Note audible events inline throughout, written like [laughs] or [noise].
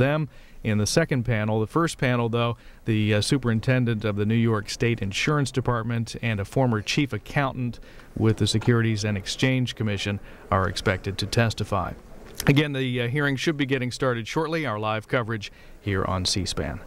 them in the second panel. The first panel, though, the uh, superintendent of the New York State Insurance Department and a former chief accountant with the Securities and Exchange Commission are expected to testify. Again, the uh, hearing should be getting started shortly. Our live coverage here on C SPAN.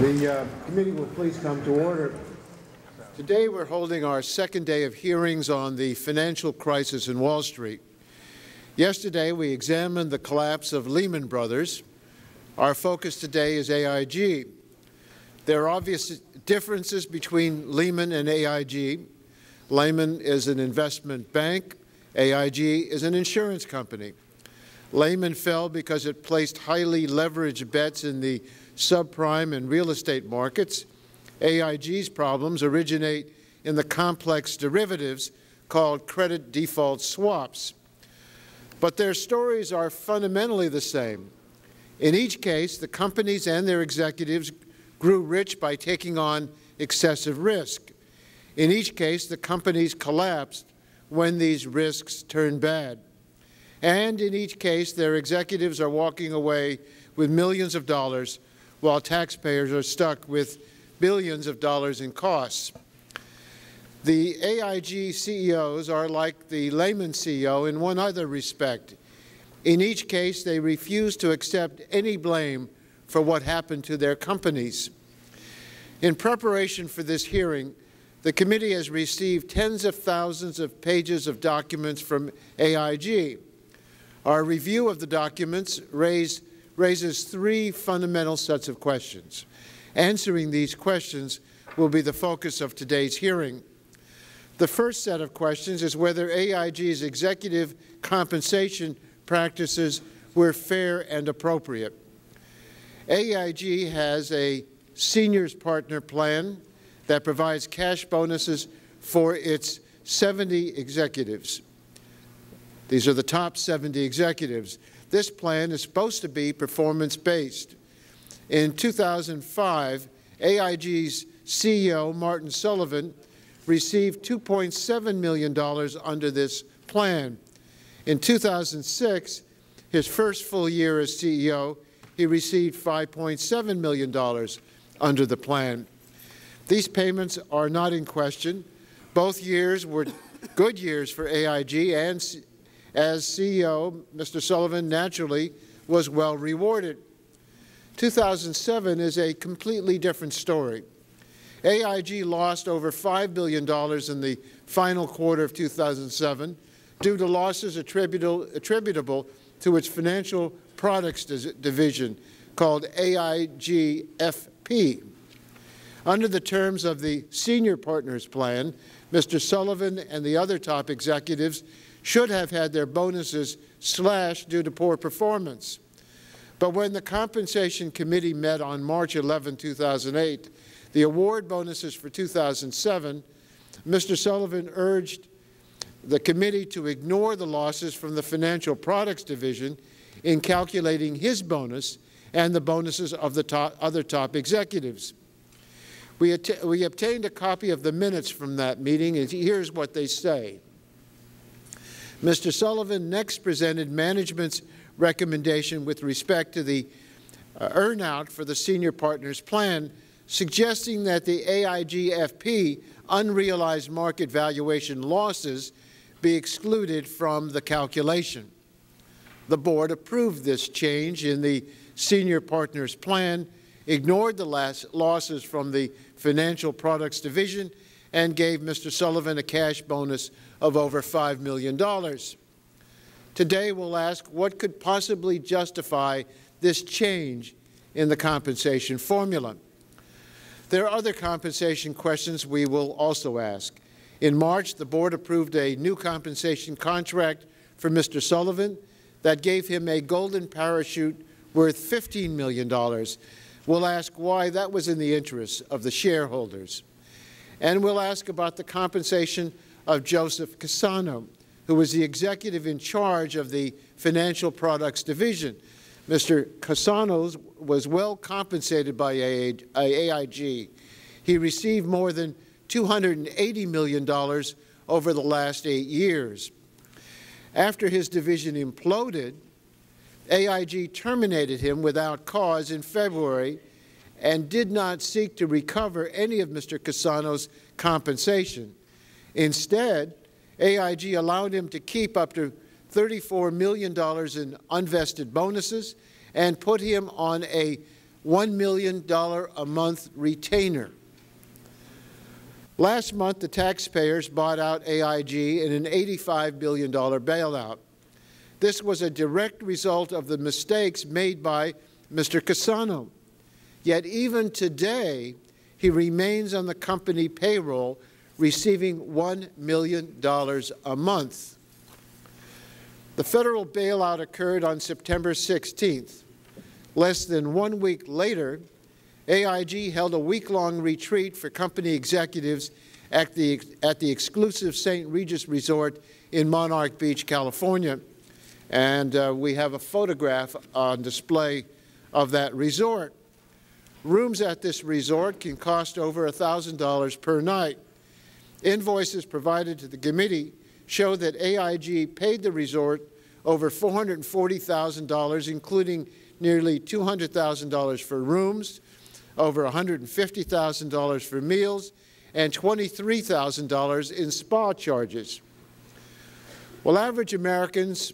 The uh, committee will please come to order. Today we're holding our second day of hearings on the financial crisis in Wall Street. Yesterday we examined the collapse of Lehman Brothers. Our focus today is AIG. There are obvious differences between Lehman and AIG. Lehman is an investment bank. AIG is an insurance company. Lehman fell because it placed highly leveraged bets in the subprime and real estate markets. AIG's problems originate in the complex derivatives called credit default swaps. But their stories are fundamentally the same. In each case, the companies and their executives grew rich by taking on excessive risk. In each case, the companies collapsed when these risks turned bad. And in each case, their executives are walking away with millions of dollars while taxpayers are stuck with billions of dollars in costs. The AIG CEOs are like the Lehman CEO in one other respect. In each case, they refuse to accept any blame for what happened to their companies. In preparation for this hearing, the committee has received tens of thousands of pages of documents from AIG. Our review of the documents raises three fundamental sets of questions. Answering these questions will be the focus of today's hearing. The first set of questions is whether AIG's executive compensation practices were fair and appropriate. AIG has a seniors partner plan that provides cash bonuses for its 70 executives. These are the top 70 executives. This plan is supposed to be performance-based. In 2005, AIG's CEO, Martin Sullivan, received $2.7 million under this plan. In 2006, his first full year as CEO, he received $5.7 million under the plan. These payments are not in question. Both years were good years for AIG and as CEO, Mr. Sullivan naturally was well rewarded. 2007 is a completely different story. AIG lost over $5 billion in the final quarter of 2007 due to losses attributable, attributable to its financial products division called AIGFP. Under the terms of the Senior Partners Plan, Mr. Sullivan and the other top executives should have had their bonuses slashed due to poor performance. But when the Compensation Committee met on March 11, 2008, the award bonuses for 2007, Mr. Sullivan urged the committee to ignore the losses from the Financial Products Division in calculating his bonus and the bonuses of the top, other top executives. We, we obtained a copy of the minutes from that meeting, and here's what they say. Mr. Sullivan next presented management's recommendation with respect to the uh, earnout for the senior partners plan, suggesting that the AIGFP unrealized market valuation losses be excluded from the calculation. The board approved this change in the senior partners plan, ignored the losses from the financial products division, and gave Mr. Sullivan a cash bonus of over $5 million. Today we'll ask what could possibly justify this change in the compensation formula. There are other compensation questions we will also ask. In March, the Board approved a new compensation contract for Mr. Sullivan that gave him a golden parachute worth $15 million. We'll ask why that was in the interests of the shareholders. And we'll ask about the compensation of Joseph Cassano, who was the executive in charge of the Financial Products Division. Mr. Cassano was well compensated by AIG. He received more than $280 million over the last eight years. After his division imploded, AIG terminated him without cause in February and did not seek to recover any of Mr. Cassano's compensation. Instead, AIG allowed him to keep up to $34 million in unvested bonuses and put him on a $1 million a month retainer. Last month, the taxpayers bought out AIG in an $85 billion bailout. This was a direct result of the mistakes made by Mr. Cassano. Yet even today, he remains on the company payroll, receiving $1 million a month. The federal bailout occurred on September 16th. Less than one week later, AIG held a week-long retreat for company executives at the, at the exclusive St. Regis Resort in Monarch Beach, California. And uh, we have a photograph on display of that resort. Rooms at this resort can cost over $1,000 per night. Invoices provided to the committee show that AIG paid the resort over $440,000, including nearly $200,000 for rooms, over $150,000 for meals, and $23,000 in spa charges. Well, average Americans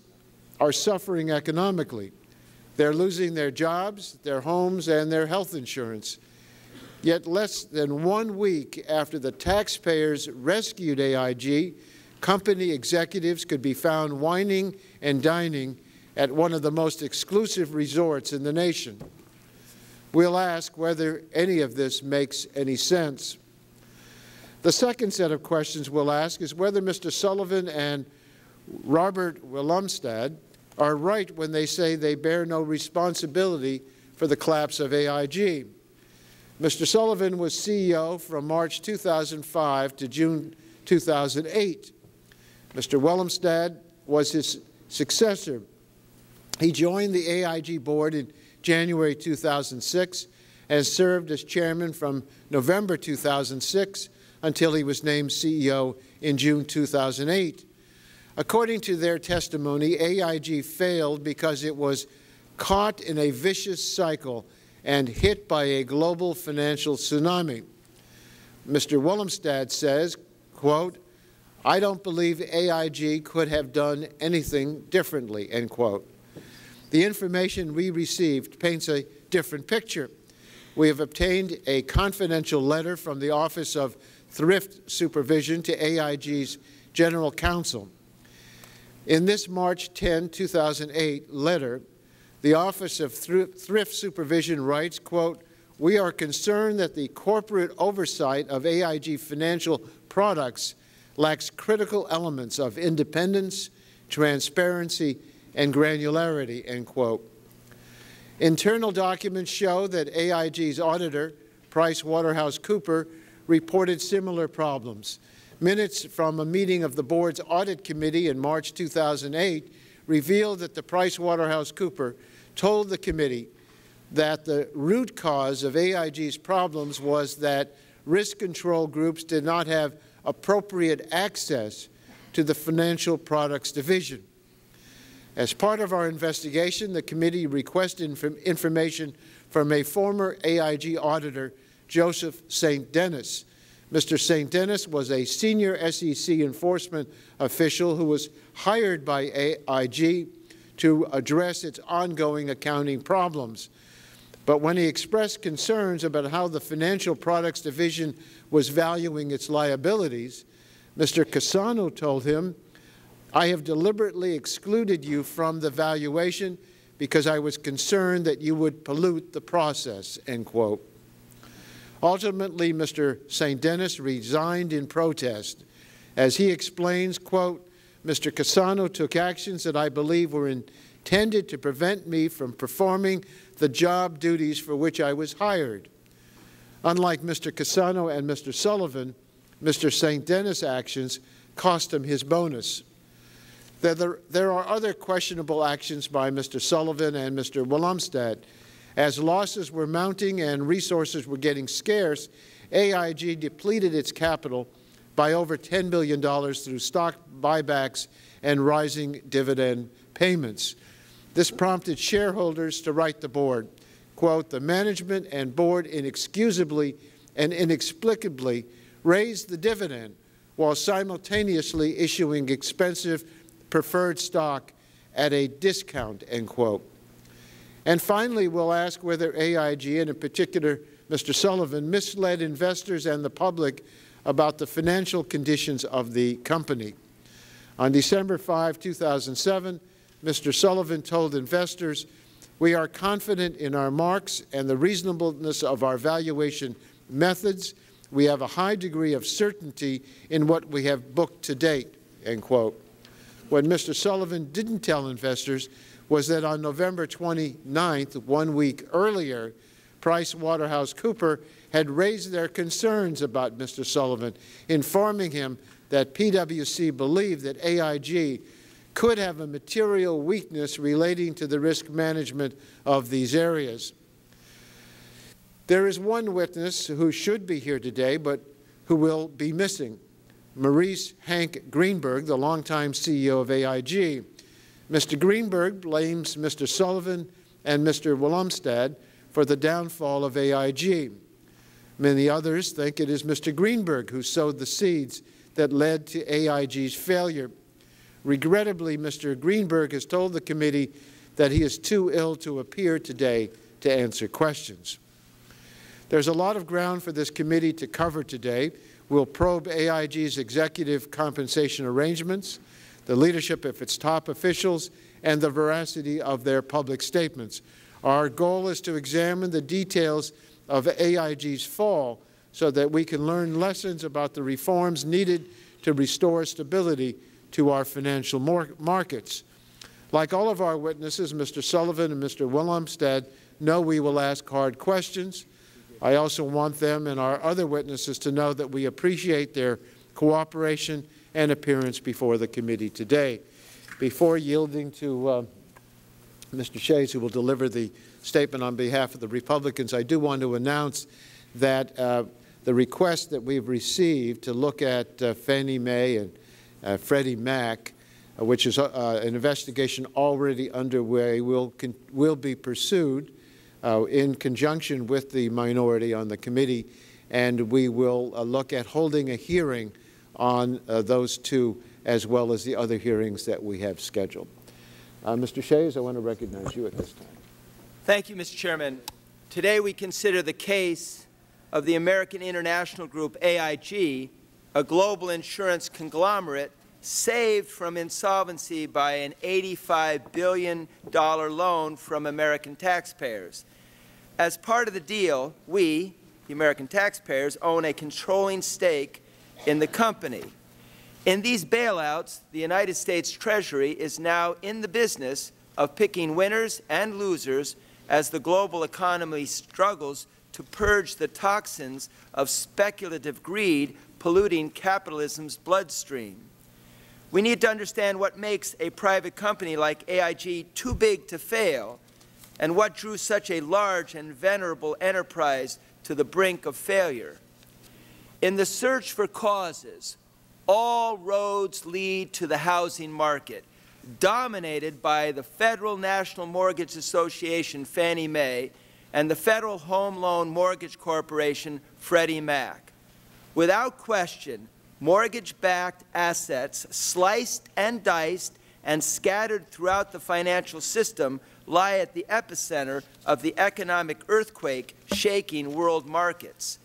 are suffering economically. They're losing their jobs, their homes, and their health insurance. Yet less than one week after the taxpayers rescued AIG, company executives could be found wining and dining at one of the most exclusive resorts in the nation. We'll ask whether any of this makes any sense. The second set of questions we'll ask is whether Mr. Sullivan and Robert Willumstad are right when they say they bear no responsibility for the collapse of AIG. Mr. Sullivan was CEO from March 2005 to June 2008. Mr. Willumstad was his successor. He joined the AIG board in January 2006 and served as chairman from November 2006 until he was named CEO in June 2008. According to their testimony, AIG failed because it was caught in a vicious cycle and hit by a global financial tsunami. Mr. Willumstad says, quote, I don't believe AIG could have done anything differently, end quote. The information we received paints a different picture. We have obtained a confidential letter from the Office of Thrift Supervision to AIG's General Counsel. In this March 10, 2008 letter, the Office of Thrift Supervision writes, quote, we are concerned that the corporate oversight of AIG financial products lacks critical elements of independence, transparency, and granularity, end quote. Internal documents show that AIG's auditor, PricewaterhouseCooper, reported similar problems. Minutes from a meeting of the board's audit committee in March 2008 revealed that the PricewaterhouseCooper told the committee that the root cause of AIG's problems was that risk control groups did not have appropriate access to the financial products division. As part of our investigation, the committee requested inf information from a former AIG auditor, Joseph St. Denis. Mr. St. Denis was a senior SEC enforcement official who was hired by AIG to address its ongoing accounting problems. But when he expressed concerns about how the Financial Products Division was valuing its liabilities, Mr. Cassano told him, I have deliberately excluded you from the valuation because I was concerned that you would pollute the process, end quote. Ultimately, Mr. St. Denis resigned in protest. As he explains, quote, Mr. Cassano took actions that I believe were intended to prevent me from performing the job duties for which I was hired. Unlike Mr. Cassano and Mr. Sullivan, Mr. St. Denis' actions cost him his bonus. There, are other questionable actions by Mr. Sullivan and Mr. Willumstad. As losses were mounting and resources were getting scarce, AIG depleted its capital by over $10 billion through stock buybacks and rising dividend payments. This prompted shareholders to write the board, quote, the management and board inexcusably and inexplicably raised the dividend while simultaneously issuing expensive preferred stock at a discount, end quote. And finally, we'll ask whether AIG, and in particular Mr. Sullivan, misled investors and the public about the financial conditions of the company. On December 5, 2007, Mr. Sullivan told investors, we are confident in our marks and the reasonableness of our valuation methods. We have a high degree of certainty in what we have booked to date, end quote. What Mr. Sullivan didn't tell investors was that on November 29th, one week earlier, Price Waterhouse Cooper had raised their concerns about Mr. Sullivan, informing him that PwC believed that AIG could have a material weakness relating to the risk management of these areas. There is one witness who should be here today, but who will be missing. Maurice Hank Greenberg, the longtime CEO of AIG. Mr. Greenberg blames Mr. Sullivan and Mr. Willumstad for the downfall of AIG. Many others think it is Mr. Greenberg who sowed the seeds that led to AIG's failure. Regrettably, Mr. Greenberg has told the committee that he is too ill to appear today to answer questions. There's a lot of ground for this committee to cover today, We will probe AIG's executive compensation arrangements, the leadership of its top officials, and the veracity of their public statements. Our goal is to examine the details of AIG's fall so that we can learn lessons about the reforms needed to restore stability to our financial markets. Like all of our witnesses, Mr. Sullivan and Mr. Willumstad know we will ask hard questions, I also want them and our other witnesses to know that we appreciate their cooperation and appearance before the committee today. Before yielding to uh, Mr. Shays, who will deliver the statement on behalf of the Republicans, I do want to announce that uh, the request that we've received to look at uh, Fannie Mae and uh, Freddie Mac, uh, which is uh, an investigation already underway, will, will be pursued uh, in conjunction with the minority on the committee, and we will uh, look at holding a hearing on uh, those two as well as the other hearings that we have scheduled. Uh, Mr. Shays, I want to recognize you at this time. Thank you, Mr. Chairman. Today we consider the case of the American International Group, AIG, a global insurance conglomerate saved from insolvency by an $85 billion loan from American taxpayers. As part of the deal, we, the American taxpayers, own a controlling stake in the company. In these bailouts, the United States Treasury is now in the business of picking winners and losers as the global economy struggles to purge the toxins of speculative greed polluting capitalism's bloodstream. We need to understand what makes a private company like AIG too big to fail and what drew such a large and venerable enterprise to the brink of failure. In the search for causes, all roads lead to the housing market, dominated by the Federal National Mortgage Association, Fannie Mae, and the Federal Home Loan Mortgage Corporation, Freddie Mac. Without question, mortgage-backed assets sliced and diced and scattered throughout the financial system lie at the epicenter of the economic earthquake shaking world markets.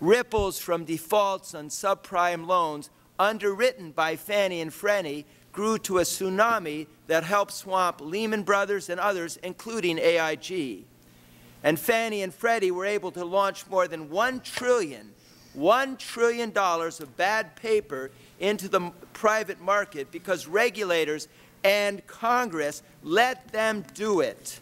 Ripples from defaults on subprime loans underwritten by Fannie and Freddie grew to a tsunami that helped swamp Lehman Brothers and others, including AIG. And Fannie and Freddie were able to launch more than $1 trillion, $1 trillion of bad paper into the private market because regulators and Congress let them do it.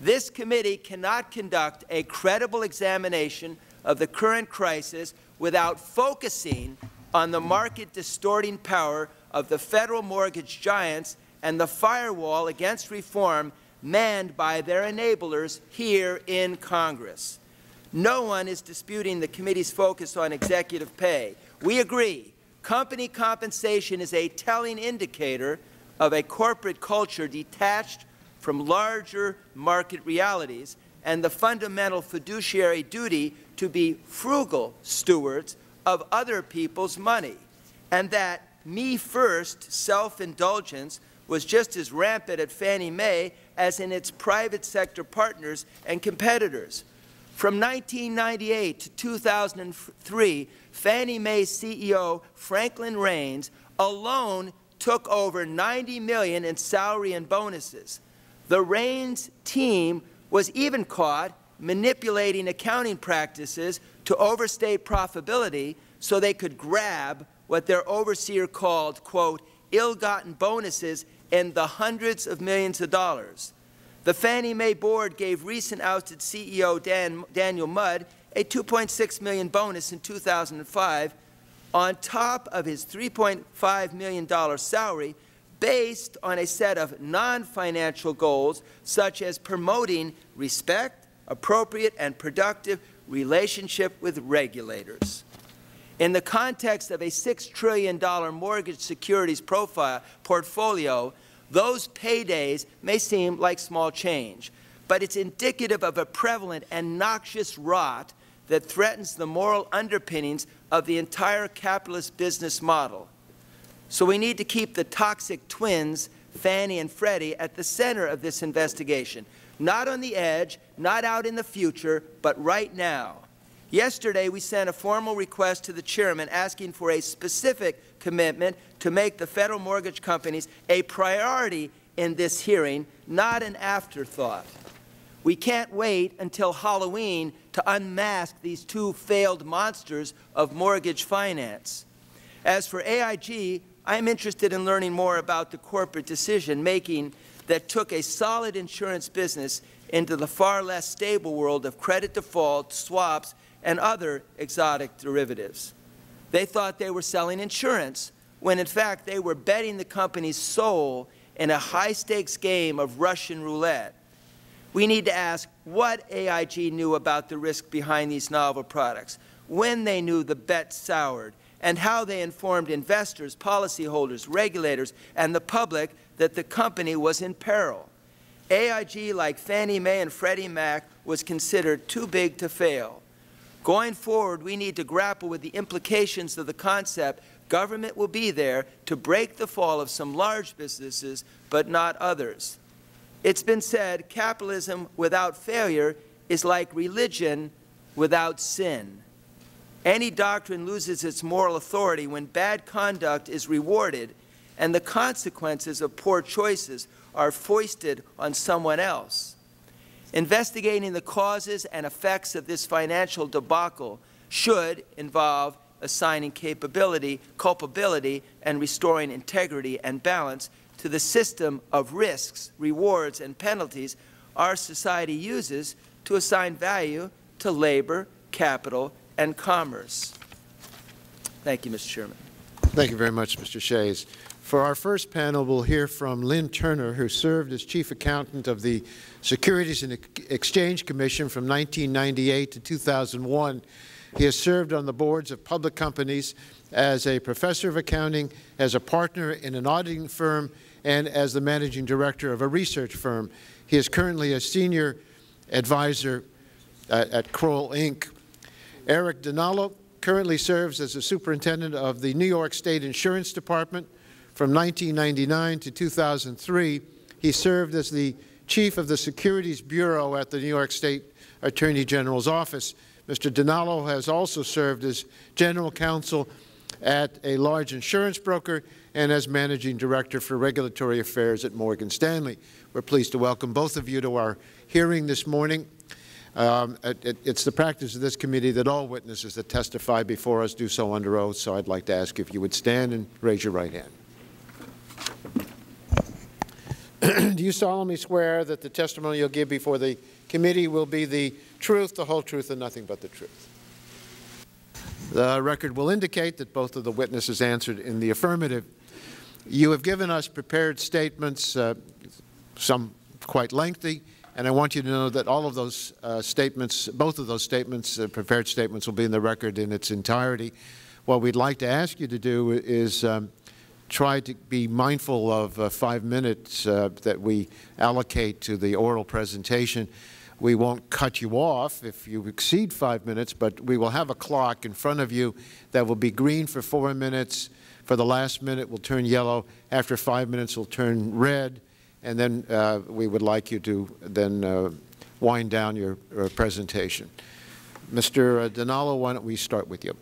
This committee cannot conduct a credible examination of the current crisis without focusing on the market-distorting power of the federal mortgage giants and the firewall against reform manned by their enablers here in Congress. No one is disputing the committee's focus on executive pay. We agree company compensation is a telling indicator of a corporate culture detached from larger market realities and the fundamental fiduciary duty to be frugal stewards of other people's money, and that me-first self-indulgence was just as rampant at Fannie Mae as in its private sector partners and competitors. From 1998 to 2003, Fannie Mae's CEO, Franklin Raines, alone took over 90 million in salary and bonuses. The Raines team was even caught manipulating accounting practices to overstate profitability so they could grab what their overseer called, quote, ill-gotten bonuses in the hundreds of millions of dollars. The Fannie Mae board gave recent ousted CEO Dan, Daniel Mudd a 2.6 million bonus in 2005 on top of his $3.5 million salary based on a set of non-financial goals such as promoting respect, appropriate, and productive relationship with regulators. In the context of a $6 trillion mortgage securities profile, portfolio, those paydays may seem like small change, but it's indicative of a prevalent and noxious rot that threatens the moral underpinnings of the entire capitalist business model. So we need to keep the toxic twins, Fannie and Freddie, at the center of this investigation. Not on the edge, not out in the future, but right now. Yesterday, we sent a formal request to the chairman asking for a specific commitment to make the federal mortgage companies a priority in this hearing, not an afterthought. We can't wait until Halloween to unmask these two failed monsters of mortgage finance. As for AIG, I'm interested in learning more about the corporate decision-making that took a solid insurance business into the far less stable world of credit default, swaps, and other exotic derivatives. They thought they were selling insurance, when in fact they were betting the company's soul in a high-stakes game of Russian roulette. We need to ask what AIG knew about the risk behind these novel products, when they knew the bet soured, and how they informed investors, policyholders, regulators, and the public that the company was in peril. AIG, like Fannie Mae and Freddie Mac, was considered too big to fail. Going forward, we need to grapple with the implications of the concept government will be there to break the fall of some large businesses, but not others. It's been said capitalism without failure is like religion without sin. Any doctrine loses its moral authority when bad conduct is rewarded and the consequences of poor choices are foisted on someone else. Investigating the causes and effects of this financial debacle should involve assigning capability, culpability, and restoring integrity and balance to the system of risks, rewards, and penalties our society uses to assign value to labor, capital, and commerce. Thank you, Mr. Chairman. Thank you very much, Mr. Shays. For our first panel, we'll hear from Lynn Turner, who served as Chief Accountant of the Securities and Exchange Commission from 1998 to 2001. He has served on the boards of public companies as a professor of accounting, as a partner in an auditing firm, and as the managing director of a research firm. He is currently a senior advisor at, at Kroll Inc. Eric Dinallo currently serves as the superintendent of the New York State Insurance Department, from 1999 to 2003, he served as the chief of the Securities Bureau at the New York State Attorney General's office. Mr. Dinallo has also served as general counsel at a large insurance broker and as managing director for regulatory affairs at Morgan Stanley. We're pleased to welcome both of you to our hearing this morning. Um, it, it's the practice of this committee that all witnesses that testify before us do so under oath, so I'd like to ask if you would stand and raise your right hand. [clears throat] do you solemnly swear that the testimony you'll give before the committee will be the truth, the whole truth, and nothing but the truth? The record will indicate that both of the witnesses answered in the affirmative. You have given us prepared statements, uh, some quite lengthy, and I want you to know that all of those uh, statements, both of those statements, uh, prepared statements, will be in the record in its entirety. What we'd like to ask you to do is um, try to be mindful of uh, five minutes uh, that we allocate to the oral presentation. We won't cut you off if you exceed five minutes, but we will have a clock in front of you that will be green for four minutes. For the last minute, will turn yellow. After five minutes, will turn red and then uh, we would like you to then uh, wind down your uh, presentation. Mr. Dinallo, why don't we start with you?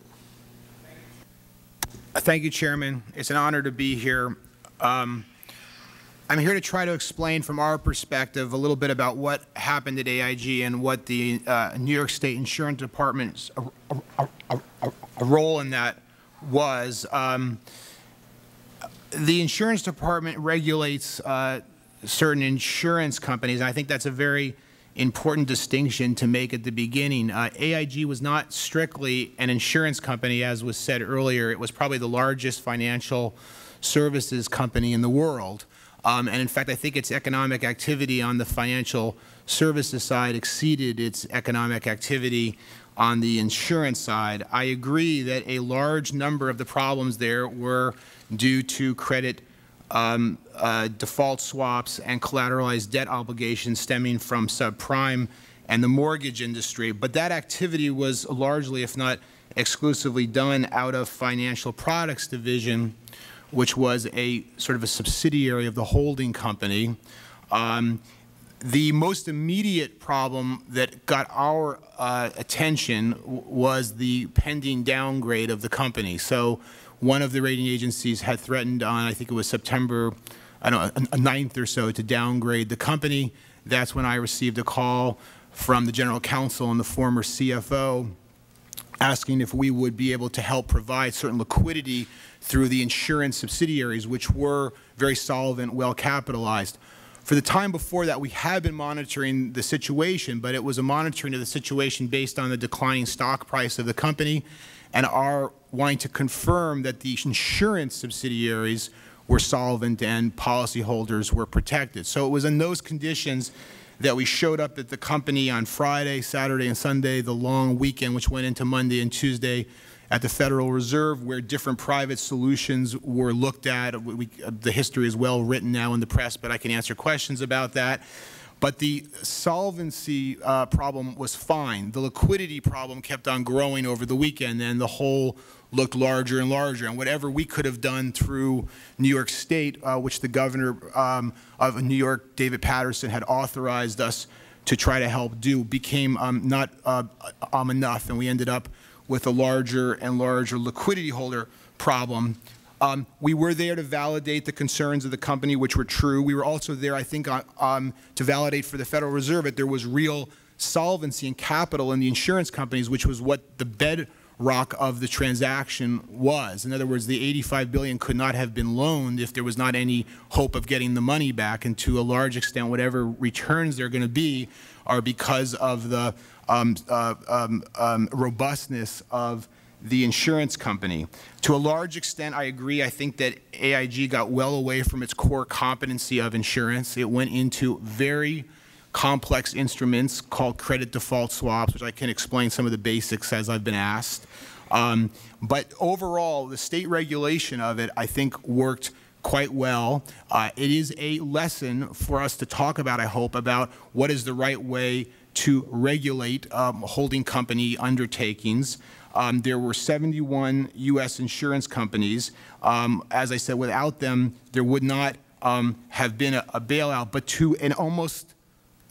Thank you, Chairman. It's an honor to be here. Um, I'm here to try to explain from our perspective a little bit about what happened at AIG and what the uh, New York State Insurance Department's a, a, a, role in that was. Um, the insurance department regulates uh, certain insurance companies. And I think that's a very important distinction to make at the beginning. Uh, AIG was not strictly an insurance company, as was said earlier. It was probably the largest financial services company in the world. Um, and in fact, I think its economic activity on the financial services side exceeded its economic activity on the insurance side. I agree that a large number of the problems there were due to credit um, uh, default swaps and collateralized debt obligations stemming from subprime and the mortgage industry. But that activity was largely, if not exclusively, done out of Financial Products Division, which was a sort of a subsidiary of the holding company. Um, the most immediate problem that got our uh, attention was the pending downgrade of the company. So one of the rating agencies had threatened on, I think it was September, I don't know, a, a 9th or so to downgrade the company. That's when I received a call from the general counsel and the former CFO asking if we would be able to help provide certain liquidity through the insurance subsidiaries, which were very solvent, well capitalized. For the time before that, we had been monitoring the situation, but it was a monitoring of the situation based on the declining stock price of the company and are wanting to confirm that the insurance subsidiaries were solvent and policyholders were protected. So it was in those conditions that we showed up at the company on Friday, Saturday, and Sunday, the long weekend, which went into Monday and Tuesday, at the Federal Reserve, where different private solutions were looked at. We, the history is well written now in the press, but I can answer questions about that. But the solvency uh, problem was fine. The liquidity problem kept on growing over the weekend, and the hole looked larger and larger. And whatever we could have done through New York State, uh, which the governor um, of New York, David Paterson, had authorized us to try to help do, became um, not uh, um, enough. And we ended up with a larger and larger liquidity holder problem um, we were there to validate the concerns of the company, which were true. We were also there, I think, um, to validate for the Federal Reserve that there was real solvency and capital in the insurance companies, which was what the bedrock of the transaction was. In other words, the 85 billion could not have been loaned if there was not any hope of getting the money back, and to a large extent, whatever returns they're going to be are because of the um, uh, um, um, robustness of the insurance company. To a large extent, I agree. I think that AIG got well away from its core competency of insurance. It went into very complex instruments called credit default swaps, which I can explain some of the basics as I've been asked. Um, but overall, the state regulation of it, I think, worked quite well. Uh, it is a lesson for us to talk about, I hope, about what is the right way to regulate um, holding company undertakings. Um, there were 71 U.S. insurance companies. Um, as I said, without them, there would not um, have been a, a bailout. But to an almost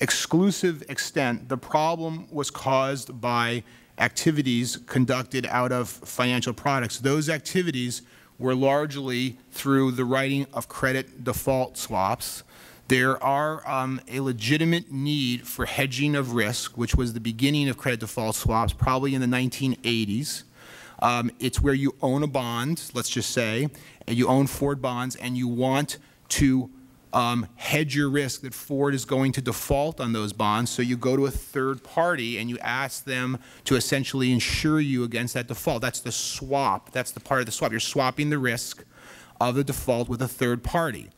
exclusive extent, the problem was caused by activities conducted out of financial products. Those activities were largely through the writing of credit default swaps. There are um, a legitimate need for hedging of risk, which was the beginning of credit default swaps, probably in the 1980s. Um, it's where you own a bond, let's just say, and you own Ford bonds, and you want to um, hedge your risk that Ford is going to default on those bonds. So you go to a third party and you ask them to essentially insure you against that default. That's the swap. That's the part of the swap. You're swapping the risk of the default with a third party.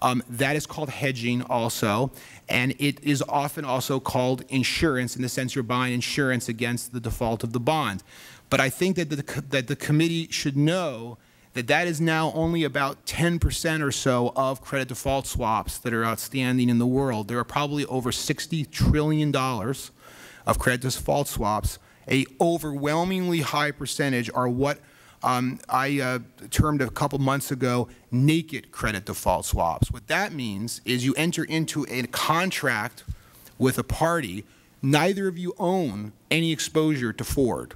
Um, that is called hedging also, and it is often also called insurance in the sense you're buying insurance against the default of the bond. But I think that the, that the committee should know that that is now only about 10% or so of credit default swaps that are outstanding in the world. There are probably over $60 trillion of credit default swaps. A overwhelmingly high percentage are what um, I uh, termed a couple months ago naked credit default swaps. What that means is you enter into a contract with a party, neither of you own any exposure to Ford.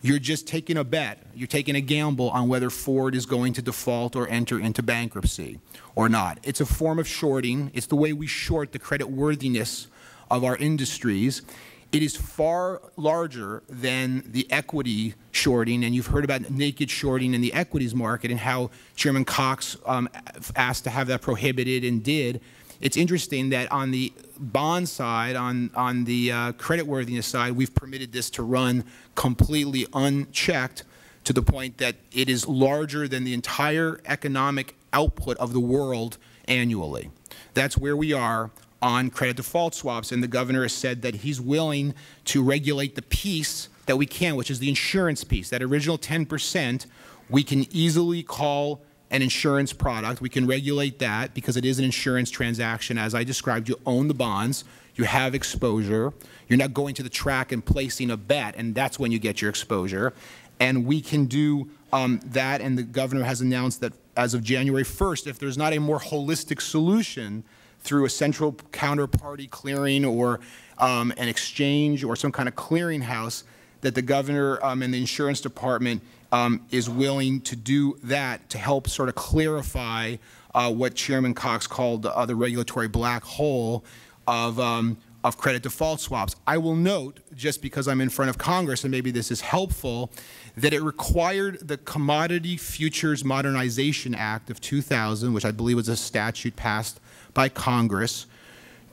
You're just taking a bet. You're taking a gamble on whether Ford is going to default or enter into bankruptcy or not. It's a form of shorting. It's the way we short the credit worthiness of our industries. It is far larger than the equity shorting, and you've heard about naked shorting in the equities market and how Chairman Cox um, asked to have that prohibited and did. It's interesting that on the bond side, on, on the uh, creditworthiness side, we've permitted this to run completely unchecked to the point that it is larger than the entire economic output of the world annually. That's where we are on credit default swaps, and the governor has said that he's willing to regulate the piece that we can, which is the insurance piece. That original 10 percent, we can easily call an insurance product. We can regulate that because it is an insurance transaction. As I described, you own the bonds, you have exposure. You're not going to the track and placing a bet, and that's when you get your exposure. And we can do um, that, and the governor has announced that as of January 1st, if there's not a more holistic solution through a central counterparty clearing or um, an exchange or some kind of clearinghouse, that the governor um, and the insurance department um, is willing to do that to help sort of clarify uh, what Chairman Cox called uh, the regulatory black hole of, um, of credit default swaps. I will note, just because I'm in front of Congress, and maybe this is helpful, that it required the Commodity Futures Modernization Act of 2000, which I believe was a statute passed by Congress,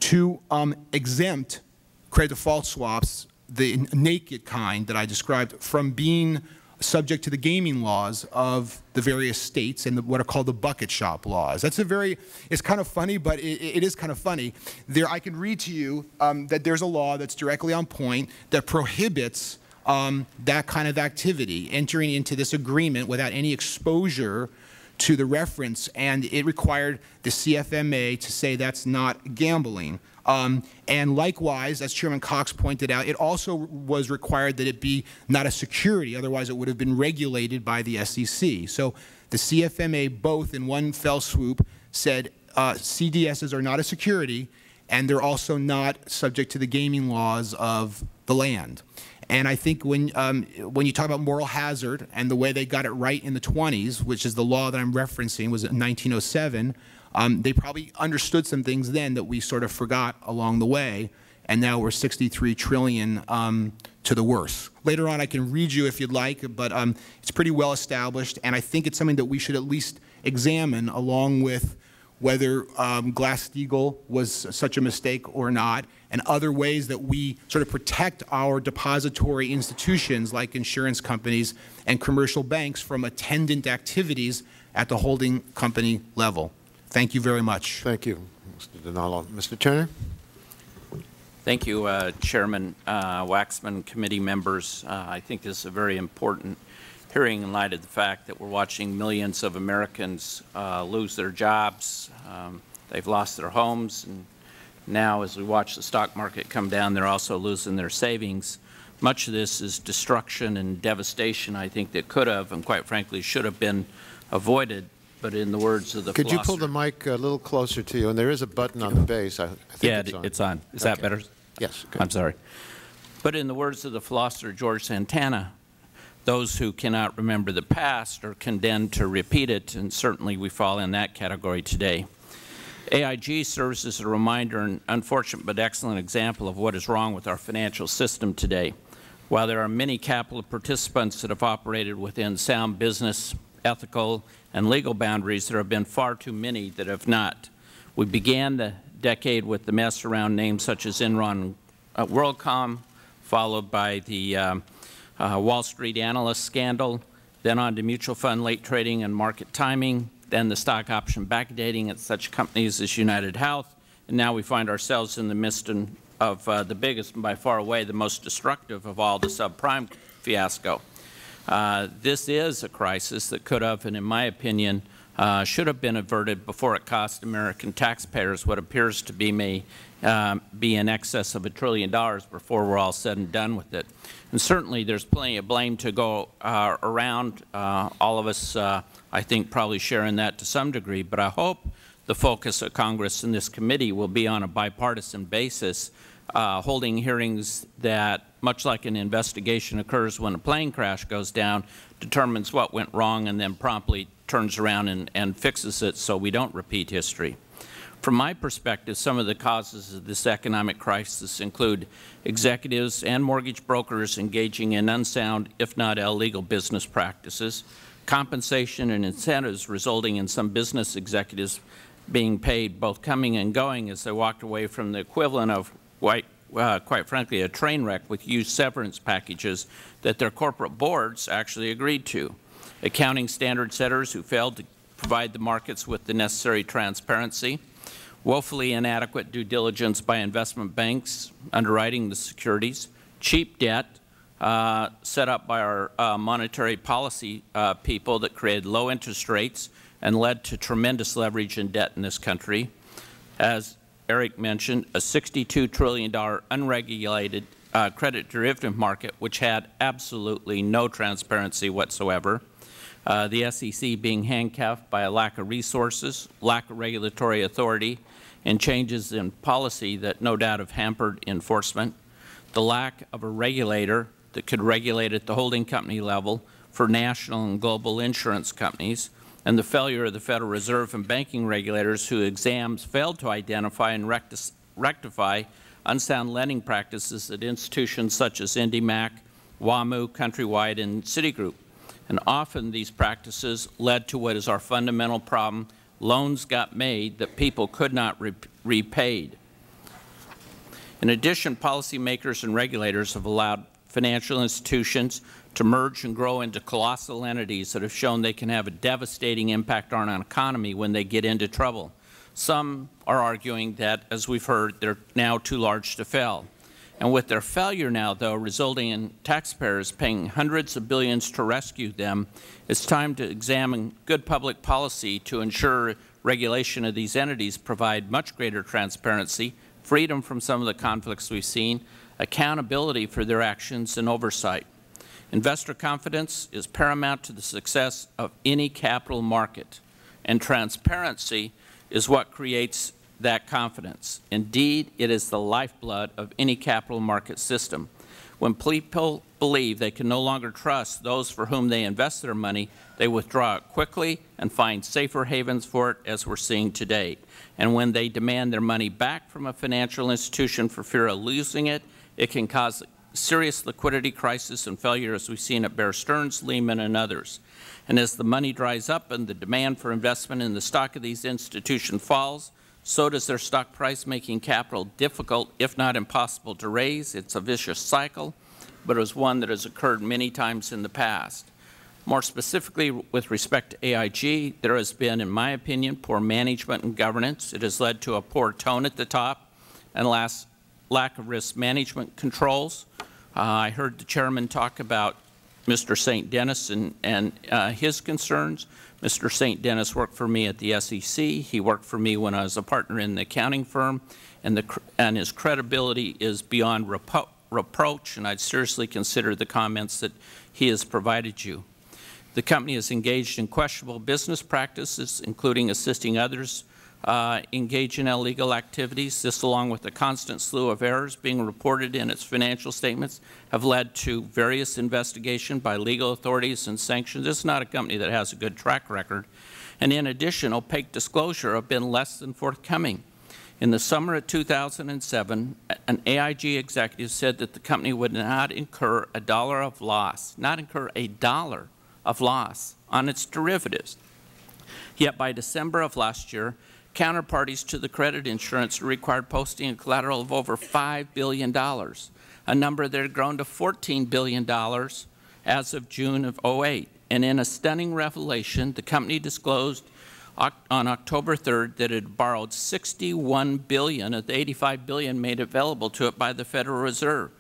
to um, exempt credit default swaps, the naked kind that I described, from being subject to the gaming laws of the various states and the, what are called the bucket shop laws. That's a very, it's kind of funny, but it, it is kind of funny. There, I can read to you um, that there's a law that's directly on point that prohibits um, that kind of activity, entering into this agreement without any exposure to the reference, and it required the CFMA to say that's not gambling. Um, and likewise, as Chairman Cox pointed out, it also was required that it be not a security, otherwise it would have been regulated by the SEC. So the CFMA both in one fell swoop said uh, CDSs are not a security and they're also not subject to the gaming laws of the land. And I think when, um, when you talk about moral hazard and the way they got it right in the 20s, which is the law that I'm referencing, was in 1907, um, they probably understood some things then that we sort of forgot along the way, and now we're 63 trillion um, to the worse. Later on, I can read you if you'd like, but um, it's pretty well established, and I think it's something that we should at least examine along with whether um, Glass-Steagall was such a mistake or not, and other ways that we sort of protect our depository institutions like insurance companies and commercial banks from attendant activities at the holding company level. Thank you very much. Thank you, Mr. Dinallo. Mr. Turner? Thank you, uh, Chairman uh, Waxman, committee members. Uh, I think this is a very important hearing in light of the fact that we're watching millions of Americans uh, lose their jobs. Um, they've lost their homes, and now as we watch the stock market come down, they're also losing their savings. Much of this is destruction and devastation, I think, that could have and quite frankly should have been avoided but in the words of the Could you pull the mic a little closer to you? And there is a button on the base. I, I think yeah, it's on. It's on. Is okay. that better? Yes. I'm sorry. But in the words of the philosopher George Santayana, those who cannot remember the past are condemned to repeat it, and certainly we fall in that category today. AIG serves as a reminder and unfortunate but excellent example of what is wrong with our financial system today. While there are many capital participants that have operated within sound business, ethical, and legal boundaries, there have been far too many that have not. We began the decade with the mess around names such as Enron uh, WorldCom, followed by the uh, uh, Wall Street analyst scandal, then on to mutual fund late trading and market timing, then the stock option backdating at such companies as United Health, and now we find ourselves in the midst of uh, the biggest and by far away the most destructive of all the subprime fiasco. Uh, this is a crisis that could have, and in my opinion, uh, should have been averted before it cost American taxpayers what appears to be may um, be in excess of a trillion dollars before we're all said and done with it. And certainly there's plenty of blame to go uh, around. Uh, all of us, uh, I think, probably sharing that to some degree. But I hope the focus of Congress and this committee will be on a bipartisan basis, uh, holding hearings that, much like an investigation occurs when a plane crash goes down, determines what went wrong and then promptly turns around and, and fixes it so we don't repeat history. From my perspective, some of the causes of this economic crisis include executives and mortgage brokers engaging in unsound, if not illegal, business practices, compensation and incentives resulting in some business executives being paid both coming and going as they walked away from the equivalent of quite, uh, quite frankly, a train wreck with huge severance packages that their corporate boards actually agreed to. Accounting standard setters who failed to provide the markets with the necessary transparency, woefully inadequate due diligence by investment banks underwriting the securities, cheap debt uh, set up by our uh, monetary policy uh, people that created low interest rates and led to tremendous leverage and debt in this country. As Eric mentioned, a $62 trillion unregulated uh, credit derivative market which had absolutely no transparency whatsoever. Uh, the SEC being handcuffed by a lack of resources, lack of regulatory authority, and changes in policy that no doubt have hampered enforcement, the lack of a regulator that could regulate at the holding company level for national and global insurance companies, and the failure of the Federal Reserve and banking regulators whose exams failed to identify and rectify unsound lending practices at institutions such as IndyMac, WAMU, Countrywide, and Citigroup. And often these practices led to what is our fundamental problem, loans got made that people could not re repaid. In addition, policymakers and regulators have allowed financial institutions to merge and grow into colossal entities that have shown they can have a devastating impact on an economy when they get into trouble. Some are arguing that, as we've heard, they're now too large to fail. And with their failure now, though, resulting in taxpayers paying hundreds of billions to rescue them, it's time to examine good public policy to ensure regulation of these entities provide much greater transparency, freedom from some of the conflicts we've seen, accountability for their actions, and oversight. Investor confidence is paramount to the success of any capital market, and transparency is what creates that confidence. Indeed, it is the lifeblood of any capital market system. When people believe they can no longer trust those for whom they invest their money, they withdraw it quickly and find safer havens for it, as we're seeing today. And when they demand their money back from a financial institution for fear of losing it, it can cause serious liquidity crisis and failure, as we've seen at Bear Stearns, Lehman, and others. And as the money dries up and the demand for investment in the stock of these institutions falls, so does their stock price, making capital difficult, if not impossible, to raise. It's a vicious cycle, but it is one that has occurred many times in the past. More specifically, with respect to AIG, there has been, in my opinion, poor management and governance. It has led to a poor tone at the top and last, lack of risk management controls. Uh, I heard the Chairman talk about Mr. St. Denis and, and uh, his concerns. Mr. St. Denis worked for me at the SEC. He worked for me when I was a partner in the accounting firm, and, the, and his credibility is beyond repro reproach, and I'd seriously consider the comments that he has provided you. The company is engaged in questionable business practices, including assisting others uh, engage in illegal activities. This, along with a constant slew of errors being reported in its financial statements, have led to various investigation by legal authorities and sanctions. This is not a company that has a good track record. and in addition, opaque disclosure have been less than forthcoming. In the summer of 2007, an AIG executive said that the company would not incur a dollar of loss, not incur a dollar of loss on its derivatives. Yet by December of last year, counterparties to the credit insurance required posting a collateral of over $5 billion, a number that had grown to $14 billion as of June of 08. And in a stunning revelation, the company disclosed on October 3rd that it had borrowed 61 billion of the 85 billion made available to it by the Federal Reserve.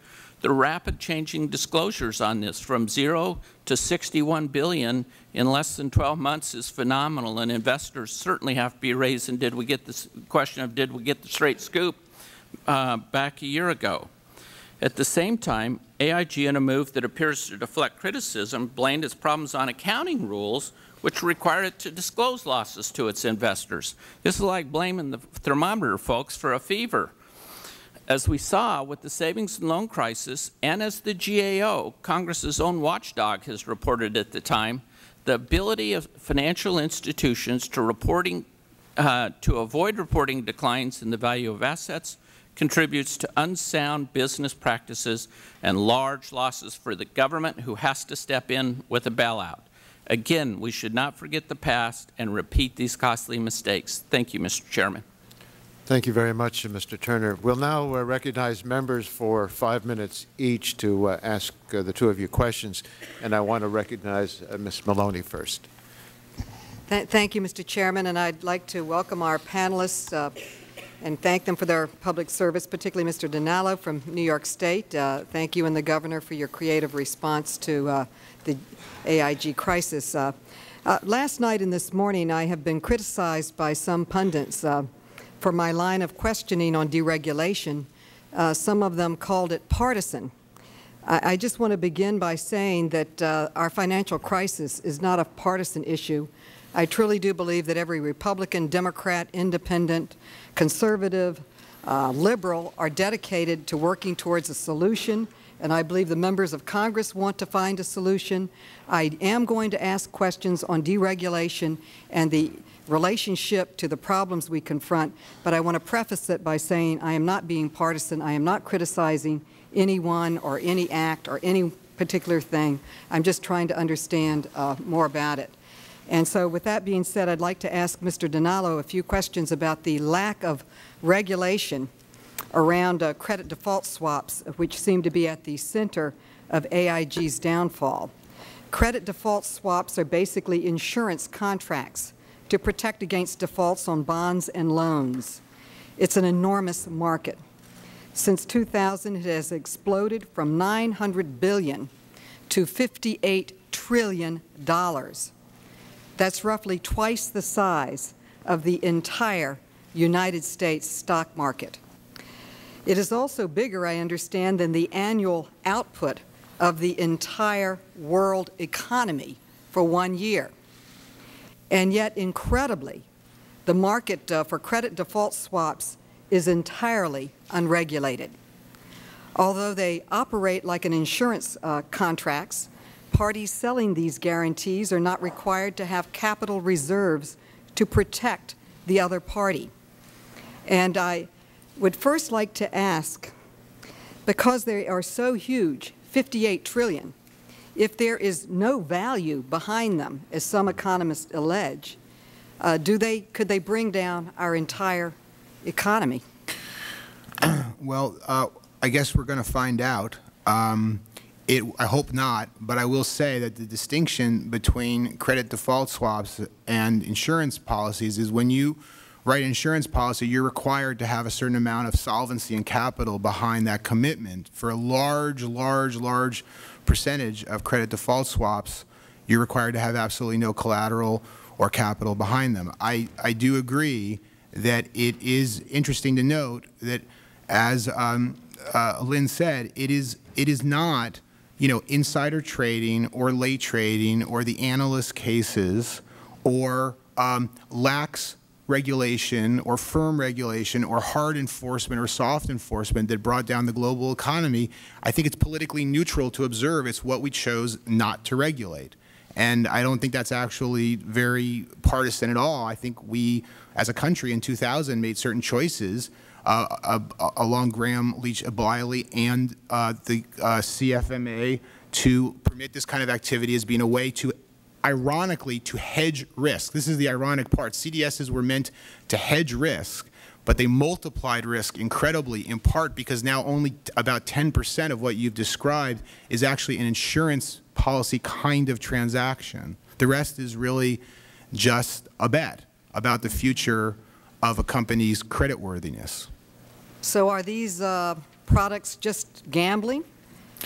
The rapid changing disclosures on this from zero to 61 billion in less than 12 months is phenomenal and investors certainly have to be raising did we get this question of did we get the straight scoop uh, back a year ago. At the same time, AIG in a move that appears to deflect criticism blamed its problems on accounting rules which required it to disclose losses to its investors. This is like blaming the thermometer folks for a fever. As we saw with the savings and loan crisis, and as the GAO, Congress's own watchdog, has reported at the time, the ability of financial institutions to reporting uh, to avoid reporting declines in the value of assets contributes to unsound business practices and large losses for the government who has to step in with a bailout. Again, we should not forget the past and repeat these costly mistakes. Thank you, Mr. Chairman. Thank you very much, Mr. Turner. We'll now uh, recognize members for five minutes each to uh, ask uh, the two of you questions, and I want to recognize uh, Ms. Maloney first. Th thank you, Mr. Chairman, and I'd like to welcome our panelists uh, and thank them for their public service, particularly Mr. Dinallo from New York State. Uh, thank you and the Governor for your creative response to the AIG crisis. Last night and this morning, I have been criticized by some pundits for my line of questioning on deregulation. Uh, some of them called it partisan. I, I just want to begin by saying that uh, our financial crisis is not a partisan issue. I truly do believe that every Republican, Democrat, Independent, Conservative, uh, Liberal are dedicated to working towards a solution and I believe the members of Congress want to find a solution. I am going to ask questions on deregulation and the relationship to the problems we confront, but I want to preface it by saying I am not being partisan. I am not criticizing anyone or any act or any particular thing. I'm just trying to understand uh, more about it. And so with that being said, I'd like to ask Mr. Dinallo a few questions about the lack of regulation around uh, credit default swaps, which seem to be at the center of AIG's downfall. Credit default swaps are basically insurance contracts to protect against defaults on bonds and loans. It's an enormous market. Since 2000, it has exploded from 900 billion to 58 trillion dollars. That's roughly twice the size of the entire United States stock market. It is also bigger, I understand, than the annual output of the entire world economy for one year. And yet, incredibly, the market uh, for credit default swaps is entirely unregulated. Although they operate like an insurance uh, contracts, parties selling these guarantees are not required to have capital reserves to protect the other party. And I would first like to ask, because they are so huge, 58 trillion, if there is no value behind them, as some economists allege, uh, do they, could they bring down our entire economy? [coughs] well, uh, I guess we're going to find out. Um, it, I hope not, but I will say that the distinction between credit default swaps and insurance policies is when you write insurance policy, you're required to have a certain amount of solvency and capital behind that commitment. For a large, large, large percentage of credit default swaps, you're required to have absolutely no collateral or capital behind them. I, I do agree that it is interesting to note that, as um, uh, Lynn said, it is, it is not you know, insider trading or late trading or the analyst cases or um, lax regulation or firm regulation or hard enforcement or soft enforcement that brought down the global economy, I think it's politically neutral to observe it's what we chose not to regulate. And I don't think that's actually very partisan at all. I think we, as a country in 2000, made certain choices uh, uh, along Gramm Leach Bliley and uh, the uh, CFMA to permit this kind of activity as being a way to, ironically, to hedge risk. This is the ironic part. CDSs were meant to hedge risk, but they multiplied risk incredibly, in part because now only about 10 percent of what you've described is actually an insurance policy kind of transaction. The rest is really just a bet about the future of a company's creditworthiness. So are these uh, products just gambling,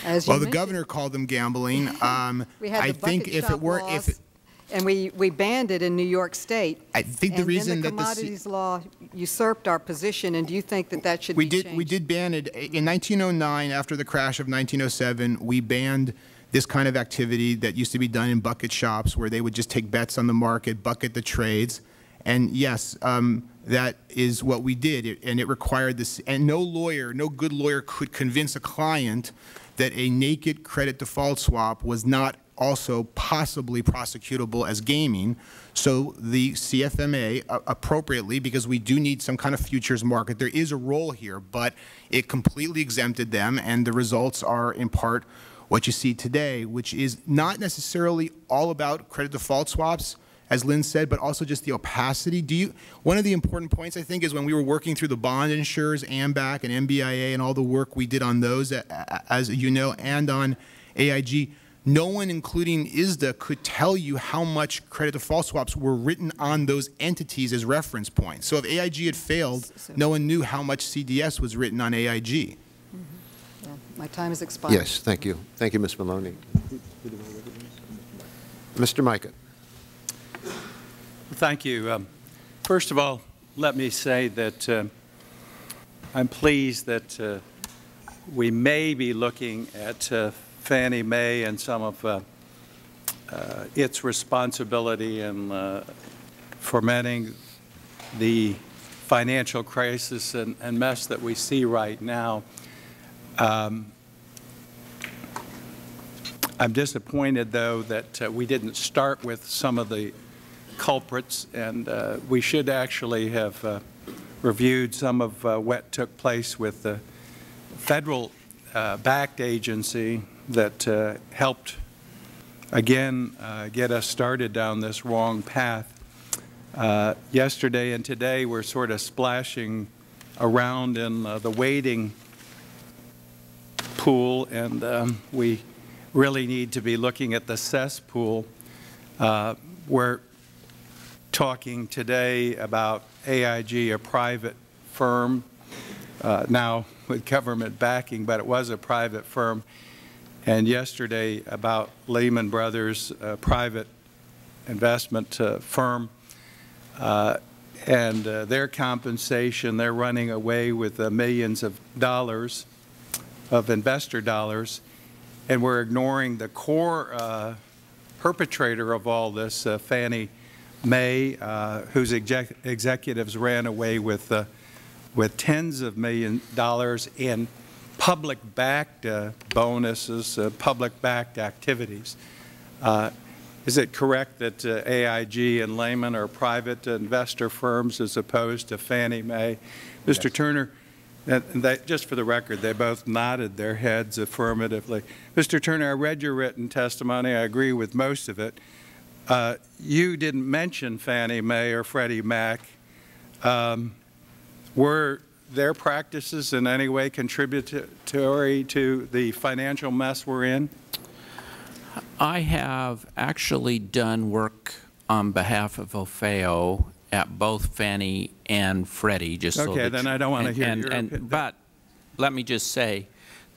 as Well, the mentioned? governor called them gambling. [laughs] Um, We had I the think if it weren't, if it, and we, we banned it in New York State. I think the reason And that the the commodities law usurped our position, and do you think that that should we be did changed? we did ban it in 1909 after the crash of 1907. We banned this kind of activity that used to be done in bucket shops where they would just take bets on the market, bucket the trades. And yes, um, that is what we did, It- and it required this. And no lawyer, no good lawyer, could convince a client that a naked credit default swap was not also possibly prosecutable as gaming. So the CFMA, uh, appropriately, because we do need some kind of futures market, there is a role here, but it completely exempted them, and the results are in part what you see today, which is not necessarily all about credit default swaps, as Lynn said, but also just the opacity. Do you? One of the important points I think is when we were working through the bond insurers, AMBAC and MBIA, and all the work we did on those, a- a- as you know, and on AIG. No one, including ISDA, could tell you how much credit default swaps were written on those entities as reference points. So if AIG had failed, So- no one knew how much CDS was written on AIG. Well, mm-hmm. My time has expired. Yes, thank you. Thank you, Ms. Maloney. Mr. Mica. Thank you. Um, First of all, let me say that uh, I'm pleased that uh, we may be looking at uh, Fannie Mae and some of uh, uh, its responsibility in uh, fomenting the financial crisis and and mess that we see right now. Um, I'm disappointed, though, that we didn't start with some of the culprits, and uh, we should actually have uh, reviewed some of uh, what took place with the federal-backed agency that uh, helped, again, uh, get us started down this wrong path. Uh, Yesterday and today, we're sort of splashing around in uh, the waiting pool, and um, we really need to be looking at the cesspool. Uh, We're talking today about AIG, a private firm, uh, now with government backing, but it was a private firm. And yesterday about Lehman Brothers, a private investment uh, firm, uh, and uh, their compensation, they're running away with uh, millions of dollars of investor dollars, and we're ignoring the core perpetrator of all this, Fannie Mae, uh, whose exec executives ran away with, uh, with tens of million dollars in public-backed uh, bonuses, uh, public-backed activities. Uh, is it correct that uh, AIG and Lehman are private investor firms as opposed to Fannie Mae? Mr. Turner, and that, just for the record, they both nodded their heads affirmatively. Mr. Turner, I read your written testimony. I agree with most of it. Uh, you didn't mention Fannie Mae or Freddie Mac. Um, were their practices in any way contributory to the financial mess we're in? I have actually done work on behalf of OFHEO at both Fannie and Freddie, just Okay, that then I don't wanna hear and- your and- But let me just say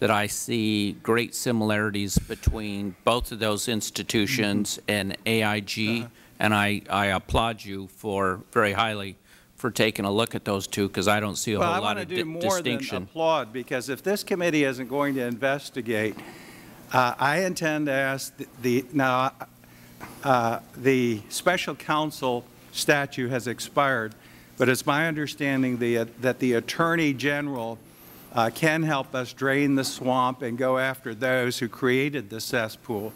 that I see great similarities between both of those institutions Mm-hmm. and AIG, Uh-huh. and I, I applaud you for, very highly, for taking a look at those two, because I don't see a Well, I whole lot want to of do more than distinction. applaud, because if this committee isn't going to investigate, uh, I intend to ask the- the, now, uh, the special counsel statute has expired, but it's my understanding the- that the Attorney General uh, can help us drain the swamp and go after those who created the cesspool.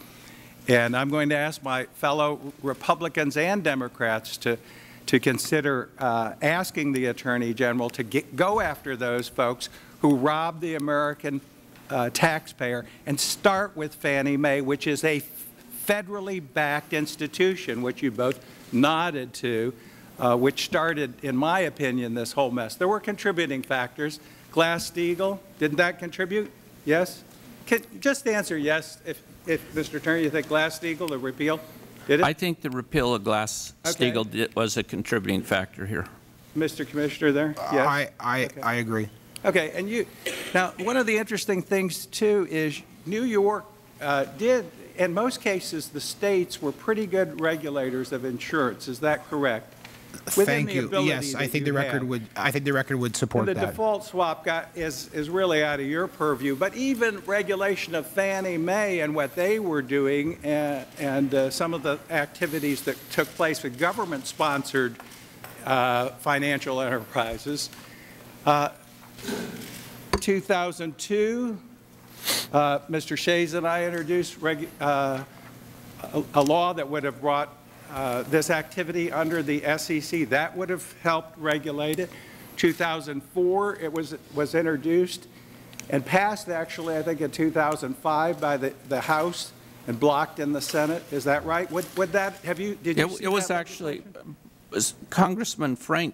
And I'm going to ask my fellow Republicans and Democrats to, to consider uh, asking the Attorney General to get, go after those folks who robbed the American uh, taxpayer and start with Fannie Mae, which is a federally backed institution, which you both nodded to, uh, which started, in my opinion, this whole mess. There were contributing factors. Glass-Steagall, didn't that contribute? Yes? Can, just answer yes, if, if, Mr. Turner, you think Glass-Steagall, the repeal, did it? I think the repeal of Glass-Steagall did- was a contributing factor here. Mr. Commissioner there? Yes? I, I, I agree. Okay, and you, now, one of the interesting things, too, is New York uh, did, in most cases, the states were pretty good regulators of insurance. Is that correct? Thank you. Yes, I think the record have. would, I think the record would support And the that. default swap got, is, is really out of your purview, but even regulation of Fannie Mae and what they were doing and, and uh, some of the activities that took place with government-sponsored uh, financial enterprises. Uh, 2002, uh, Mr. Shays and I introduced uh, a a law that would have brought uh, this activity under the SEC. That would have helped regulate it. 2004, it was, was introduced and passed, actually, I think in 2005 by the, the House and blocked in the Senate. Is that right? Would, would that, have you, did you It it was actually, was Congressman Frank,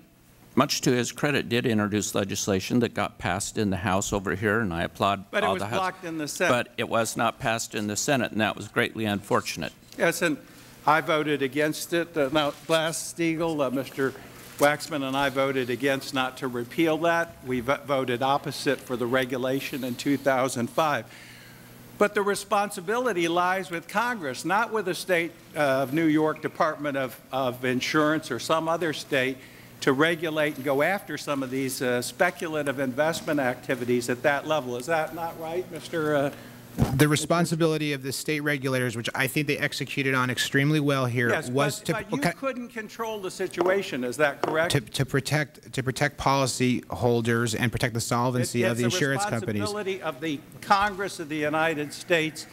much to his credit, did introduce legislation that got passed in the House over here, and I applaud But it all was the House. blocked in the Senate. But it was not passed in the Senate, and that was greatly unfortunate. Yes, and I voted against it. Uh, Now, Glass-Steagall, uh, Mr. Waxman and I voted against not to repeal that. We vo- voted opposite for the regulation in 2005. But the responsibility lies with Congress, not with the State of New York Department of, of Insurance or some other state to regulate and go after some of these uh, speculative investment activities at that level. Is that not right, Mr. uh, The responsibility of the state regulators, which I think they executed on extremely well here, Yes, was but, to, but you okay, couldn't control the situation, is that correct? to, to protect, to protect policy holders and protect the solvency of the insurance companies. It's the responsibility of the Congress of the United States,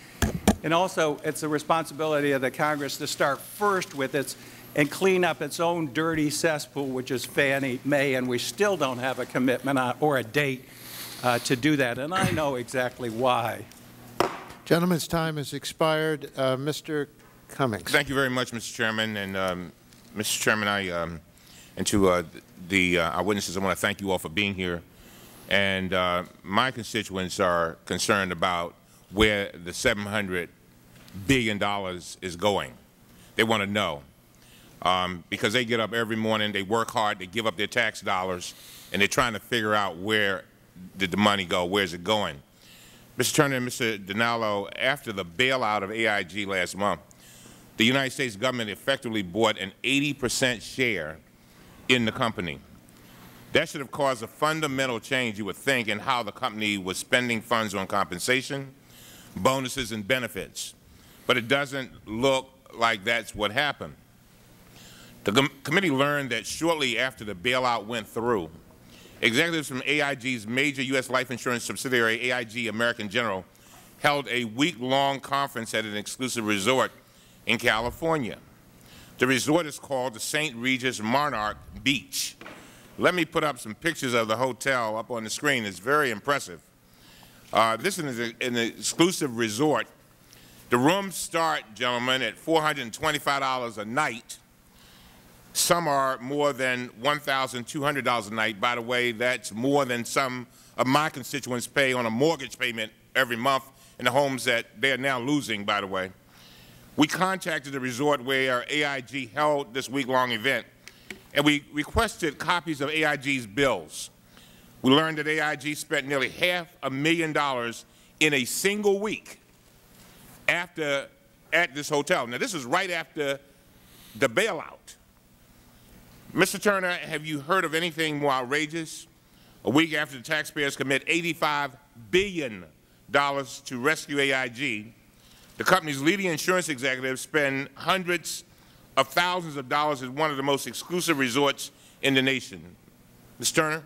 and also it's the responsibility of the Congress to start first with its, and clean up its own dirty cesspool, which is Fannie Mae, and we still don't have a commitment on- or a date uh, to do that, and I know exactly why. Gentleman's time has expired. Uh, Mr. Cummings. Thank you very much, Mr. Chairman. And, um, Mr. Chairman, I, um, and to uh, the, uh, our witnesses, I want to thank you all for being here. And uh, my constituents are concerned about where the $700 billion is going. They want to know. Um, because they get up every morning, they work hard, they give up their tax dollars, and they're trying to figure out where did the money go, where's it going. Mr. Turner and Mr. Dinallo, after the bailout of AIG last month, the United States government effectively bought an 80 percent share in the company. That should have caused a fundamental change, you would think, in how the company was spending funds on compensation, bonuses, and benefits. But it doesn't look like that's what happened. The com committee learned that shortly after the bailout went through, executives from AIG's major U.S. life insurance subsidiary, AIG American General, held a week-long conference at an exclusive resort in California. The resort is called the St. Regis Monarch Beach. Let me put up some pictures of the hotel up on the screen. It's very impressive. Uh, this is an exclusive resort. The rooms start, gentlemen, at $425 a night. Some are more than $1,200 a night. By the way, that's more than some of my constituents pay on a mortgage payment every month in the homes that they are now losing, by the way. We contacted the resort where AIG held this week-long event, and we requested copies of AIG's bills. We learned that AIG spent nearly half a million dollars in a single week after at this hotel. Now, this is right after the bailout. Mr. Turner, have you heard of anything more outrageous? A week after the taxpayers commit $85 billion to rescue AIG, the company's leading insurance executives spend hundreds of thousands of dollars at one of the most exclusive resorts in the nation. Mr. Turner?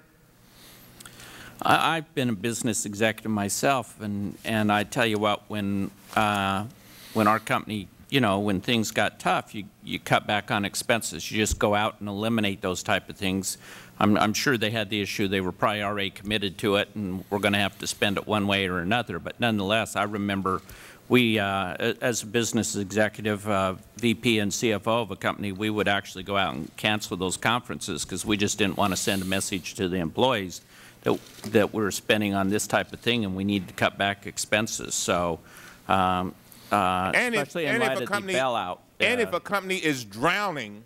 I've been a business executive myself, and, and I tell you what, when, uh, when our company you know, when things got tough, you, you cut back on expenses. You just go out and eliminate those type of things. I'm, I'm sure they had the issue, they were probably already committed to it, and we're going to have to spend it one way or another. But nonetheless, I remember we, uh, as a business executive, uh, VP and CFO of a company, we would actually go out and cancel those conferences because we just didn't want to send a message to the employees that, that we're spending on this type of thing and we need to cut back expenses. So, um, uh, And if- in and if a company- bailout. And uh, if a company is drowning,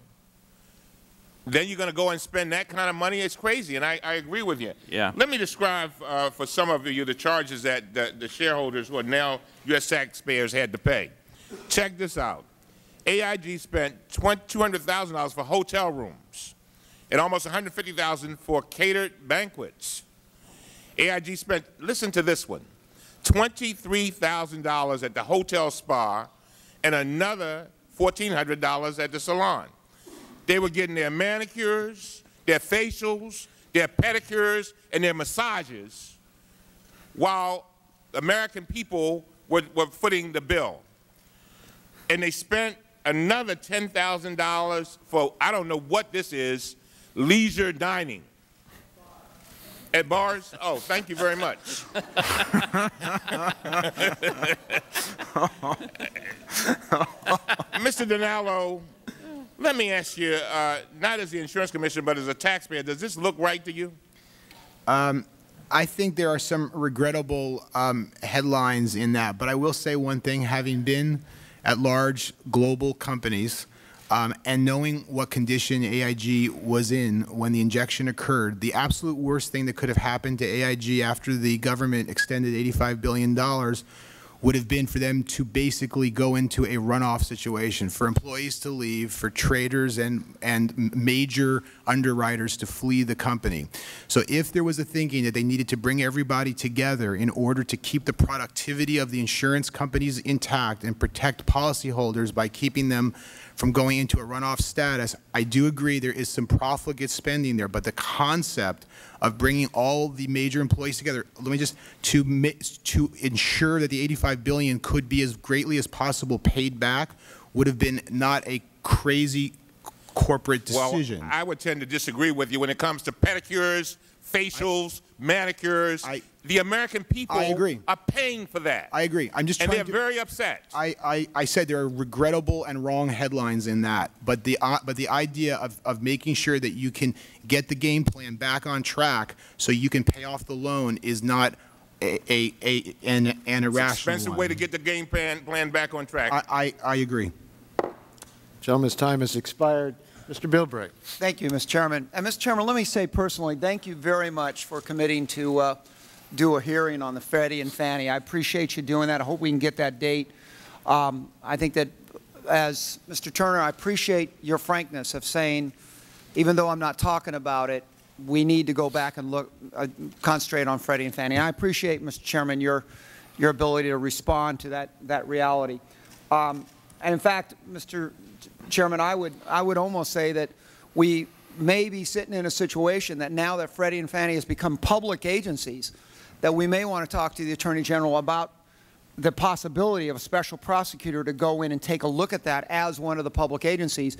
then you're going to go and spend that kind of money? It's crazy, and I, I agree with you. Yeah. Let me describe uh, for some of you the charges that the, the shareholders who are now U.S. taxpayers had to pay. Check this out. AIG spent $200,000 for hotel rooms and almost $150,000 for catered banquets. AIG spent, listen to this one, $23,000 at the hotel spa and another $1,400 at the salon. They were getting their manicures, their facials, their pedicures, and their massages while American people were, were footing the bill. And they spent another $10,000 for, I don't know what this is, leisure dining. At bars? Oh, thank you very much. [laughs] Mr. Dinallo, let me ask you, uh, not as the insurance commissioner, but as a taxpayer, does this look right to you? I think there are some regrettable um, headlines in that, but I will say one thing, having been at large global companies um, and knowing what condition AIG was in when the injection occurred, the absolute worst thing that could have happened to AIG after the government extended $85 billion would have been for them to basically go into a runoff situation, for employees to leave, for traders and, and major underwriters to flee the company. So if there was a thinking that they needed to bring everybody together in order to keep the productivity of the insurance companies intact and protect policyholders by keeping them from going into a runoff status, I do agree there is some profligate spending there, but the concept of bringing all the major employees together, let me just, to, to ensure that the 85 billion could be as greatly as possible paid back would have been not a crazy corporate decision. Well, I would tend to disagree with you when it comes to pedicures, facials, manicures. I- the American people I agree. are paying for that. I agree. I'm just and they're to. very upset. I, I, I said there are regrettable and wrong headlines in that, but the uh, but the idea of, of making sure that you can get the game plan back on track so you can pay off the loan is not a, a, a an, an irrational Expensive one. way to get the game plan, plan back on track. I, I, I agree. Gentleman's time has expired. Mr. Bilbray. Thank you, Mr. Chairman. And Mr. Chairman, let me say personally, thank you very much for committing to uh, do a hearing on the Freddie and Fannie. I appreciate you doing that. I hope we can get that date. Um, I think that, as Mr. Turner, I appreciate your frankness of saying, even though I'm not talking about it, we need to go back and look, uh, concentrate on Freddie and Fannie. I appreciate, Mr. Chairman, your your ability to respond to that that reality. Um, and in fact, Mr. Chairman, I would I would almost say that we may be sitting in a situation that now that Freddie and Fannie has become public agencies, that we may want to talk to the Attorney General about the possibility of a special prosecutor to go in and take a look at that as one of the public agencies.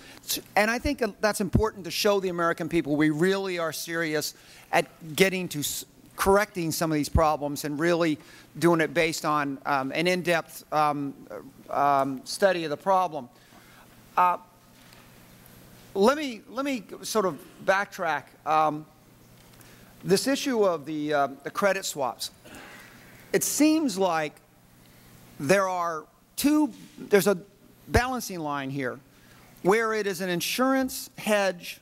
And I think that's important to show the American people we really are serious at getting to correcting some of these problems and really doing it based on um, an in-depth um, um, study of the problem. Uh, let me let me sort of backtrack. This issue of the uh, the credit swaps. It seems like there are two. There's a balancing line here, where it is an insurance hedge,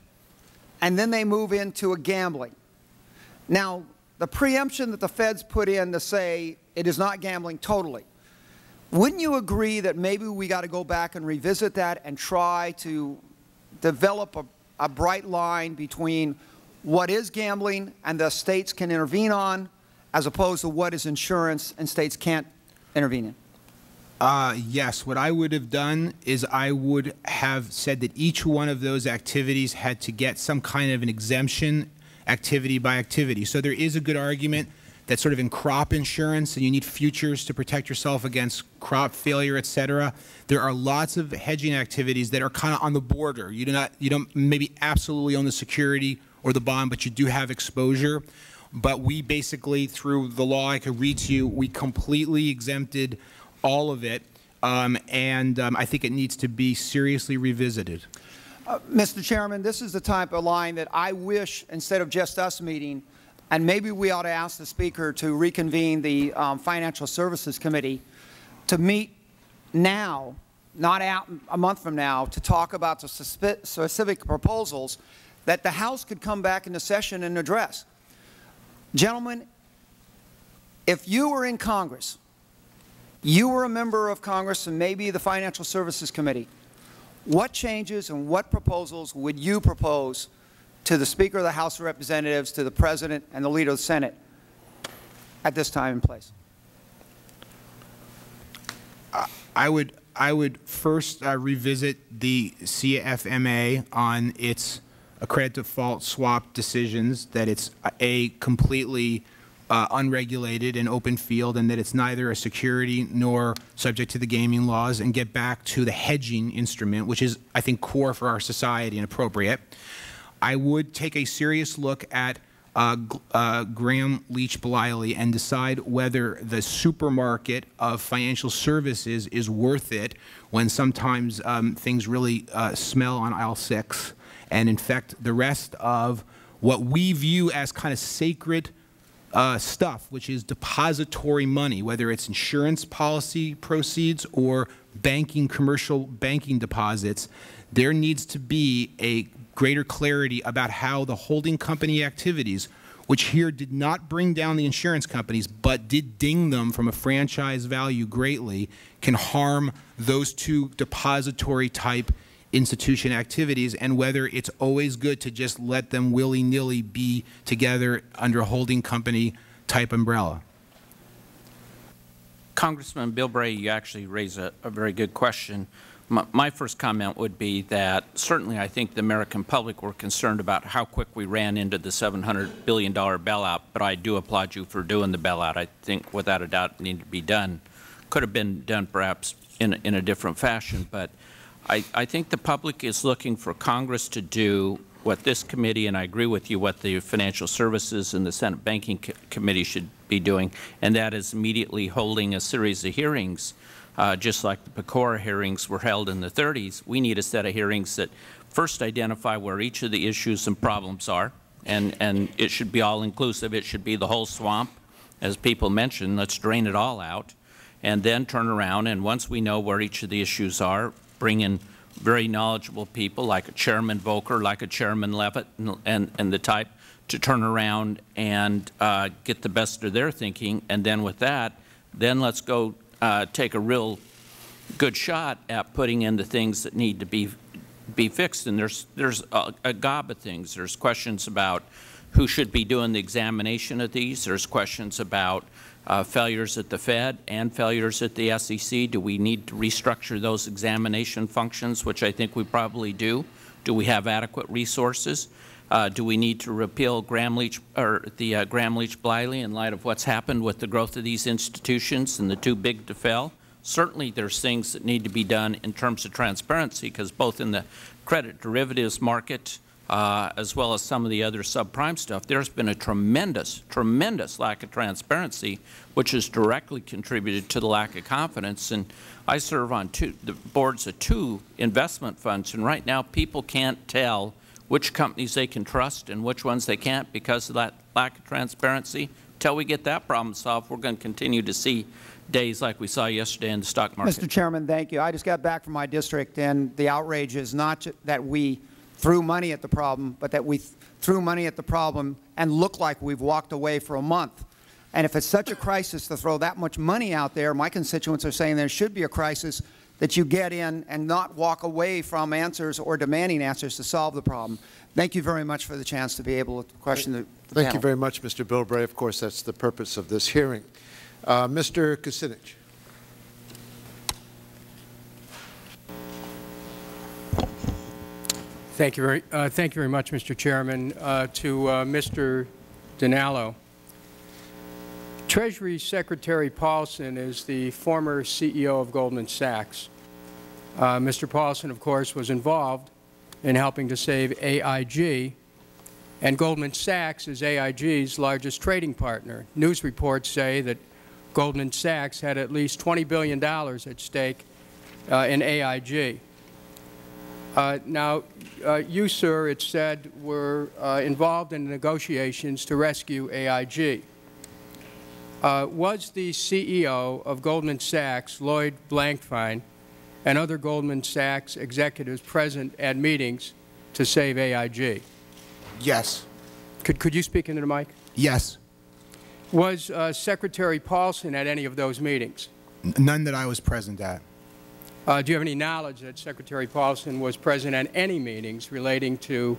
and then they move into a gambling. Now, the preemption that the feds put in to say it is not gambling totally. Wouldn't you agree that maybe we got to go back and revisit that and try to develop a, a bright line between what is gambling and the states can intervene on, as opposed to what is insurance and states can't intervene in? Uh, yes, what I would have done is I would have said that each one of those activities had to get some kind of an exemption activity by activity. So there is a good argument that sort of in crop insurance and you need futures to protect yourself against crop failure, et cetera. There are lots of hedging activities that are kind of on the border. You do not, you don't maybe absolutely own the security or the bond, but you do have exposure. But we basically, through the law I could read to you, we completely exempted all of it, um, and um, I think it needs to be seriously revisited. Uh, Mr. Chairman, this is the type of line that I wish, instead of just us meeting, and maybe we ought to ask the Speaker to reconvene the um, Financial Services Committee to meet now, not out a month from now, to talk about the specific proposals that the House could come back into session and address. Gentlemen, if you were in Congress, you were a member of Congress and maybe the Financial Services Committee, what changes and what proposals would you propose to the Speaker of the House of Representatives, to the President and the Leader of the Senate at this time and place? I would I would first uh, revisit the CFMA on its credit default swap decisions, that it's a completely uh, unregulated and open field and that it's neither a security nor subject to the gaming laws and get back to the hedging instrument, which is, I think, core for our society and appropriate. I would take a serious look at uh, uh, Gramm Leach Bliley and decide whether the supermarket of financial services is worth it when sometimes um, things really uh, smell on aisle six and infect the rest of what we view as kind of sacred uh, stuff, which is depository money, whether it's insurance policy proceeds or banking, commercial banking deposits, there needs to be a greater clarity about how the holding company activities, which here did not bring down the insurance companies but did ding them from a franchise value greatly, can harm those two depository type institution activities and whether it's always good to just let them willy-nilly be together under a holding company type umbrella. Congressman Bilbray, you actually raise a, a very good question. My, my, first comment would be that certainly I think the American public were concerned about how quick we ran into the $700 billion bailout, but I do applaud you for doing the bailout. I think without a doubt it needed to be done. Could have been done perhaps in, in a different fashion, but I, I think the public is looking for Congress to do what this committee, and I agree with you, what the Financial Services and the Senate Banking Co Committee should be doing, and that is immediately holding a series of hearings, uh, just like the Pecora hearings were held in the 30s. We need a set of hearings that first identify where each of the issues and problems are, and, and it should be all-inclusive. It should be the whole swamp. As people mentioned, let's drain it all out, and then turn around, and once we know where each of the issues are, bring in very knowledgeable people like a Chairman Volcker, like a Chairman Levitt and, and, and the type to turn around and uh, get the best of their thinking. And then with that, then let's go uh, take a real good shot at putting in the things that need to be be fixed. And there's there's a, a gob of things. There's questions about who should be doing the examination of these. There's questions about uh, failures at the Fed and failures at the SEC? Do we need to restructure those examination functions, which I think we probably do? Do we have adequate resources? Uh, do we need to repeal Gramm Leach or the uh, Gramm Leach Bliley in light of what's happened with the growth of these institutions and the too big to fail? Certainly, there's things that need to be done in terms of transparency, because both in the credit derivatives market uh, as well as some of the other subprime stuff, there's been a tremendous, tremendous lack of transparency, which has directly contributed to the lack of confidence. And I serve on two, the boards of two investment funds, and right now people can't tell which companies they can trust and which ones they can't because of that lack of transparency. Until we get that problem solved, we're going to continue to see days like we saw yesterday in the stock market. Mr. Chairman, thank you. I just got back from my district, and the outrage is not that we threw money at the problem, but that we th threw money at the problem and look like we've walked away for a month. And if it's such a crisis to throw that much money out there, my constituents are saying there should be a crisis that you get in and not walk away from answers or demanding answers to solve the problem. Thank you very much for the chance to be able to question the, the Thank panel. you very much, Mr. Bilbray. Of course, that's the purpose of this hearing. Uh, Mr. Kucinich. Thank you very, uh, thank you very much, Mr. Chairman. Uh, to uh, Mr. Dinallo, Treasury Secretary Paulson is the former CEO of Goldman Sachs. Uh, Mr. Paulson, of course, was involved in helping to save AIG, and Goldman Sachs is AIG's largest trading partner. News reports say that Goldman Sachs had at least $20 billion at stake uh, in AIG. Uh, now, uh, you, sir, it said, were uh, involved in negotiations to rescue AIG. Uh, was the CEO of Goldman Sachs, Lloyd Blankfein, and other Goldman Sachs executives present at meetings to save AIG? Yes. Could, could you speak into the mic? Yes. Was uh, Secretary Paulson at any of those meetings? N none that I was present at. Uh, do you have any knowledge that Secretary Paulson was present at any meetings relating to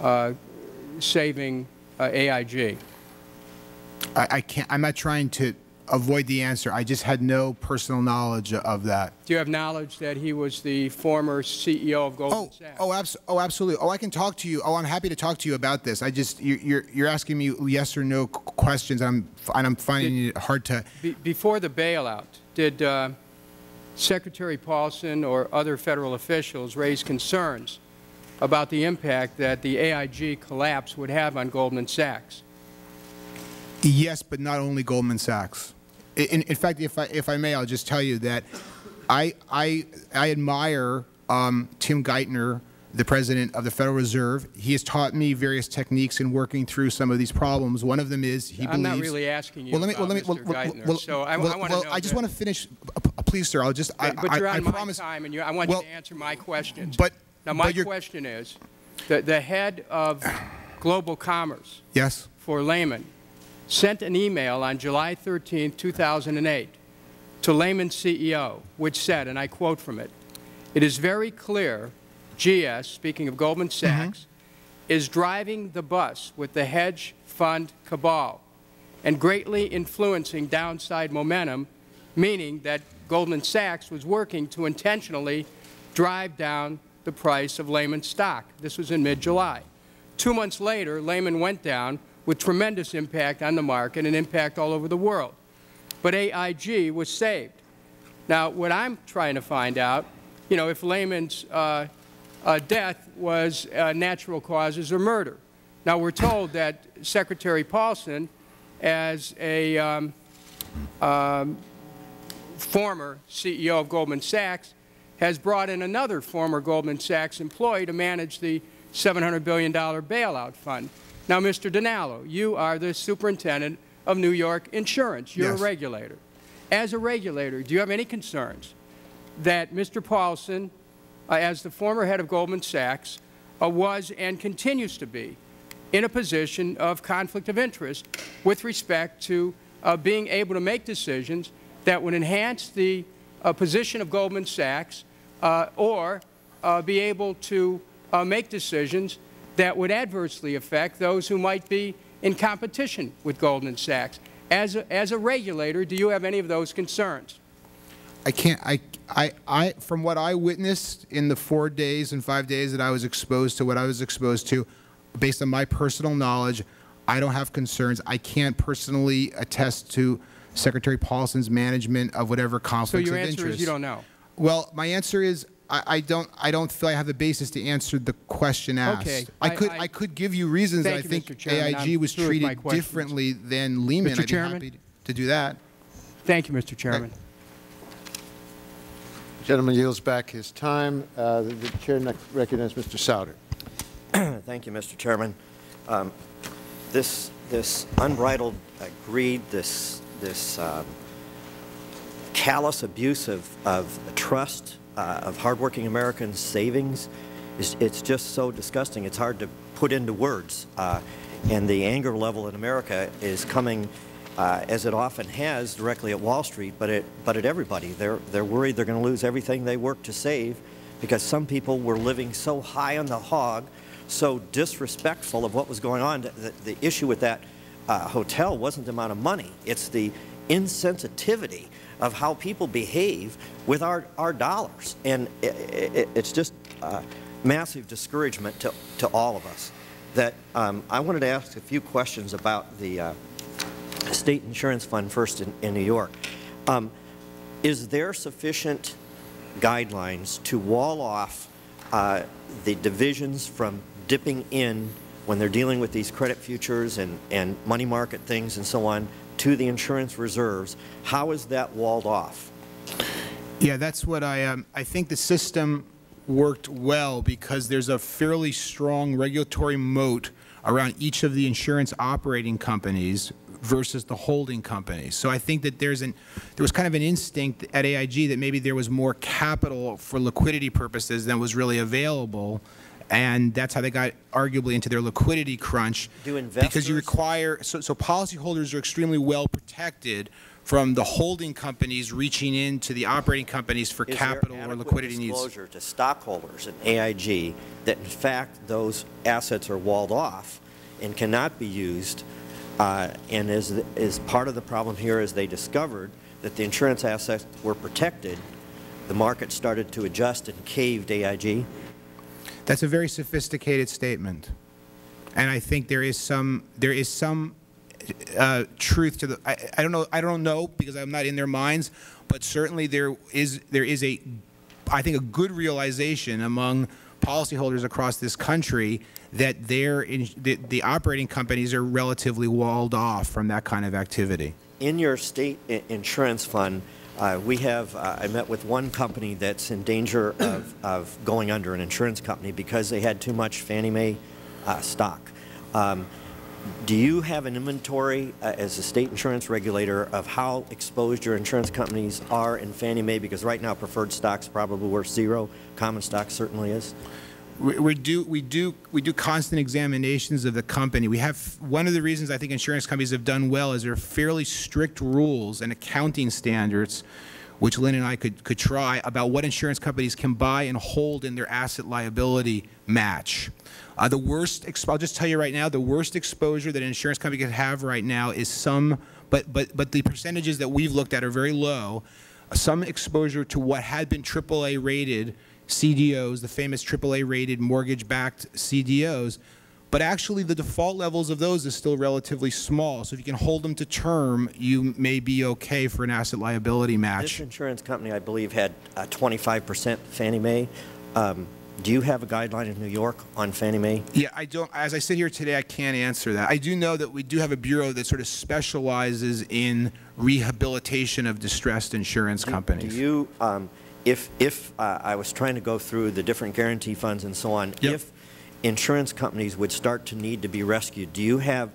uh, saving uh, AIG? I, I, can't. I'm not trying to avoid the answer. I just had no personal knowledge of that. Do you have knowledge that he was the former CEO of Goldman oh, Sachs? Oh, oh, absolutely. Oh, I can talk to you. Oh, I'm happy to talk to you about this. I just you're you're, you're asking me yes or no questions. And I'm and I'm finding did, it hard to. Be, before the bailout, did uh, Secretary Paulson or other federal officials raised concerns about the impact that the AIG collapse would have on Goldman Sachs? Yes, but not only Goldman Sachs. In, in fact, if I, if I may, I'll just tell you that I, I, I admire um, Tim Geithner, the President of the Federal Reserve. He has taught me various techniques in working through some of these problems. One of them is he I'm believes. not really asking you well, let me, well, let me, well, Geithner, well, so I, well, I well, I just want to finish. Uh, please, sir. I'll just. But, I, but you're I, on my promise. time, and you, I want you to answer my questions. But now, my question is, the, the head of global commerce Yes. for Lehman sent an email on July 13, 2008, to Lehman's CEO, which said, and I quote from it, "It is very clear, GS, speaking of Goldman Sachs, is driving the bus with the hedge fund cabal and greatly influencing downside momentum, meaning that Goldman Sachs was working to intentionally drive down the price of Lehman stock. This was in mid-July. Two months later, Lehman went down with tremendous impact on the market and impact all over the world. But AIG was saved. Now, what I'm trying to find out, you know, if Lehman's uh, uh, death was uh, natural causes or murder. Now, we're told that Secretary Paulson, as a um, um, former CEO of Goldman Sachs, has brought in another former Goldman Sachs employee to manage the $700 billion bailout fund. Now, Mr. Dinallo, you are the superintendent of New York Insurance. You're Yes. a regulator. As a regulator, do you have any concerns that Mr. Paulson, as the former head of Goldman Sachs, uh, was and continues to be in a position of conflict of interest with respect to uh, being able to make decisions that would enhance the uh, position of Goldman Sachs uh, or uh, be able to uh, make decisions that would adversely affect those who might be in competition with Goldman Sachs. As a, as a regulator, do you have any of those concerns? I can't. I, I, I. From what I witnessed in the four days and five days that I was exposed to what I was exposed to, based on my personal knowledge, I don't have concerns. I can't personally attest to Secretary Paulson's management of whatever conflicts of interest. So your answer interest. is you don't know. Well, my answer is I, I don't. I don't feel I have the basis to answer the question asked. Okay, I, I- could. I- could give you reasons that I think. Chairman. AIG I'm was through with my treated differently than Lehman. Mr. I'd be Chairman? happy to do that. Thank you, Mr. Chairman. Gentleman yields back his time. Uh, The chair recognizes Mr. Souder. [clears throat] Thank you, Mr. Chairman. Um, This, this unbridled uh, greed, this, this um, callous abuse of, of trust uh, of hardworking Americans' savings, is, it's just so disgusting. It's hard to put into words. Uh, And the anger level in America is coming, uh, as it often has, directly at Wall Street, but at, but at everybody. They're, they're worried they're going to lose everything they work to save because some people were living so high on the hog, so disrespectful of what was going on. The, the issue with that uh, hotel wasn't the amount of money, it's the insensitivity of how people behave with our, our dollars. And i i it's just uh, massive discouragement to, to all of us. That um, I wanted to ask a few questions about the, uh, state insurance fund first in, in New York. Um, is there sufficient guidelines to wall off uh, the divisions from dipping in when they're dealing with these credit futures and, and money market things and so on to the insurance reserves? How is that walled off? Yeah, that's what I, um, I think the system worked well because there's a fairly strong regulatory moat around each of the insurance operating companies versus the holding companies. So I think that there's an, there was kind of an instinct at AIG that maybe there was more capital for liquidity purposes than was really available. And that's how they got arguably into their liquidity crunch. Do investors? Because you require, so, so policyholders are extremely well protected from the holding companies reaching into the operating companies for Is capital or liquidity needs. disclosure to stockholders in AIG that in fact those assets are walled off and cannot be used? Uh, and as, is part of the problem here is they discovered that the insurance assets were protected, the market started to adjust and caved AIG? That's a very sophisticated statement, and I think there is some there is some uh, truth to the. I, I don't know. I don't know because I'm not in their minds, but certainly there is there is a, I think a good realization among policyholders across this country that their in, the, the operating companies are relatively walled off from that kind of activity. In your state insurance fund, uh, we have, uh, I met with one company that's in danger of, of going under, an insurance company, because they had too much Fannie Mae uh, stock. Um, do you have an inventory uh, as a state insurance regulator of how exposed your insurance companies are in Fannie Mae? Because right now preferred stock's probably worth zero, common stock certainly is. We, do we do we do constant examinations of the company. We have one of the reasons I think insurance companies have done well is there are fairly strict rules and accounting standards, which Lynn and I could could try about what insurance companies can buy and hold in their asset liability match. Uh, the worst, I'll just tell you right now, the worst exposure that an insurance company could have right now is some, but but but the percentages that we've looked at are very low. Some exposure to what had been AAA rated CDOs, the famous AAA rated mortgage backed CDOs, but actually the default levels of those is still relatively small. So if you can hold them to term, you may be okay for an asset liability match. This insurance company, I believe, had uh, 25% Fannie Mae. Um, Do you have a guideline in New York on Fannie Mae? Yeah, I don't, as I sit here today, I can't answer that. I do know that we do have a bureau that sort of specializes in rehabilitation of distressed insurance companies. Do you, um, if, if uh, I was trying to go through the different guarantee funds and so on, Yep. if insurance companies would start to need to be rescued, do you have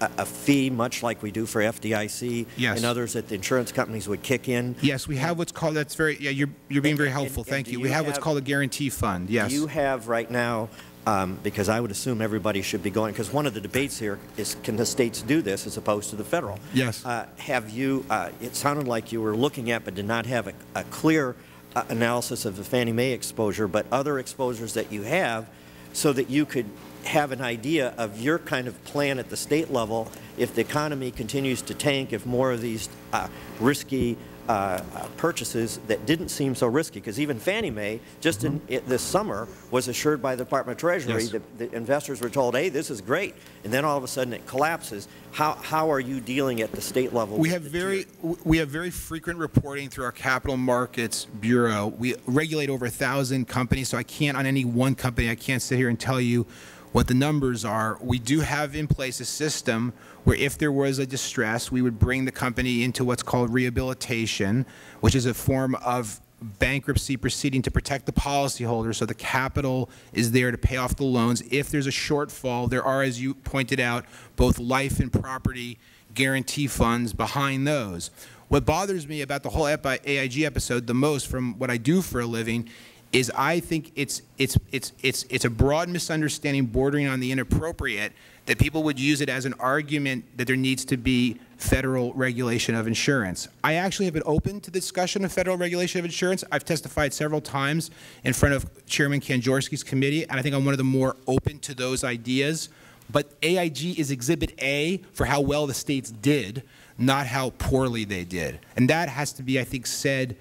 a, a fee, much like we do for FDIC? Yes. And others that the insurance companies would kick in? Yes, we have what's called, that's very, yeah, you're, you're being very And- and- helpful, and thank do you. We have what's called a guarantee fund, yes. Do you have right now, um, because I would assume everybody should be going, because one of the debates here is can the states do this as opposed to the federal? Yes. Uh, have you, uh, it sounded like you were looking at but did not have a, a clear analysis of the Fannie Mae exposure, but other exposures that you have so that you could have an idea of your kind of plan at the state level if the economy continues to tank, if more of these uh, risky uh, purchases that didn't seem so risky, because even Fannie Mae, just in it, this summer, was assured by the Department of Treasury Yes. that the investors were told, hey, this is great, and then all of a sudden it collapses. How, how are you dealing at the state level? We with have very we have very frequent reporting through our capital markets bureau. We regulate over a thousand companies, so I can't on any one company I can't sit here and tell you what the numbers are. We do have in place a system where if there was a distress, we would bring the company into what's called rehabilitation, which is a form of bankruptcy proceeding to protect the policyholder so the capital is there to pay off the loans. If there's a shortfall, there are, as you pointed out, both life and property guarantee funds behind those. What bothers me about the whole AIG episode the most from what I do for a living is I think it's, it's, it's, it's, it's a broad misunderstanding bordering on the inappropriate that people would use it as an argument that there needs to be federal regulation of insurance. I actually have been open to the discussion of federal regulation of insurance. I've testified several times in front of Chairman Kanjorski's committee, and I think I'm one of the more open to those ideas. But AIG is Exhibit A for how well the states did, not how poorly they did. And that has to be, I think, said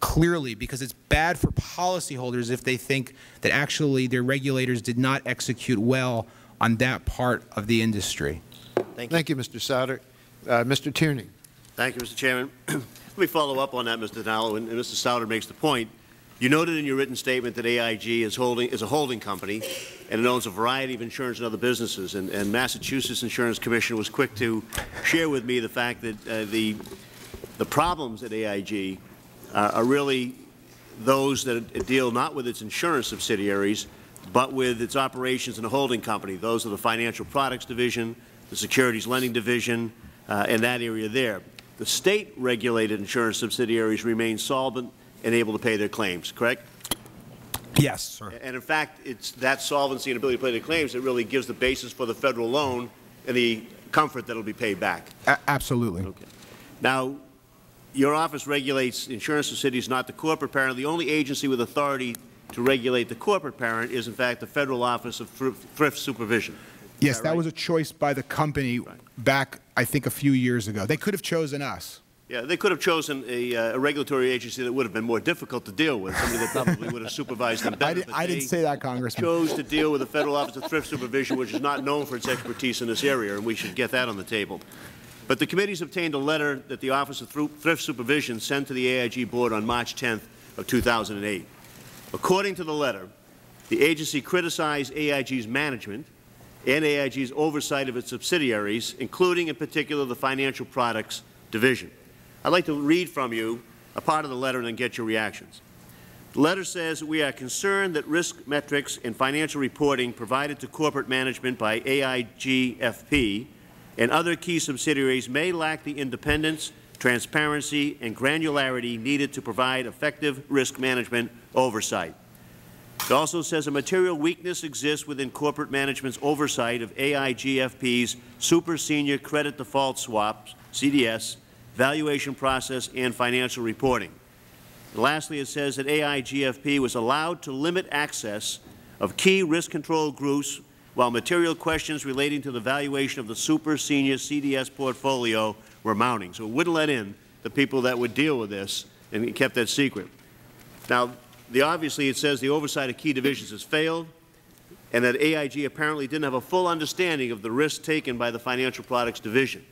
clearly because it's bad for policyholders if they think that actually their regulators did not execute well on that part of the industry. Thank you. Thank you, Mr. Souder. Uh, Mr. Tierney. Thank you, Mr. Chairman. [clears throat] Let me follow up on that, Mr. Dinallo, and, Mr. Souder makes the point. You noted in your written statement that AIG is, holding, is a holding company and it owns a variety of insurance and other businesses. And, and Massachusetts Insurance Commission was quick to share with me the fact that uh, the, the problems at AIG uh, are really those that deal not with its insurance subsidiaries, but with its operations in a holding company. Those are the Financial Products Division, the Securities Lending Division, uh, and that area there. The state-regulated insurance subsidiaries remain solvent and able to pay their claims, correct? Yes, sir. And in fact, it's that solvency and ability to pay their claims that really gives the basis for the federal loan and the comfort that it will be paid back. A absolutely. Okay. Now, your office regulates insurance subsidiaries, not the corporate parent. The only agency with authority to regulate the corporate parent is, in fact, the Federal Office of Thrift Supervision. Yes, that, right? was a choice by the company right. Back, I think, a few years ago. They could have chosen us. Yeah, they could have chosen a, uh, a, regulatory agency that would have been more difficult to deal with, somebody that probably would have supervised them [laughs] better. I, did, I didn't say that, Congressman. chose to deal with the Federal Office of Thrift Supervision, which is not known for its expertise in this area, and we should get that on the table. But the committee's obtained a letter that the Office of Thrift Supervision sent to the AIG Board on March 10th of 2008. According to the letter, the agency criticized AIG's management and AIG's oversight of its subsidiaries, including in particular the Financial Products Division. I'd like to read from you a part of the letter and then get your reactions. The letter says, we are concerned that risk metrics and financial reporting provided to corporate management by AIGFP and other key subsidiaries may lack the independence, transparency, and granularity needed to provide effective risk management oversight. It also says a material weakness exists within corporate management's oversight of AIGFP's super senior credit default swaps, CDS, valuation process, and financial reporting. And lastly, it says that AIGFP was allowed to limit access of key risk control groups while material questions relating to the valuation of the super senior CDS portfolio were mounting. So it wouldn't let in the people that would deal with this and kept that secret. Now, the, obviously it says the oversight of key divisions has failed and that AIG apparently didn't have a full understanding of the risk taken by the Financial Products Division.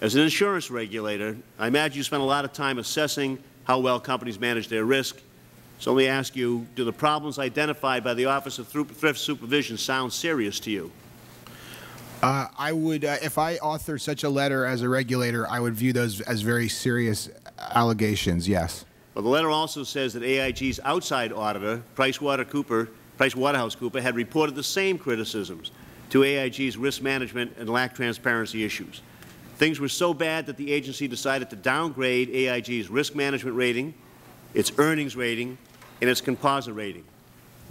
As an insurance regulator, I imagine you spend a lot of time assessing how well companies manage their risk. So let me ask you, do the problems identified by the Office of Thrift Supervision sound serious to you? Uh, I would, uh, if I authored such a letter as a regulator, I would view those as very serious allegations, yes. Well, the letter also says that AIG's outside auditor, PricewaterhouseCoopers, PricewaterhouseCoopers, had reported the same criticisms to AIG's risk management and lack transparency issues. Things were so bad that the agency decided to downgrade AIG's risk management rating, its earnings rating, and its composite rating.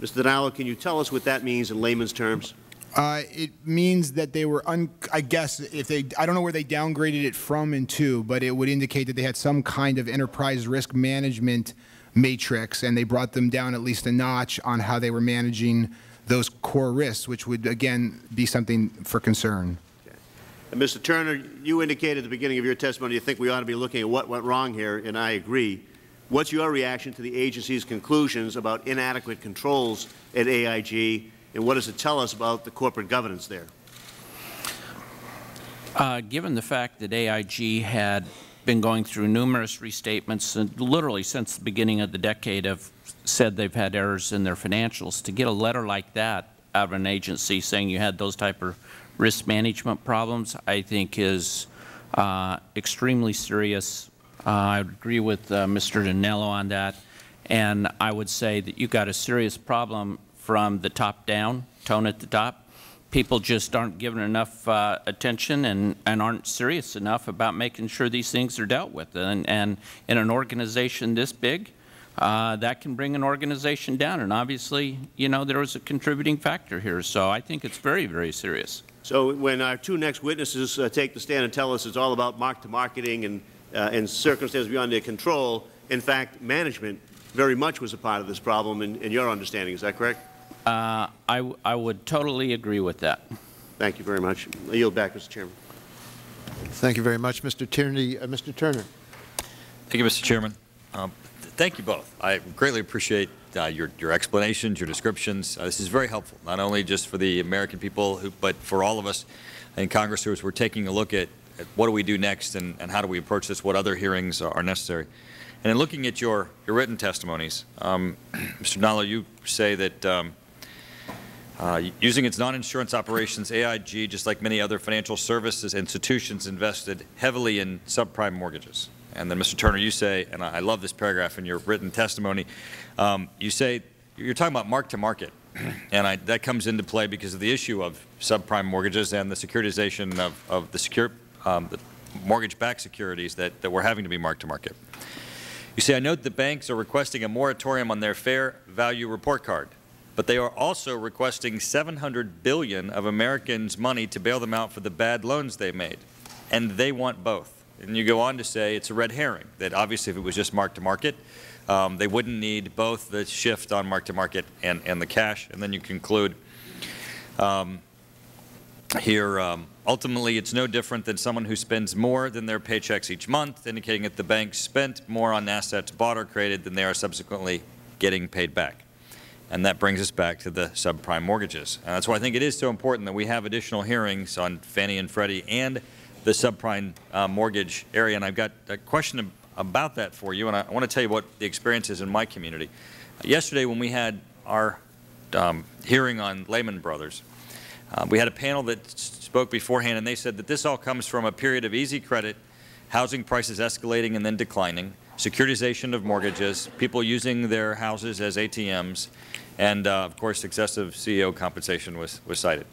Mr. Dinallo, can you tell us what that means in layman's terms? Uh, it means that they were, un- I guess, if they, I don't know where they downgraded it from and to, but it would indicate that they had some kind of enterprise risk management matrix, and they brought them down at least a notch on how they were managing those core risks, which would, again, be something for concern. And Mr. Turner, you indicated at the beginning of your testimony you think we ought to be looking at what went wrong here, and I agree. What's your reaction to the agency's conclusions about inadequate controls at AIG, and what does it tell us about the corporate governance there? Uh, given the fact that AIG had been going through numerous restatements, and literally since the beginning of the decade have said they've had errors in their financials, to get a letter like that out of an agency saying you had those type of risk management problems, I think is uh, extremely serious. Uh, I would agree with uh, Mr. Dinallo on that. And I would say that you've got a serious problem from the top down, tone at the top. People just aren't given enough uh, attention and, and aren't serious enough about making sure these things are dealt with. And, and in an organization this big, uh, that can bring an organization down. And obviously, you know, there was a contributing factor here. So I think it's very, very serious. So when our two next witnesses uh, take the stand and tell us it's all about mark-to-marketing and, uh, and circumstances beyond their control, in fact, management very much was a part of this problem in, in your understanding. Is that correct? Uh, I, I would totally agree with that. Thank you very much. I yield back, Mr. Chairman. Thank you very much, Mr. Tierney. Uh, Mr. Turner. Thank you, Mr. Chairman. Um, thank you both. I greatly appreciate uh, your, your explanations, your descriptions. Uh, this is very helpful, not only just for the American people, who, but for all of us in Congress who are taking a look at at what do we do next and, and how do we approach this, what other hearings are necessary. And in looking at your, your written testimonies, um, [clears throat] Mr. Nallo, you say that um, uh, using its non-insurance operations, AIG, just like many other financial services institutions, invested heavily in subprime mortgages. And then, Mr. Turner, you say, and I love this paragraph in your written testimony, um, you say you're talking about mark-to-market. [clears throat] and I, that comes into play because of the issue of subprime mortgages and the securitization of, of the, secure, um, the mortgage-backed securities that, that we're having to be mark-to-market. You say, I note that banks are requesting a moratorium on their fair value report card, but they are also requesting 700 billion of Americans' money to bail them out for the bad loans they made, and they want both. And you go on to say it's a red herring, that obviously if it was just mark-to-market, um, they wouldn't need both the shift on mark-to-market and, and the cash. And then you conclude um, here, um, ultimately, it's no different than someone who spends more than their paychecks each month, indicating that the bank spent more on assets bought or created than they are subsequently getting paid back. And that brings us back to the subprime mortgages. And that's why I think it is so important that we have additional hearings on Fannie and Freddie and the subprime uh, mortgage area. And I've got a question about that for you, and I, I want to tell you what the experience is in my community. Yesterday, when we had our um, hearing on Lehman Brothers, uh, we had a panel that spoke beforehand, and they said that this all comes from a period of easy credit, housing prices escalating and then declining, securitization of mortgages, people using their houses as ATMs, and, uh, of course, excessive CEO compensation was, was cited.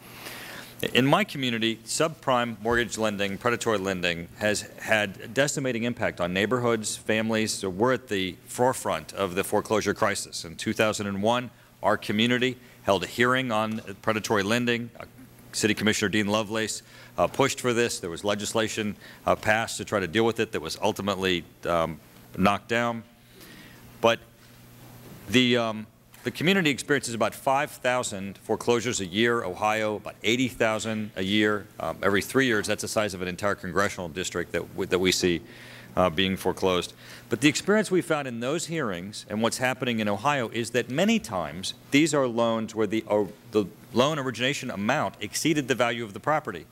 In my community, subprime mortgage lending, predatory lending, has had a decimating impact on neighborhoods, families. So we're at the forefront of the foreclosure crisis. In 2001, our community held a hearing on predatory lending. Uh, City Commissioner Dean Lovelace uh, pushed for this. There was legislation uh, passed to try to deal with it that was ultimately um, knocked down. But the um, the community experiences about 5,000 foreclosures a year. Ohio, about 80,000 a year. Um, every three years, that's the size of an entire congressional district that that we see uh, being foreclosed. But the experience we found in those hearings and what's happening in Ohio is that many times these are loans where the, uh, the loan origination amount exceeded the value of the property.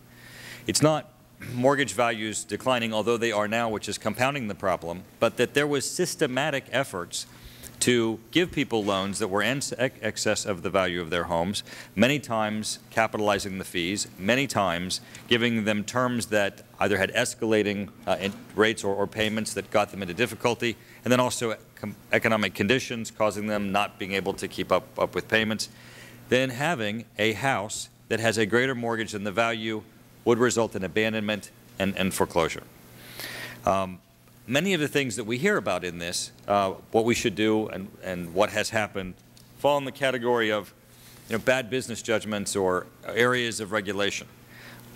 It's not mortgage values declining, although they are now, which is compounding the problem, but that there was systematic efforts to give people loans that were in excess of the value of their homes, many times capitalizing the fees, many times giving them terms that either had escalating uh, rates or, or, payments that got them into difficulty, and then also economic conditions causing them not being able to keep up, up with payments. Then having a house that has a greater mortgage than the value would result in abandonment and, and foreclosure. Um, many of the things that we hear about in this, uh, what we should do and, and what has happened, fall in the category of you know, bad business judgments or areas of regulation.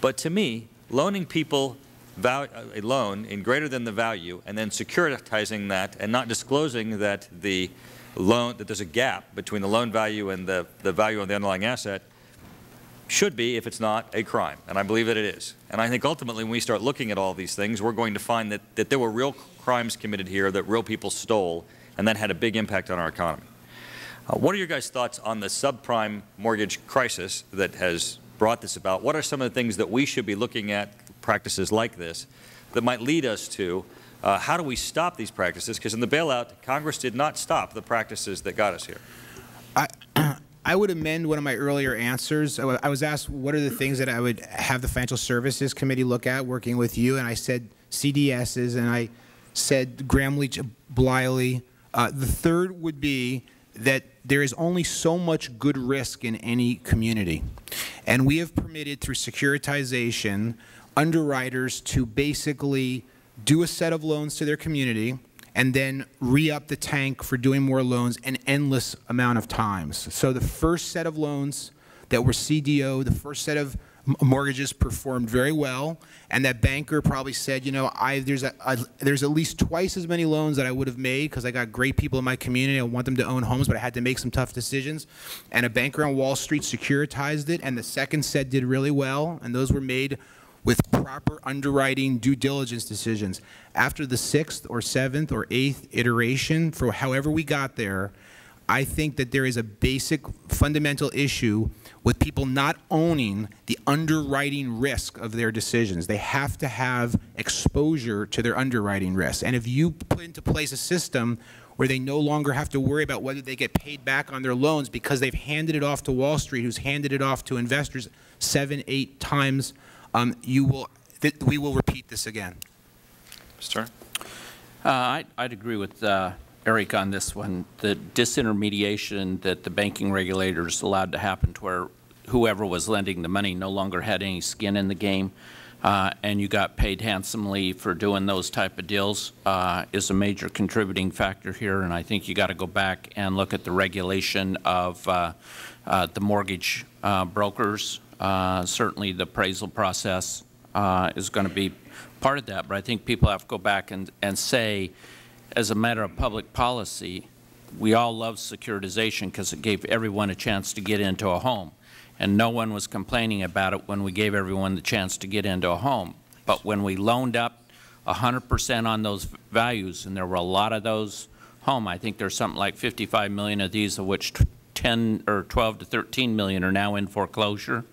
But to me, loaning people a loan in greater than the value and then securitizing that and not disclosing that the loan, that there's a gap between the loan value and the, the value of the underlying asset should be, if it's not, a crime. And I believe that it is. And I think ultimately when we start looking at all these things, we're going to find that, that there were real crimes committed here that real people stole, and that had a big impact on our economy. Uh, what are your guys' thoughts on the subprime mortgage crisis that has brought this about? What are some of the things that we should be looking at, practices like this, that might lead us to uh, how do we stop these practices? Because in the bailout, Congress did not stop the practices that got us here. I, would amend one of my earlier answers. I was asked what are the things that I would have the Financial Services Committee look at working with you, and I said CDSs, and I said Gramm Leach Bliley. Uh, the third would be that there is only so much good risk in any community. And we have permitted through securitization underwriters to basically do a set of loans to their community and then re-up the tank for doing more loans an endless amount of times. So the first set of loans that were CDO, the first set of mortgages performed very well, and that banker probably said, you know, I, there's, a, a, there's at least twice as many loans that I would have made because I got great people in my community. I want them to own homes, but I had to make some tough decisions. And a banker on Wall Street securitized it, and the second set did really well, and those were made with proper underwriting due diligence decisions. After the sixth or seventh or eighth iteration, for however we got there, I think that there is a basic fundamental issue with people not owning the underwriting risk of their decisions. They have to have exposure to their underwriting risk. And if you put into place a system where they no longer have to worry about whether they get paid back on their loans because they've handed it off to Wall Street, who's handed it off to investors seven, eight times, um, you will, we will repeat this again. Mr. Uh, I'd, I'd, agree with uh, Eric on this one. The disintermediation that the banking regulators allowed to happen to where whoever was lending the money no longer had any skin in the game, uh, and you got paid handsomely for doing those type of deals uh, is a major contributing factor here. And I think you got to go back and look at the regulation of uh, uh the mortgage uh, brokers. Uh, certainly, the appraisal process is going to be part of that. But I think people have to go back and, and say, as a matter of public policy, we all love securitization because it gave everyone a chance to get into a home. And no one was complaining about it when we gave everyone the chance to get into a home. But when we loaned up 100 percent on those values, and there were a lot of those home, I think there's something like 55 million of these, of which 10 or 12 to 13 million are now in foreclosure.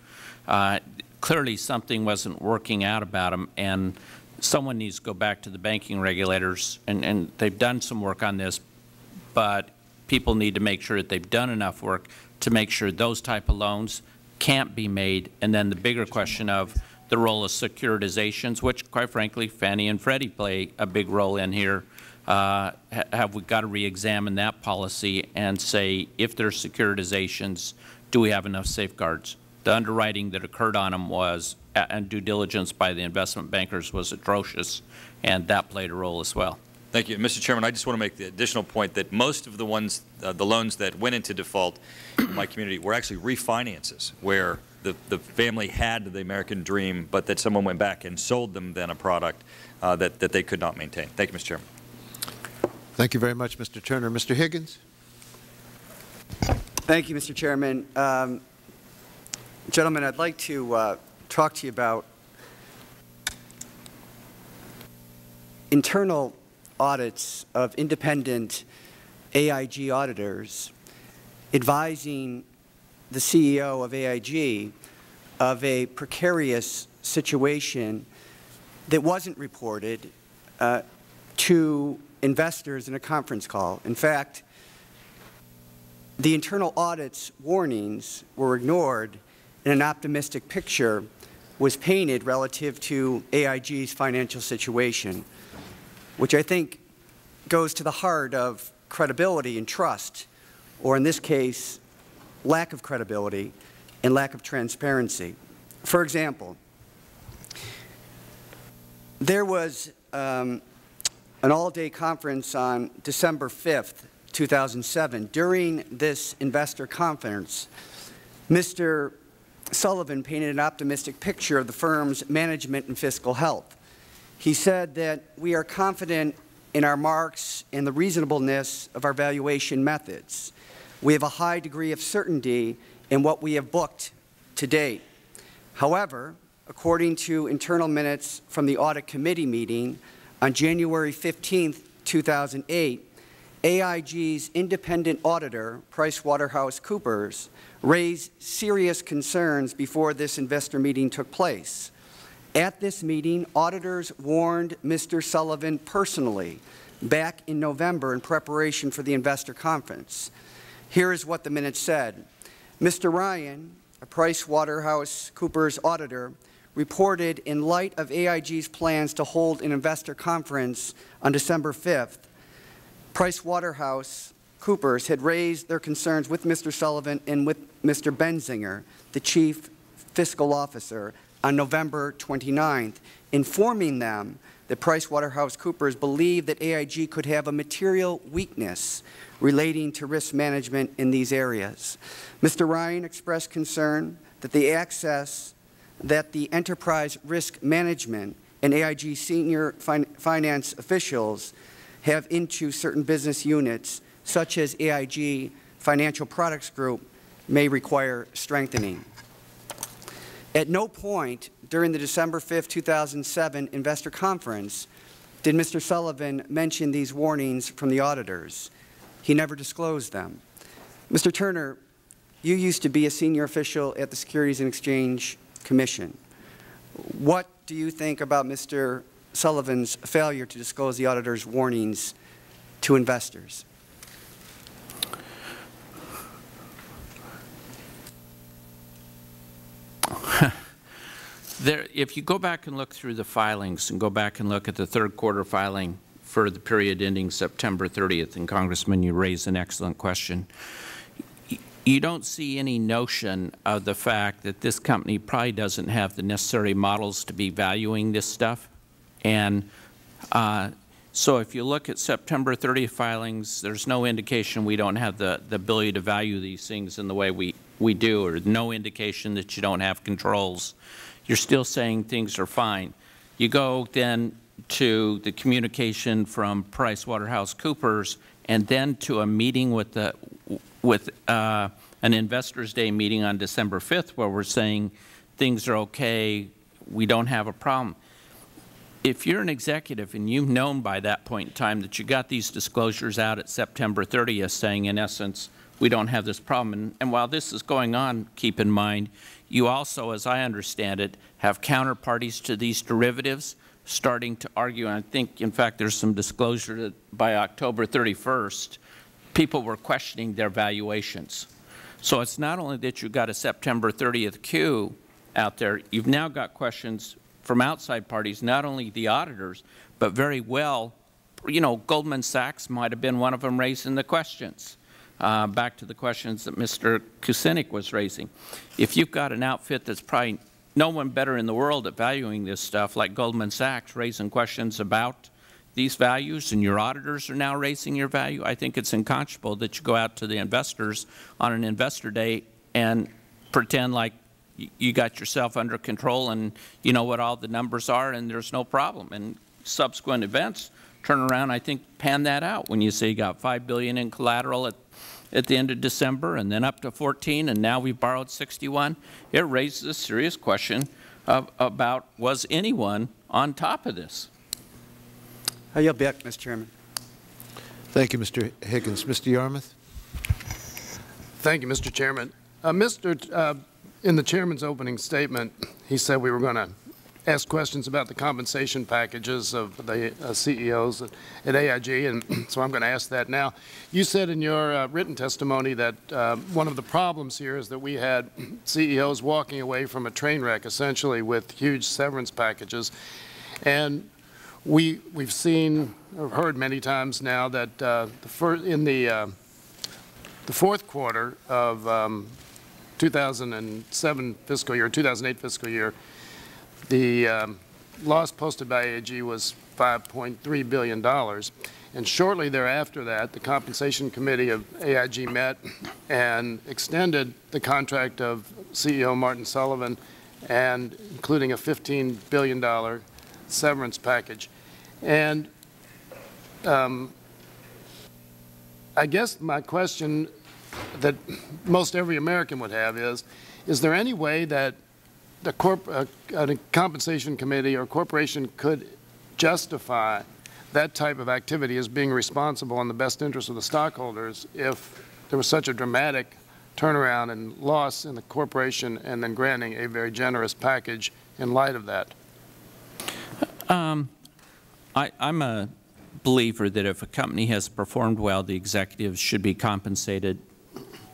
Uh, clearly something wasn't working out about them, and someone needs to go back to the banking regulators, and, and they've done some work on this, but people need to make sure that they've done enough work to make sure those type of loans can't be made. And then the bigger question of the role of securitizations, which, quite frankly, Fannie and Freddie play a big role in here. Uh, have we got to reexamine that policy and say, if there's securitizations, do we have enough safeguards? The underwriting that occurred on them was and due diligence by the investment bankers was atrocious, and that played a role as well. Thank you. Mr. Chairman, I just want to make the additional point that most of the ones, uh, the loans that went into default in my community were actually refinances, where the, the family had the American dream, but that someone went back and sold them then a product uh, that, that they could not maintain. Thank you, Mr. Chairman. Thank you very much, Mr. Turner. Mr. Higgins? Thank you, Mr. Chairman. Um, gentlemen, I'd like to uh, talk to you about internal audits of independent AIG auditors advising the CEO of AIG of a precarious situation that wasn't reported uh, to investors in a conference call. In fact, the internal audit's warnings were ignored in an optimistic picture was painted relative to AIG's financial situation, which I think goes to the heart of credibility and trust, or in this case, lack of credibility and lack of transparency. For example, there was um, an all-day conference on December 5th, 2007. During this investor conference, Mr. Sullivan painted an optimistic picture of the firm's management and fiscal health. He said that we are confident in our marks and the reasonableness of our valuation methods. We have a high degree of certainty in what we have booked to date. However, according to internal minutes from the Audit Committee meeting on January 15, 2008, AIG's independent auditor, PricewaterhouseCoopers, raised serious concerns before this investor meeting took place. At this meeting, auditors warned Mr. Sullivan personally back in November in preparation for the investor conference. Here is what the minutes said. Mr. Ryan, a PricewaterhouseCoopers auditor, reported in light of AIG's plans to hold an investor conference on December 5th, Pricewaterhouse Coopers had raised their concerns with Mr. Sullivan and with Mr. Bensinger, the chief fiscal officer, on November 29th, informing them that PricewaterhouseCoopers believed that AIG could have a material weakness relating to risk management in these areas. Mr. Ryan expressed concern that the access that the enterprise risk management and AIG senior fin finance officials have into certain business units such as AIG Financial Products Group, may require strengthening. At no point during the December 5, 2007 investor conference did Mr. Sullivan mention these warnings from the auditors. He never disclosed them. Mr. Turner, you used to be a senior official at the Securities and Exchange Commission. What do you think about Mr. Sullivan's failure to disclose the auditor's warnings to investors? [laughs] There, if you go back and look through the filings and go back and look at the third quarter filing for the period ending September 30th, and Congressman, you raise an excellent question. You don't see any notion of the fact that this company probably doesn't have the necessary models to be valuing this stuff. And uh, so if you look at September 30th filings, there's no indication we don't have the, the ability to value these things in the way we, we do, or no indication that you don't have controls you're still saying things are fine. You go then to the communication from PricewaterhouseCoopers and then to a meeting with the with uh, an Investors Day meeting on December 5th where we're saying things are okay, we don't have a problem. If you're an executive and you've known by that point in time that you got these disclosures out at September 30th saying in essence we don't have this problem, and, and while this is going on, keep in mind, you also, as I understand it, have counterparties to these derivatives starting to argue, and I think, in fact, there's some disclosure that by October 31st, people were questioning their valuations. So it's not only that you've got a September 30th Q out there, you've now got questions from outside parties, not only the auditors, but very well, you know, Goldman Sachs might have been one of them raising the questions uh, back to the questions that Mr. Kucinich was raising. If you've got an outfit that's probably no one better in the world at valuing this stuff, like Goldman Sachs, raising questions about these values, and your auditors are now raising your value, I think it's unconscionable that you go out to the investors on an investor day and pretend like you got yourself under control and you know what all the numbers are and there's no problem. And subsequent events turn around, I think, pan that out when you say you got 5 billion in collateral at at the end of December and then up to 14 and now we've borrowed 61, it raises a serious question of, about was anyone on top of this? I yield back, Mr. Chairman. Thank you, Mr. Higgins. Mr. Yarmuth. Thank you, Mr. Chairman. Uh, Mr. Uh, in the Chairman's opening statement, he said we were going to ask questions about the compensation packages of the uh, CEOs at, at, AIG, and [clears throat] so I'm going to ask that now. You said in your uh, written testimony that uh, one of the problems here is that we had [clears throat] CEOs walking away from a train wreck, essentially, with huge severance packages. And we, we've seen or heard many times now that uh, the in the, uh, the fourth quarter of um, 2007 fiscal year, 2008 fiscal year, the um, loss posted by AIG was $5.3 billion. And shortly thereafter that, the Compensation Committee of AIG met and extended the contract of CEO Martin Sullivan and including a $15 billion severance package. And um, I guess my question that most every American would have is, is there any way that the corp, uh, a compensation committee or corporation could justify that type of activity as being responsible in the best interest of the stockholders if there was such a dramatic turnaround and loss in the corporation and then granting a very generous package in light of that? Um, I, I'm a believer that if a company has performed well, the executives should be compensated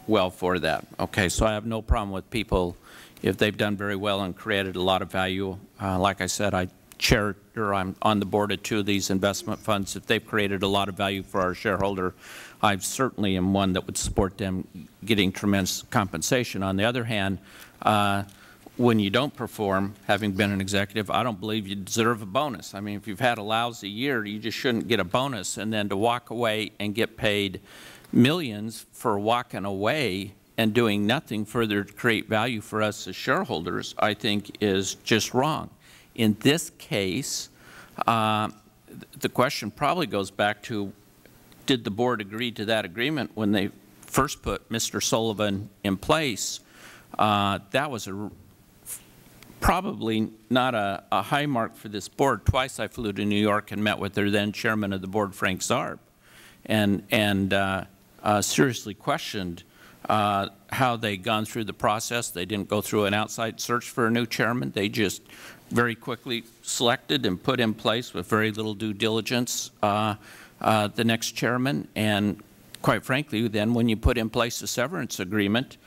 well for that. Okay, so I have no problem with people if they've done very well and created a lot of value. Uh, like I said, I chair or I'm on the board of two of these investment funds. If they've created a lot of value for our shareholder, I certainly am one that would support them getting tremendous compensation. On the other hand, uh, when you don't perform, having been an executive, I don't believe you deserve a bonus. I mean, if you've had a lousy year, you just shouldn't get a bonus. And then to walk away and get paid millions for walking away and doing nothing further to create value for us as shareholders, I think is just wrong. In this case, uh, the question probably goes back to, did the board agree to that agreement when they first put Mr. Sullivan in place? Uh, that was a probably not a, a, high mark for this board. Twice I flew to New York and met with their then chairman of the board, Frank Zarb, and, and uh, uh seriously questioned uh, how they'd gone through the process. They didn't go through an outside search for a new chairman. They just very quickly selected and put in place with very little due diligence uh, uh, the next chairman. And quite frankly, then when you put in place a severance agreement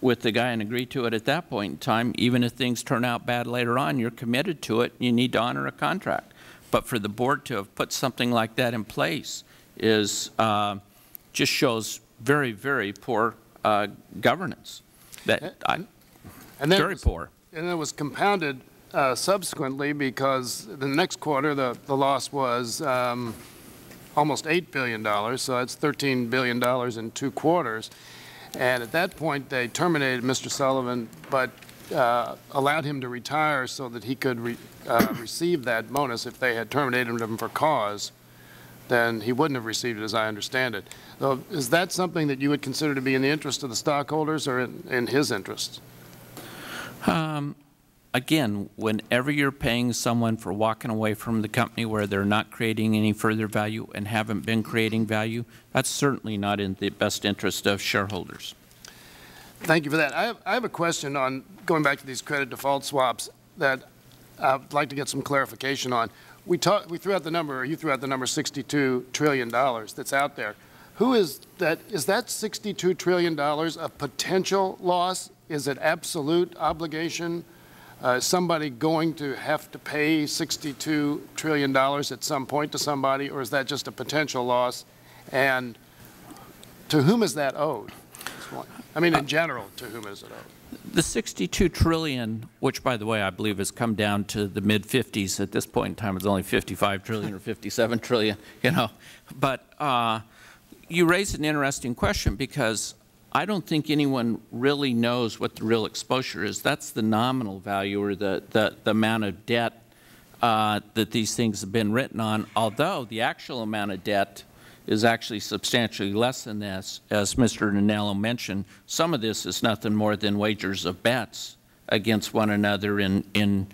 with the guy and agree to it at that point in time, even if things turn out bad later on, you're committed to it. You need to honor a contract. But for the board to have put something like that in place is uh, just shows very, very poor uh, governance. That I, And then very was- poor. And it was compounded uh, subsequently because the next quarter, the, the loss was um, almost $8 billion, so that's $13 billion in two quarters. And at that point, they terminated Mr. Sullivan, but uh, allowed him to retire so that he could re- uh, receive that bonus. If they had terminated him for cause, then he wouldn't have received it, as I understand it. So is that something that you would consider to be in the interest of the stockholders or in, in his interest? Um, again, whenever you're paying someone for walking away from the company where they're not creating any further value and haven't been creating value, that's certainly not in the best interest of shareholders. Thank you for that. I have, I have a question on going back to these credit default swaps that I'd like to get some clarification on. We talked, we threw out the number, or you threw out the number $62 trillion that's out there. Who is that, is that $62 trillion a potential loss? Is it absolute obligation? Uh, is somebody going to have to pay $62 trillion at some point to somebody, or is that just a potential loss? And to whom is that owed? I mean, in general, to whom is it owed? The 62 trillion, which by the way I believe has come down to the mid 50s at this point in time, it's only 55 trillion or [laughs] 57 trillion, you know. But uh, you raise an interesting question because I don't think anyone really knows what the real exposure is. That's the nominal value or the, the, the amount of debt uh, that these things have been written on, although the actual amount of debt is actually substantially less than this. As Mr. Dinallo mentioned, some of this is nothing more than wagers of bets against one another in, in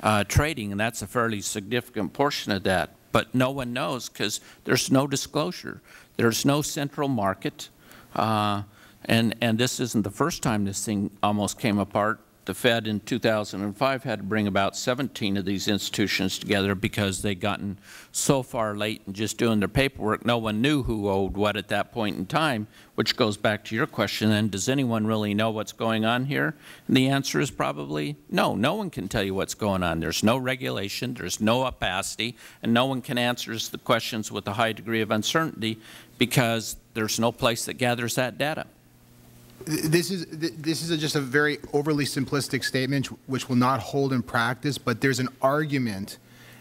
uh, trading, and that's a fairly significant portion of that. But no one knows because there's no disclosure. There's no central market, uh, and, and this isn't the first time this thing almost came apart. The Fed in 2005 had to bring about 17 of these institutions together because they'd gotten so far late in just doing their paperwork, no one knew who owed what at that point in time, which goes back to your question then, does anyone really know what's going on here? And the answer is probably no. No one can tell you what's going on. There's no regulation, there's no opacity, and no one can answer the questions with a high degree of uncertainty because there's no place that gathers that data. This is this is a, just a very overly simplistic statement, which will not hold in practice. But there's an argument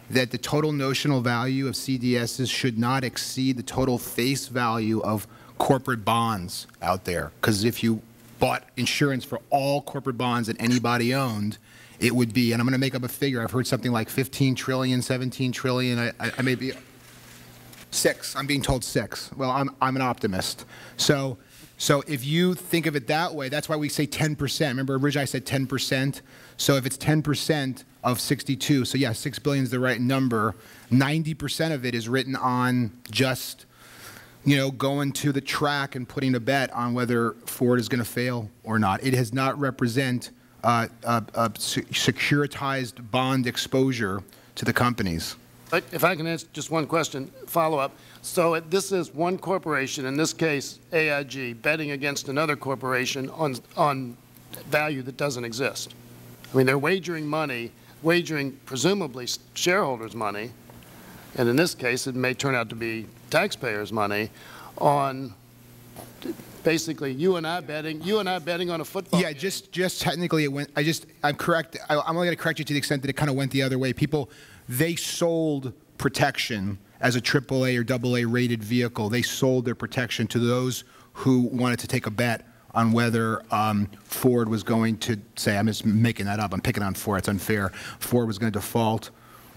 that the total notional value of CDSs should not exceed the total face value of corporate bonds out there. Because if you bought insurance for all corporate bonds that anybody owned, it would be, and I'm going to make up a figure. I've heard something like 15 trillion, 17 trillion. I, I, I may be six. I'm being told six. Well, I'm I'm an optimist. So. So if you think of it that way, that's why we say 10%. Remember, originally I said 10%. So if it's 10% of 62, so yeah, 6 billion is the right number. 90% of it is written on just, you know, going to the track and putting a bet on whether Ford is going to fail or not. It does not represent uh, securitized bond exposure to the companies. But If I can ask just one question, follow-up. So it- this is one corporation, in this case AIG, betting against another corporation on, on value that doesn't exist. I mean, they're wagering money, wagering presumably shareholders' money, and in this case, it may turn out to be taxpayers' money, on basically you and I betting, you and I betting on a football Yeah, just just technically it went. I just I'm correct. I, I'm only going to correct you to the extent that it kind of went the other way. People they sold protection as a AAA or AA rated vehicle. They sold their protection to those who wanted to take a bet on whether um, Ford was going to say, I'm just making that up. I'm picking on Ford. It's unfair. Ford was going to default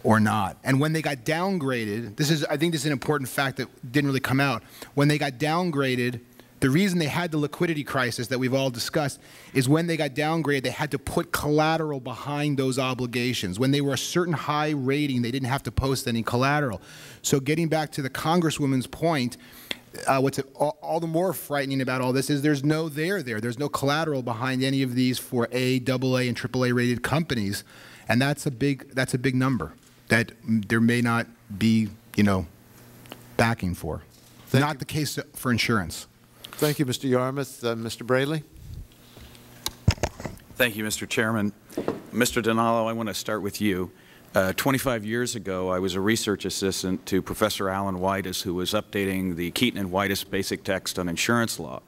or not. And when they got downgraded, this is I think this is an important fact that didn't really come out. When they got downgraded, the reason they had the liquidity crisis that we've all discussed is when they got downgraded, they had to put collateral behind those obligations. When they were a certain high rating, they didn't have to post any collateral. So getting back to the Congresswoman's point, uh, what's all, all, the more frightening about all this is there's no there there. There's no collateral behind any of these for A, AA, and AAA rated companies, and that's a big that's a big number that there may not be you know backing for. Thank not you. the case for insurance. Thank you, Mr. Yarmuth. Uh, Mr. Braley. Thank you, Mr. Chairman. Mr. Dinallo, I want to start with you. Uh, 25 years ago, I was a research assistant to Professor Alan Widiss, who was updating the Keeton and Widiss basic text on insurance law.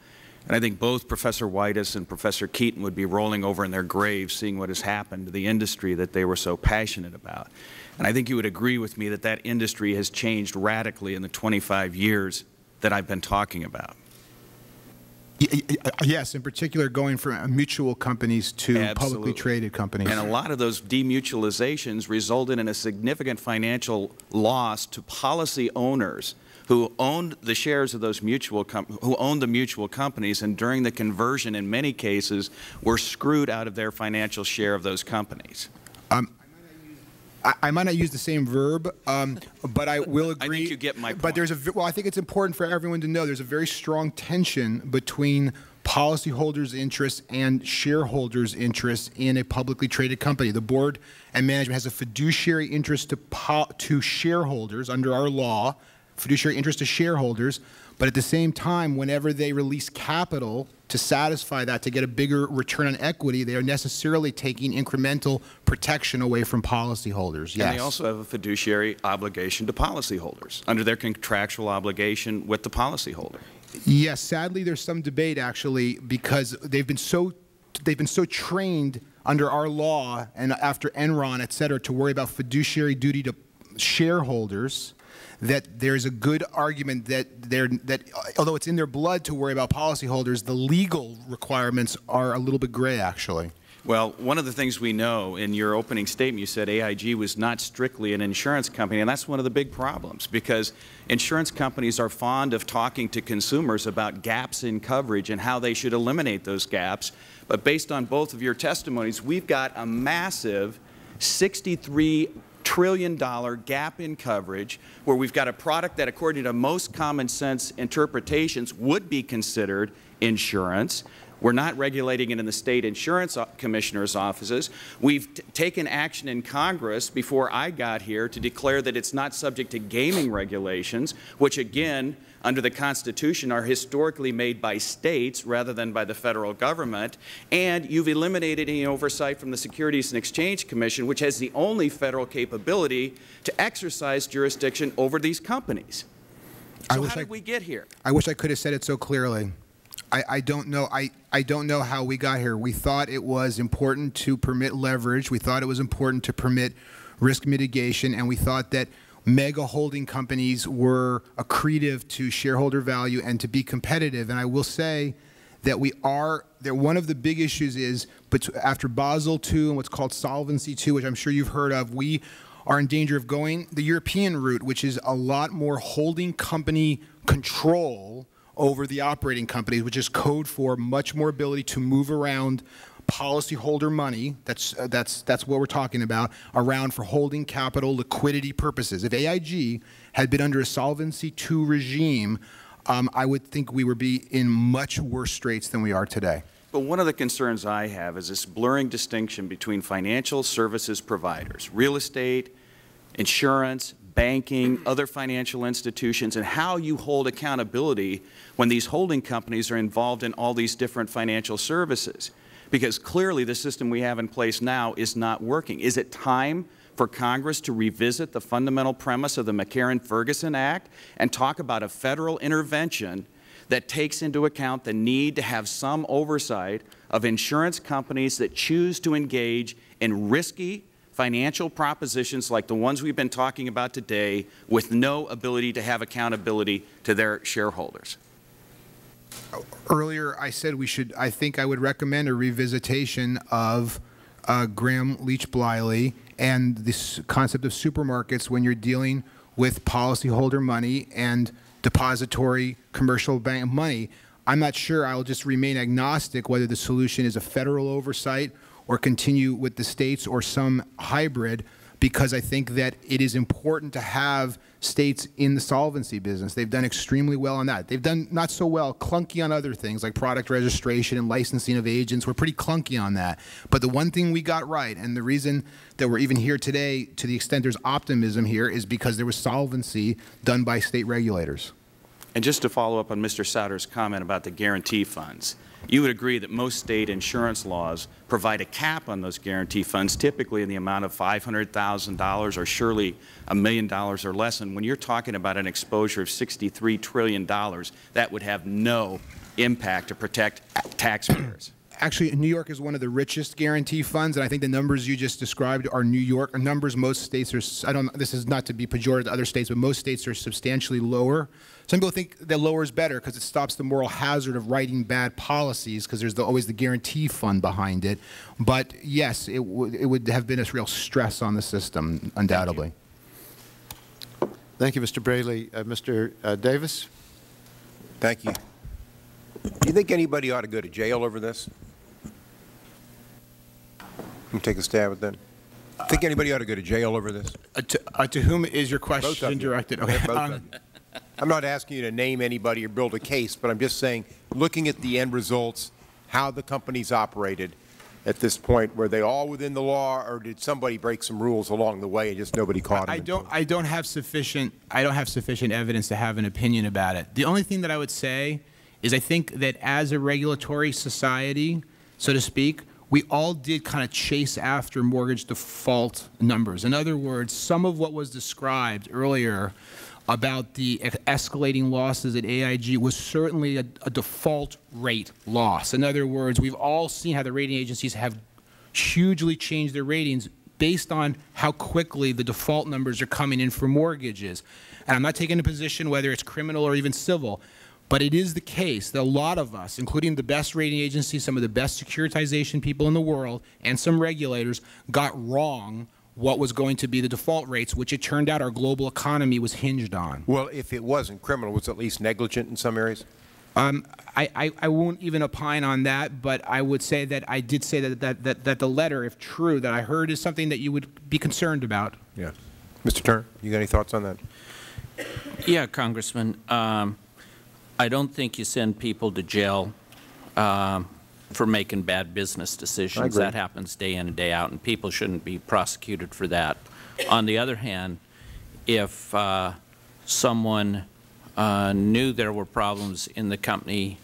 And I think both Professor Widiss and Professor Keeton would be rolling over in their graves seeing what has happened to the industry that they were so passionate about. And I think you would agree with me that that industry has changed radically in the 25 years that I've been talking about. Yes, in particular going from mutual companies to Absolutely. publicly traded companies. And a lot of those demutualizations resulted in a significant financial loss to policy owners who owned the shares of those mutual who owned the mutual companies and during the conversion in many cases were screwed out of their financial share of those companies. Um, I, I, might not use the same verb, um, but I will agree. I think you get my point. But there's a well, I think it's important for everyone to know there's a very strong tension between policyholders' interests and shareholders' interests in a publicly traded company. The board and management has a fiduciary interest to to shareholders under our law, fiduciary interest to shareholders, but at the same time, whenever they release capital to satisfy that, to get a bigger return on equity, they are necessarily taking incremental protection away from policyholders. Yes. And they also have a fiduciary obligation to policyholders under their contractual obligation with the policyholder. Yes, sadly, there's some debate actually because they've been so they've been so trained under our law and after Enron, et cetera, to worry about fiduciary duty to shareholders that there's a good argument that they're, that although it's in their blood to worry about policyholders, the legal requirements are a little bit gray, actually. Well, one of the things we know in your opening statement, you said AIG was not strictly an insurance company, and that's one of the big problems because insurance companies are fond of talking to consumers about gaps in coverage and how they should eliminate those gaps. But based on both of your testimonies, we've got a massive 63 trillion dollar gap in coverage where we've got a product that according to most common sense interpretations would be considered insurance. We're not regulating it in the state insurance commissioner's offices. We've taken action in Congress before I got here to declare that it's not subject to gaming regulations, which again under the Constitution are historically made by states rather than by the federal government, and you've eliminated any oversight from the Securities and Exchange Commission, which has the only federal capability to exercise jurisdiction over these companies. So how did I, we get here? I wish I could have said it so clearly. I, I, don't know. I, I don't know how we got here. We thought it was important to permit leverage. We thought it was important to permit risk mitigation, and we thought that mega holding companies were accretive to shareholder value and to be competitive. And I will say that we are, that one of the big issues is, but after Basel II and what's called Solvency II, which I'm sure you've heard of, we are in danger of going the European route, which is a lot more holding company control over the operating companies, which is code for much more ability to move around policyholder money, that's, uh, that's, that's what we're talking about, around for holding capital liquidity purposes. If AIG had been under a Solvency II regime, um, I would think we would be in much worse straits than we are today. But one of the concerns I have is this blurring distinction between financial services providers, real estate, insurance, banking, other financial institutions, and how you hold accountability when these holding companies are involved in all these different financial services because clearly the system we have in place now is not working. Is it time for Congress to revisit the fundamental premise of the McCarran-Ferguson Act and talk about a federal intervention that takes into account the need to have some oversight of insurance companies that choose to engage in risky financial propositions like the ones we've been talking about today with no ability to have accountability to their shareholders earlier I said we should, I think I would recommend a revisitation of uh, Gramm Leach Bliley and this concept of supermarkets when you're dealing with policyholder money and depository commercial bank money. I'm not sure. I'll just remain agnostic whether the solution is a federal oversight or continue with the states or some hybrid because I think that it is important to have states in the solvency business. They've done extremely well on that. They've done not so well, clunky on other things like product registration and licensing of agents. We're pretty clunky on that. But the one thing we got right, and the reason that we're even here today, to the extent there's optimism here, is because there was solvency done by state regulators. And just to follow up on Mr. Souder's comment about the guarantee funds, you would agree that most state insurance laws provide a cap on those guarantee funds, typically in the amount of $500,000 or surely a million dollars or less. And when you're talking about an exposure of $63 trillion, that would have no impact to protect taxpayers. Actually, New York is one of the richest guarantee funds, and I think the numbers you just described are New York numbers most states are. I don't. This is not to be pejorative to other states, but most states are substantially lower. Some people think that lower is better because it stops the moral hazard of writing bad policies because there's the, always the guarantee fund behind it. But yes, it would it would have been a real stress on the system, undoubtedly. Thank you, Thank you Mr. Braley. Uh, Mr. Uh, Davis. Thank you. Do you think anybody ought to go to jail over this? You take a stab at that. Think anybody ought to go to jail over this? Uh, to, uh, to, whom is your question directed? Okay. I'm not asking you to name anybody or build a case, but I'm just saying, looking at the end results, how the companies operated at this point, were they all within the law, or did somebody break some rules along the way and just nobody caught them? I don't. I don't have sufficient. I don't have sufficient evidence to have an opinion about it. The only thing that I would say is, I think that as a regulatory society, so to speak, we all did kind of chase after mortgage default numbers. In other words, some of what was described earlier about the escalating losses at AIG was certainly a, a, default rate loss. In other words, we've all seen how the rating agencies have hugely changed their ratings based on how quickly the default numbers are coming in for mortgages. And I'm not taking a position whether it's criminal or even civil. But it is the case that a lot of us, including the best rating agencies, some of the best securitization people in the world, and some regulators, got wrong what was going to be the default rates, which it turned out our global economy was hinged on. Well, if it wasn't criminal, was it at least negligent in some areas? Um, I, I, I, won't even opine on that, but I would say that I did say that, that, that, that the letter, if true, that I heard is something that you would be concerned about. Yeah. Mr. Turner, you got any thoughts on that? Yeah, Congressman. Um, I don't think you send people to jail um, for making bad business decisions. That happens day in and day out, and people shouldn't be prosecuted for that. On the other hand, if uh, someone uh, knew there were problems in the company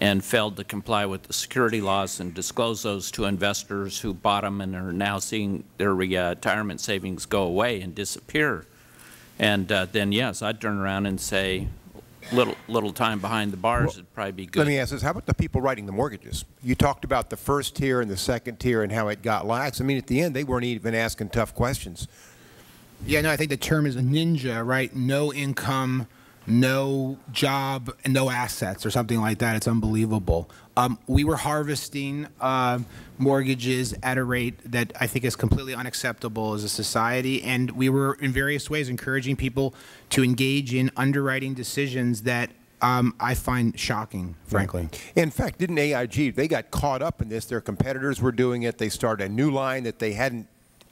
and failed to comply with the security laws and disclose those to investors who bought them and are now seeing their retirement savings go away and disappear, and uh, then yes, I'd turn around and say, little little time behind the bars well, would probably be good. Let me ask this: How about the people writing the mortgages? You talked about the first tier and the second tier and how it got lax. I mean, at the end, they weren't even asking tough questions. Yeah, no, I think the term is a ninja, right? No income, no job, no assets, or something like that. It's unbelievable. Um, we were harvesting uh, mortgages at a rate that I think is completely unacceptable as a society, and we were in various ways encouraging people to engage in underwriting decisions that um, I find shocking, frankly. In fact, didn't AIG, they got caught up in this. Their competitors were doing it. They started a new line that they hadn't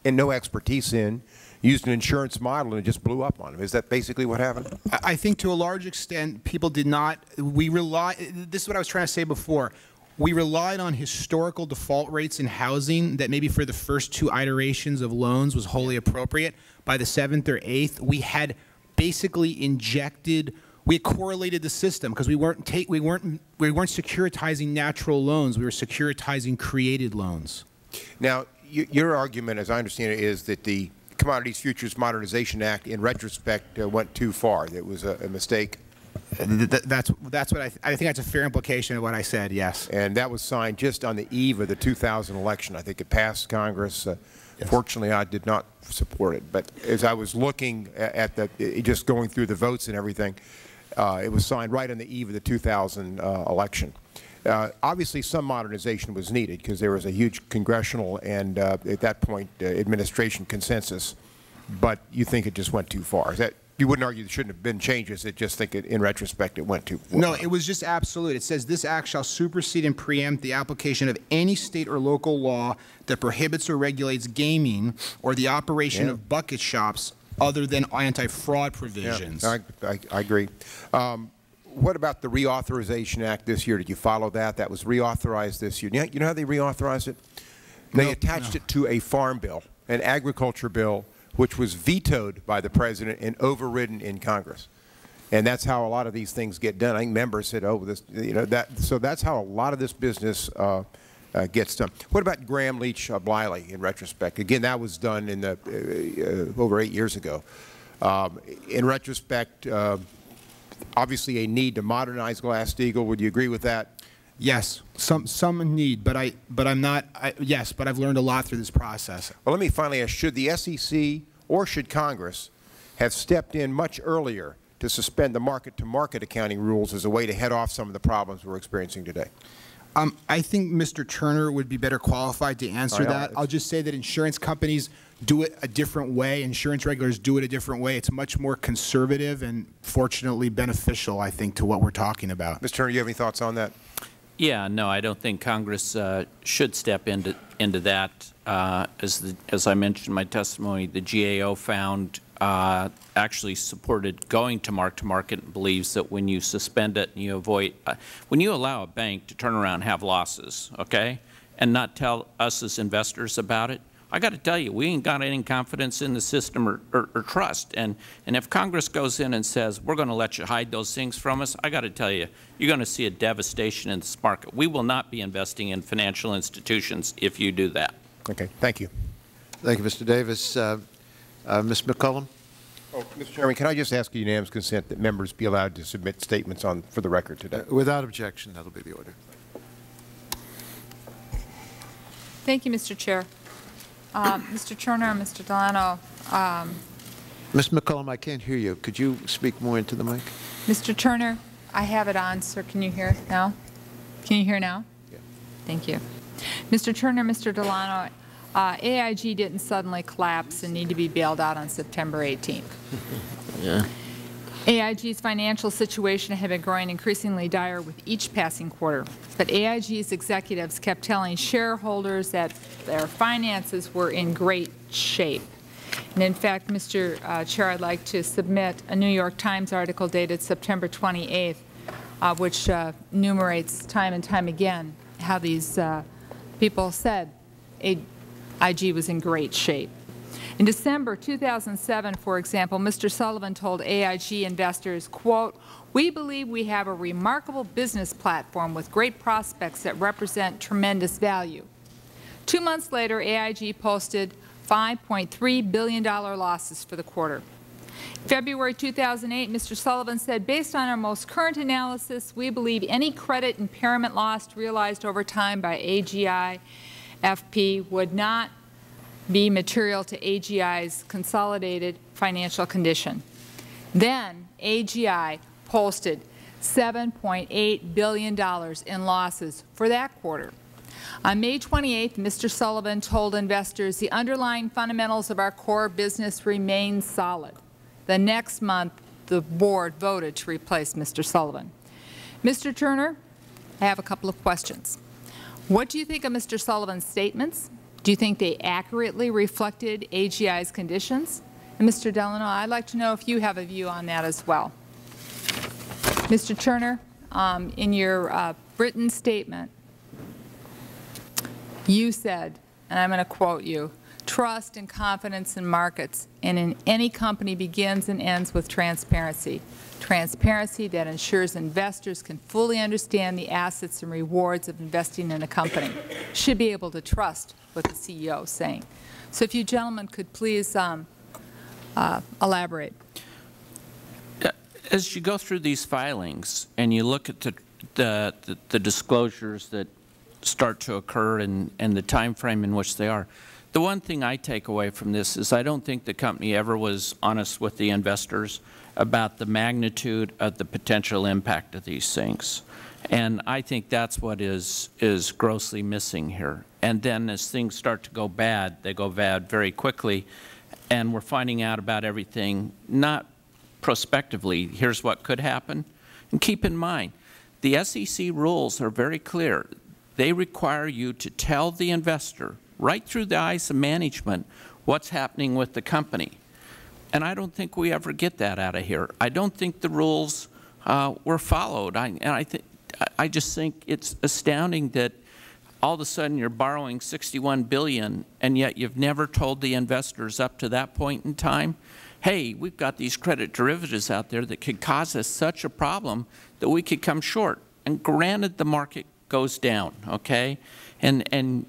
and no expertise in used an insurance model and it just blew up on them. Is that basically what happened? I think to a large extent, people did not. We rely. This is what I was trying to say before. We relied on historical default rates in housing that maybe for the first two iterations of loans was wholly appropriate. By the seventh or eighth, we had basically injected we correlated the system because we weren't take, we weren't we weren't securitizing natural loans. We were securitizing created loans. Now, your argument, as I understand it, is that the Commodities Futures Modernization Act, in retrospect, uh, went too far. It was a, a mistake. That's that's what I, th I think that's a fair implication of what I said. Yes. And that was signed just on the eve of the 2000 election. I think it passed Congress. Uh, yes. Fortunately, I did not support it. But as I was looking at the just going through the votes and everything, uh, it was signed right on the eve of the 2000 uh, election. Uh, obviously, some modernization was needed because there was a huge congressional and, uh, at that point, uh, administration consensus. But you think it just went too far. Is that you wouldn't argue there shouldn't have been changes. It just think it, in retrospect it went too far. No, it was just absolute. It says this act shall supersede and preempt the application of any state or local law that prohibits or regulates gaming or the operation Yeah. of bucket shops other than anti-fraud Yeah, provisions. I, I, I agree. Um, what about the Reauthorization Act this year? Did you follow that? That was reauthorized this year. You know, how they reauthorized it? They attached no. it to a farm bill, an agriculture bill, which was vetoed by the President and overridden in Congress. And that's how a lot of these things get done. I think members said, oh, this, you know, that, so that's how a lot of this business uh, uh, gets done. What about Gramm Leach uh, Bliley in retrospect? Again, that was done in the, uh, uh, over eight years ago. Um, in retrospect, uh, obviously a need to modernize Glass-Steagall. Would you agree with that? Yes, some some need, but I but I'm not. I, yes, but I've learned a lot through this process. Well, let me finally ask, should the SEC or should Congress have stepped in much earlier to suspend the mark-to-market accounting rules as a way to head off some of the problems we're experiencing today? Um, I think Mr. Turner would be better qualified to answer I know. that. I'll just say that insurance companies do it a different way. Insurance regulators do it a different way. It's much more conservative and fortunately beneficial, I think, to what we're talking about. Mr. Turner, you have any thoughts on that? Yeah, no, I don't think Congress uh, should step into into that. Uh, as the, as I mentioned in my testimony, the GAO found uh, actually supported going to mark to market and believes that when you suspend it and you avoid uh, when you allow a bank to turn around and have losses, okay, and not tell us as investors about it, I got to tell you, we ain't got any confidence in the system or, or, or trust. And, and if Congress goes in and says, we're going to let you hide those things from us, I got to tell you, you're going to see a devastation in this market. We will not be investing in financial institutions if you do that. Okay, thank you. Thank you, Mr. Davis. Uh, uh, Ms. McCollum? Oh, Mr. Chairman, can I just ask unanimous consent that members be allowed to submit statements on for the record today? Uh, Without objection, that'll be the order. Thank you, Mr. Chair. Um, Mr. Turner, Mr. Dinallo, um, Ms. McCollum, I can't hear you. Could you speak more into the mic? Mr. Turner, I have it on, sir. Can you hear now? Can you hear now? Yeah. Thank you. Mr. Turner, Mr. Dinallo, uh, AIG didn't suddenly collapse and need to be bailed out on September 18th. [laughs] Yeah. AIG's financial situation had been growing increasingly dire with each passing quarter, but AIG's executives kept telling shareholders that their finances were in great shape. And in fact, Mr. uh, Chair, I'd like to submit a New York Times article dated September 28th, uh, which uh, enumerates time and time again how these uh, people said AIG was in great shape. In December 2007, for example, Mr. Sullivan told AIG investors, quote, we believe we have a remarkable business platform with great prospects that represent tremendous value. Two months later, AIG posted $5.3 billion losses for the quarter. February 2008, Mr. Sullivan said, based on our most current analysis, we believe any credit impairment loss realized over time by AGI FP would not be material to AGI's consolidated financial condition. Then AGI posted $7.8 billion in losses for that quarter. On May 28th, Mr. Sullivan told investors the underlying fundamentals of our core business remain solid. The next month, the board voted to replace Mr. Sullivan. Mr. Turner, I have a couple of questions. What do you think of Mr. Sullivan's statements? Do you think they accurately reflected AGI's conditions? And Mr. Dinallo, I'd like to know if you have a view on that as well. Mr. Turner, um, in your uh, written statement, you said, and I'm going to quote you, trust and confidence in markets and in any company begins and ends with transparency. Transparency that ensures investors can fully understand the assets and rewards of investing in a company. Should be able to trust what the CEO is saying. So if you gentlemen could please um, uh, elaborate. As you go through these filings and you look at the, the, the, the disclosures that start to occur and, and the time frame in which they are, the one thing I take away from this is I don't think the company ever was honest with the investors about the magnitude of the potential impact of these things. And I think that's what is, is grossly missing here. And then as things start to go bad, they go bad very quickly. And we're finding out about everything, not prospectively, here's what could happen. And keep in mind, the SEC rules are very clear. They require you to tell the investor, right through the eyes of management, what's happening with the company. And I don't think we ever get that out of here. I don't think the rules uh, were followed. I, and I, th I just think it's astounding that all of a sudden you're borrowing 61 billion and yet you've never told the investors up to that point in time, hey, we've got these credit derivatives out there that could cause us such a problem that we could come short. And granted the market goes down, okay? And, and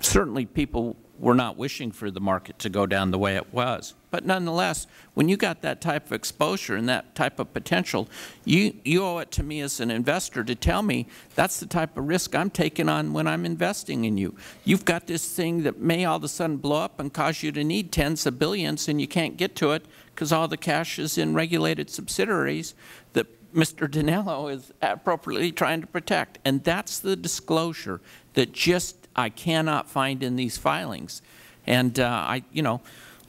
certainly people were not wishing for the market to go down the way it was. But nonetheless, when you got that type of exposure and that type of potential, you, you owe it to me as an investor to tell me that's the type of risk I'm taking on when I'm investing in you. You've got this thing that may all of a sudden blow up and cause you to need tens of billions and you can't get to it because all the cash is in regulated subsidiaries that Mr. Dinallo is appropriately trying to protect. And that's the disclosure that just I cannot find in these filings. And uh, I, you know,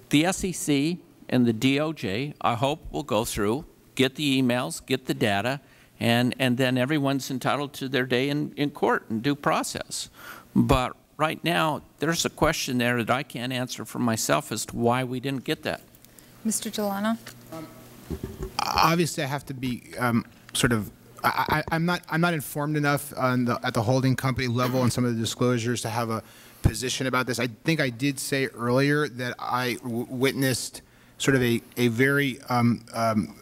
the SEC and the DOJ, I hope will go through, get the emails, get the data, and, and then everyone's entitled to their day in, in court and due process. But right now, there's a question there that I can't answer for myself as to why we didn't get that. Mr. Dinallo? Um, obviously, I have to be um, sort of I, am not I'm not informed enough the, at the holding company level on some of the disclosures to have a position about this. I think I did say earlier that I witnessed sort of a, a very um, um,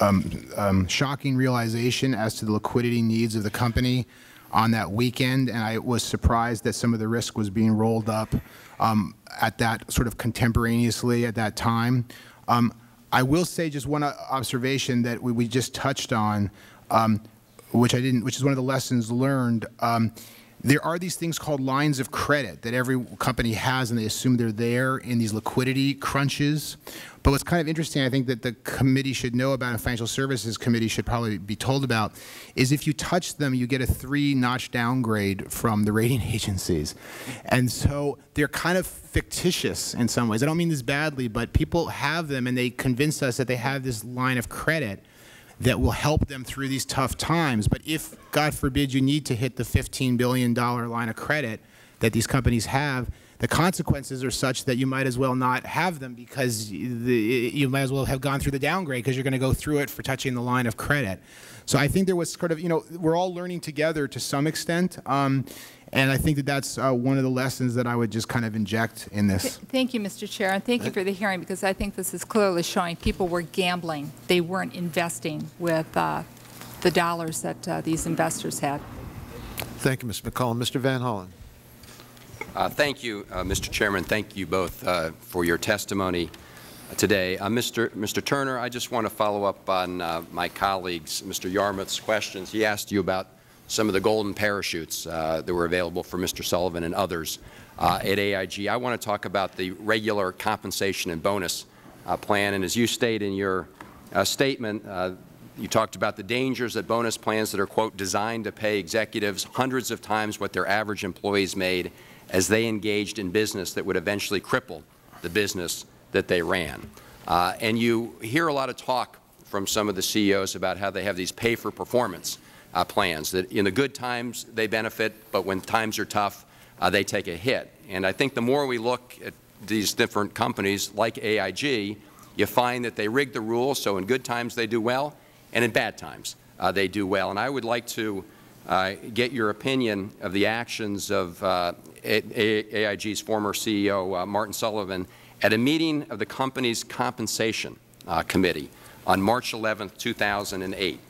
um, um, shocking realization as to the liquidity needs of the company on that weekend, and I was surprised that some of the risk was being rolled up um, at that sort of contemporaneously at that time. Um, I will say just one observation that we, we just touched on um, which I didn't, which is one of the lessons learned. Um, there are these things called lines of credit that every company has, and they assume they're there in these liquidity crunches. But what's kind of interesting, I think that the committee should know about, and Financial Services Committee should probably be told about, is if you touch them, you get a three-notch downgrade from the rating [laughs] agencies. And so they're kind of fictitious in some ways. I don't mean this badly, but people have them, and they convince us that they have this line of credit that will help them through these tough times. But if, God forbid, you need to hit the $15 billion line of credit that these companies have, the consequences are such that you might as well not have them because the, you might as well have gone through the downgrade because you're going to go through it for touching the line of credit. So I think there was sort of, you know, we're all learning together to some extent. Um, and I think that that's uh, one of the lessons that I would just kind of inject in this. Thank you, Mr. Chair, and thank you for the hearing because I think this is clearly showing people were gambling. They weren't investing with uh, the dollars that uh, these investors had. Thank you, Ms. McCollum. Mr. Van Hollen. Uh, thank you, uh, Mr. Chairman. Thank you both uh, for your testimony today. Mr. Mr. Turner, I just want to follow up on my colleagues, Mr. Yarmuth's questions. He asked you about some of the golden parachutes uh, that were available for Mr. Sullivan and others uh, at AIG. I want to talk about the regular compensation and bonus uh, plan. And as you state in your uh, statement, uh, you talked about the dangers that bonus plans that are, quote, designed to pay executives hundreds of times what their average employees made as they engaged in business that would eventually cripple the business that they ran. Uh, and you hear a lot of talk from some of the CEOs about how they have these pay-for-performance uh, plans, that in the good times they benefit, but when times are tough, uh, they take a hit. And I think the more we look at these different companies like AIG, you find that they rig the rules so in good times they do well, and in bad times uh, they do well. And I would like to uh, get your opinion of the actions of uh, AIG's former CEO, uh, Martin Sullivan, at a meeting of the company's compensation committee on March 11, 2008.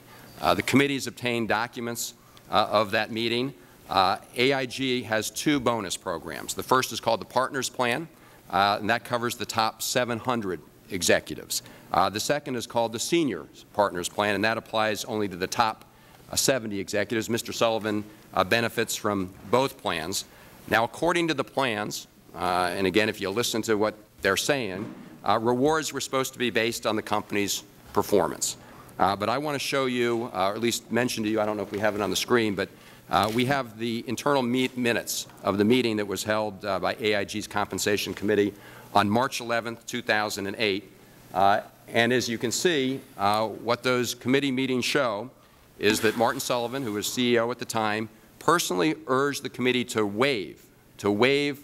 Uh, the committee has obtained documents uh, of that meeting. Uh, AIG has two bonus programs. The first is called the Partners Plan, uh, and that covers the top 700 executives. Uh, the second is called the Senior Partners Plan, and that applies only to the top uh, 70 executives. Mr. Sullivan benefits from both plans. Now, according to the plans, and again, if you listen to what they're saying, rewards were supposed to be based on the company's performance. Uh, but I want to show you, uh, or at least mention to you, I don't know if we have it on the screen, but uh, we have the internal minutes of the meeting that was held uh, by AIG's Compensation Committee on March 11, 2008. Uh, and as you can see, uh, what those committee meetings show is that Martin Sullivan, who was CEO at the time, personally urged the committee to waive, to waive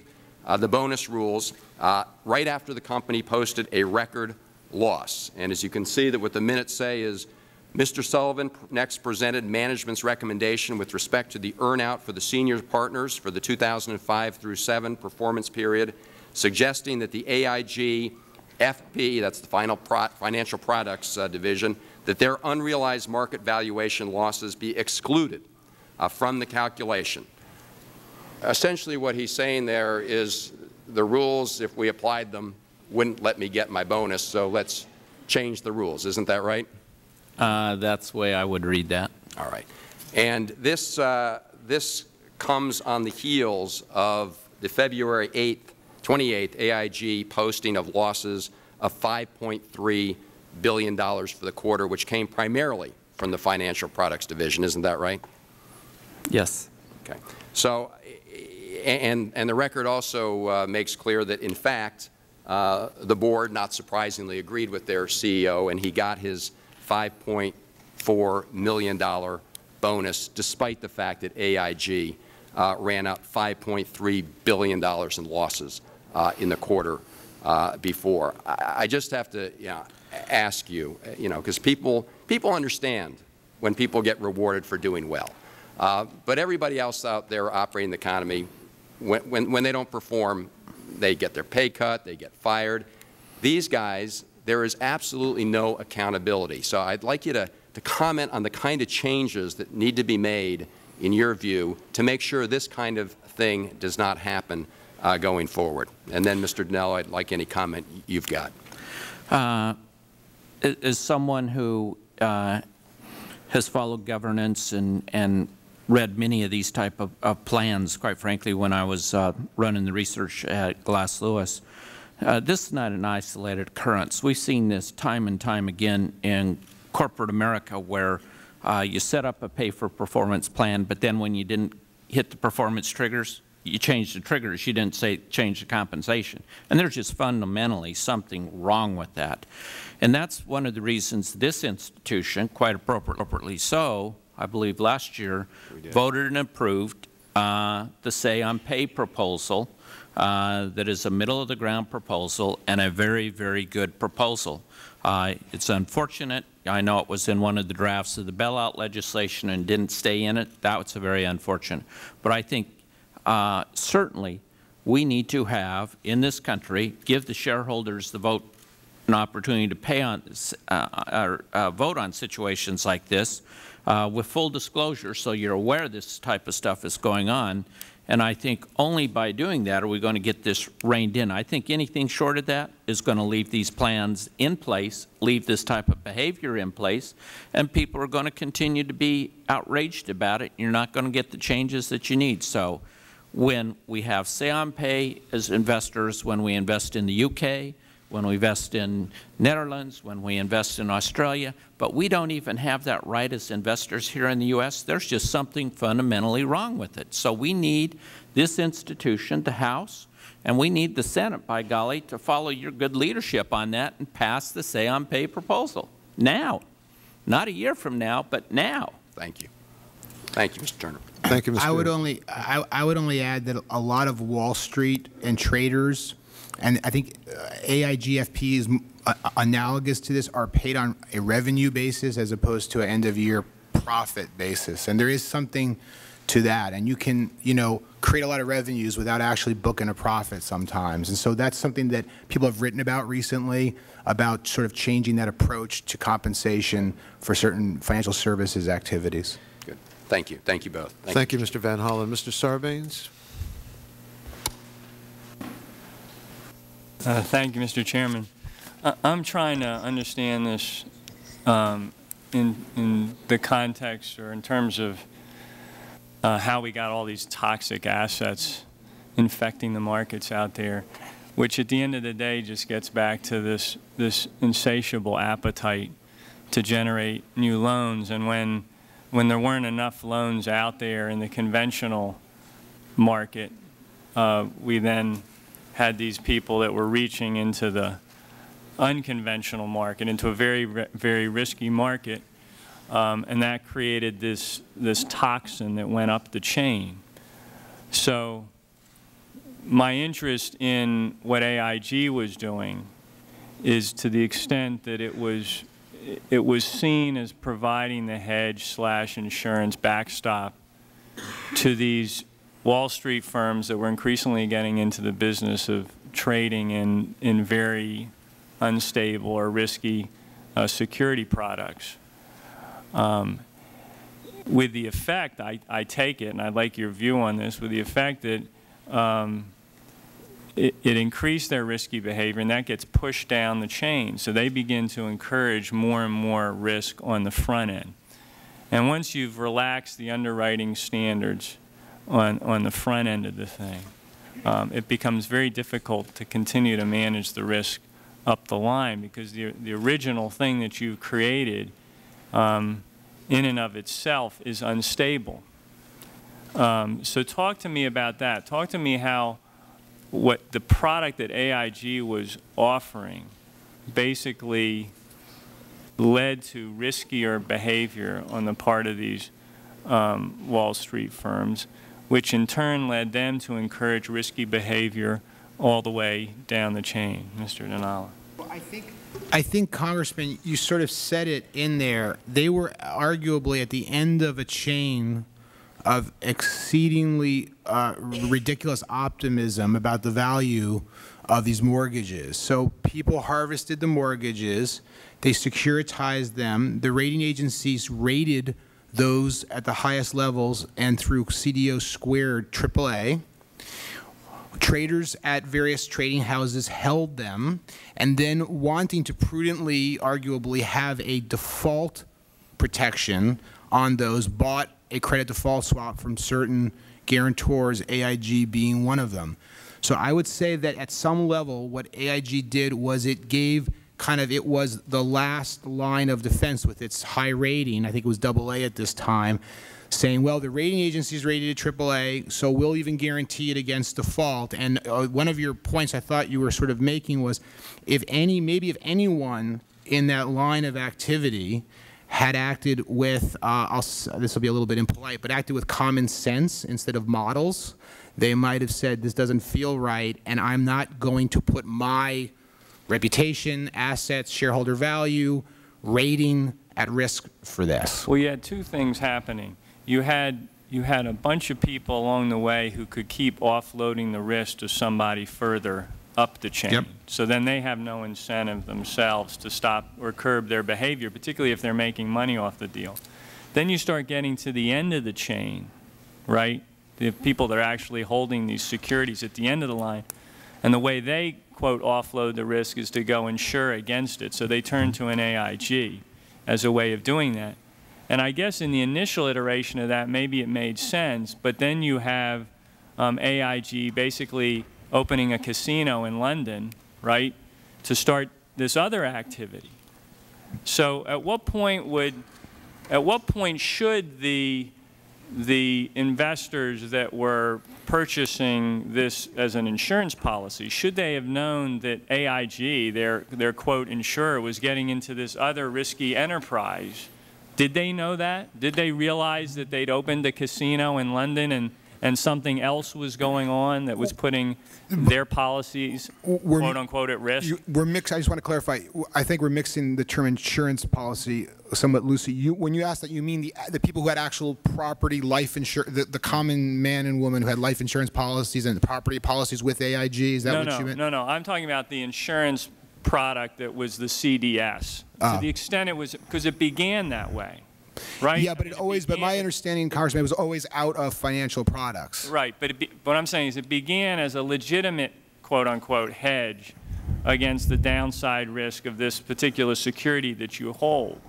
the bonus rules right after the company posted a record loss. And as you can see, that what the minutes say is Mr. Sullivan next presented management's recommendation with respect to the earnout for the senior partners for the 2005 through 7 performance period, suggesting that the AIG FP, that's the final pro financial products uh, division, that their unrealized market valuation losses be excluded uh, from the calculation. Essentially what he's saying there is the rules, if we applied them, wouldn't let me get my bonus, so let's change the rules. Isn't that right? Uh, that's the way I would read that. All right. And this, uh, this comes on the heels of the February 8th, 28th AIG posting of losses of $5.3 billion for the quarter, which came primarily from the financial products division. Isn't that right? Yes. Okay. So, and, and the record also uh, makes clear that, in fact, uh, the board, not surprisingly, agreed with their CEO, and he got his $5.4 million bonus, despite the fact that AIG uh, ran up $5.3 billion in losses uh, in the quarter uh, before. I, I, just have to you know, ask you, you know, because people, people understand when people get rewarded for doing well. Uh, but everybody else out there operating the economy, when, when, when they don't perform, they get their pay cut, they get fired. These guys there is absolutely no accountability. So I'd like you to, to comment on the kind of changes that need to be made, in your view, to make sure this kind of thing does not happen uh, going forward. And then, Mr. Dinallo, I'd like any comment you've got. Uh, as someone who uh, has followed governance and, and read many of these type of, of plans, quite frankly, when I was uh, running the research at Glass Lewis, uh, this is not an isolated occurrence. We've seen this time and time again in corporate America where uh, you set up a pay-for-performance plan, but then when you didn't hit the performance triggers, you changed the triggers. You didn't say change the compensation. And there's just fundamentally something wrong with that. And that's one of the reasons this institution, quite appropriately so, I believe last year, voted and approved uh, the say on pay proposal uh, that is a middle-of-the-ground proposal and a very, very good proposal. Uh, it's unfortunate. I know it was in one of the drafts of the bailout legislation and didn't stay in it. That was very unfortunate. But I think uh, certainly we need to have, in this country, give the shareholders the vote an opportunity to pay on, uh, uh, vote on situations like this uh, with full disclosure so you're aware this type of stuff is going on and I think only by doing that are we going to get this reined in. I think anything short of that is going to leave these plans in place, leave this type of behavior in place, and people are going to continue to be outraged about it. You're not going to get the changes that you need. So when we have say on pay as investors, when we invest in the UK, when we invest in Netherlands, when we invest in Australia, but we don't even have that right as investors here in the U.S. There's just something fundamentally wrong with it. So we need this institution, the House, and we need the Senate, by golly, to follow your good leadership on that and pass the say-on-pay proposal now. Not a year from now, but now. Thank you. Thank you, Mr. Turner. Thank you, Mr. I would only I, I would only add that a lot of Wall Street and traders and I think uh, AIGFP is uh, analogous to this, are paid on a revenue basis as opposed to an end-of-year profit basis. And there is something to that. And you can, you know, create a lot of revenues without actually booking a profit sometimes. And so that's something that people have written about recently, about sort of changing that approach to compensation for certain financial services activities. Good. Thank you. Thank you both. Thank, Thank you. you, Mr. Van Hollen. Mr. Sarbanes? Uh, thank you, Mr. Chairman. I, am trying to understand this um, in, in the context or in terms of uh, how we got all these toxic assets infecting the markets out there, which at the end of the day just gets back to this, this insatiable appetite to generate new loans. And when, when there weren't enough loans out there in the conventional market, uh, we then had these people that were reaching into the unconventional market, into a very, very risky market, um, and that created this, this toxin that went up the chain. So my interest in what AIG was doing is to the extent that it was it was seen as providing the hedge slash insurance backstop to these Wall Street firms that were increasingly getting into the business of trading in, in very unstable or risky uh, security products. Um, with the effect, I, I take it, and I'd like your view on this, with the effect that um, it, it, increased their risky behavior, and that gets pushed down the chain. So they begin to encourage more and more risk on the front end. And once you've relaxed the underwriting standards on, on the front end of the thing, um, it becomes very difficult to continue to manage the risk up the line because the, the original thing that you've created um, in and of itself is unstable. Um, so talk to me about that. Talk to me how what the product that AIG was offering basically led to riskier behavior on the part of these um, Wall Street firms, which in turn led them to encourage risky behavior all the way down the chain. Mr. Dinallo. Well, I think, I think, Congressman, you sort of said it in there. They were arguably at the end of a chain of exceedingly uh, ridiculous optimism about the value of these mortgages. So people harvested the mortgages, they securitized them, the rating agencies rated those at the highest levels and through CDO squared AAA. Traders at various trading houses held them and then wanting to prudently, arguably, have a default protection on those bought a credit default swap from certain guarantors, AIG being one of them. So I would say that at some level, what AIG did was it gave kind of, it was the last line of defense with its high rating, I think it was double A at this time, saying, well, the rating agency is rated at triple A, so we'll even guarantee it against default. And uh, one of your points I thought you were sort of making was, if any, maybe if anyone in that line of activity had acted with, uh, this will be a little bit impolite, but acted with common sense instead of models, they might have said, this doesn't feel right, and I'm not going to put my reputation, assets, shareholder value, rating at risk for this. Well, you had two things happening. You had you had a bunch of people along the way who could keep offloading the risk to somebody further up the chain. Yep. So then they have no incentive themselves to stop or curb their behavior, particularly if they're making money off the deal. Then you start getting to the end of the chain, right? The people that are actually holding these securities at the end of the line. And the way they, quote, offload the risk is to go insure against it. So they turn to an AIG as a way of doing that. And I guess in the initial iteration of that, maybe it made sense, but then you have um, AIG basically opening a casino in London, right, to start this other activity. So at what point would, at what point should the, the investors that were purchasing this as an insurance policy, should they have known that AIG, their, their quote insurer, was getting into this other risky enterprise? Did they know that? Did they realize that they'd opened a casino in London and and something else was going on that was putting their policies, we're, quote unquote, at risk? You, we're mix. I just want to clarify. I think we're mixing the term insurance policy somewhat loosely. You, when you ask that, you mean the the people who had actual property life insurance, the, the common man and woman who had life insurance policies and property policies with AIG. Is that no, what no, you meant? No, no. I'm talking about the insurance product that was the CDS. To ah. the extent it was, because it began that way right? Yeah, but it always, but my understanding, Congressman, it was always out of financial products. Right, but be, what I'm saying is it began as a legitimate, quote unquote, hedge against the downside risk of this particular security that you hold.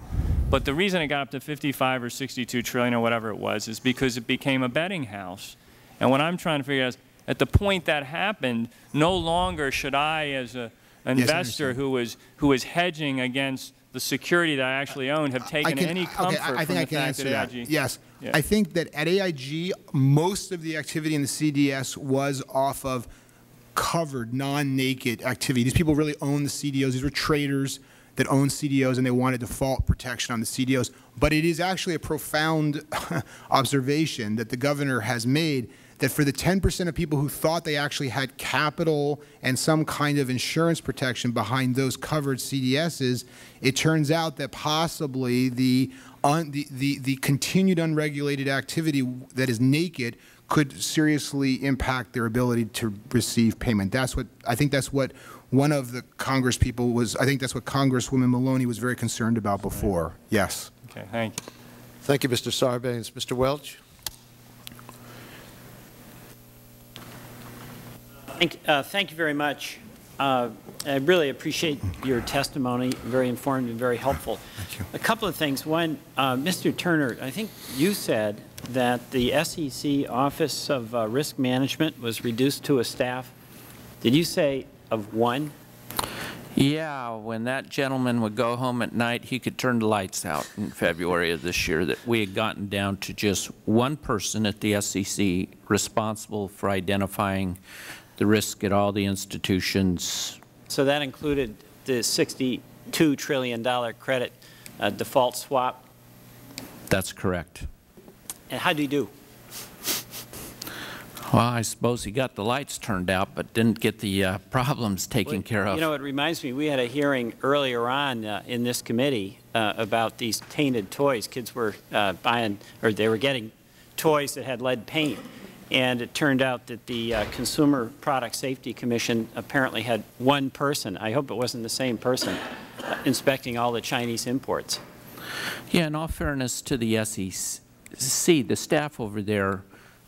But the reason it got up to 55 or 62 trillion or whatever it was is because it became a betting house. And what I'm trying to figure out is, at the point that happened, no longer should I, as a investor yes, who was who was hedging against the security that I actually own have taken can, any comfort okay, I, I from think the I fact can that AIG. Yes. Yeah. I think that at AIG, most of the activity in the CDS was off of covered, non-naked activity. These people really own the CDOs. These were traders that own CDOs and they wanted default protection on the CDOs. But it is actually a profound [laughs] observation that the governor has made that for the 10% of people who thought they actually had capital and some kind of insurance protection behind those covered CDSs, it turns out that possibly the, un, the, the, the continued unregulated activity that is naked could seriously impact their ability to receive payment. That's what I think that's what one of the Congress people was I think that's what Congresswoman Maloney was very concerned about before. Yes. Okay, thank you. Thank you, Mr. Sarbanes. Mr. Welch? Thank, uh, thank you very much. Uh, I really appreciate your testimony, very informative and very helpful. Thank you. A couple of things. One, uh, Mr. Turner, I think you said that the SEC Office of uh, Risk Management was reduced to a staff, did you say of one? Yeah, when that gentleman would go home at night, he could turn the lights out in February of this year, that we had gotten down to just one person at the SEC responsible for identifying the risk at all the institutions. So that included the $62 trillion credit uh, default swap? That's correct. And how do you do? Well, I suppose he got the lights turned out, but didn't get the uh, problems taken well, care of. You know, it reminds me, we had a hearing earlier on uh, in this committee uh, about these tainted toys. Kids were uh, buying, or they were getting toys that had lead paint. And it turned out that the uh, Consumer Product Safety Commission apparently had one person, I hope it wasn't the same person, uh, inspecting all the Chinese imports. Yeah, in all fairness to the SEC, the staff over there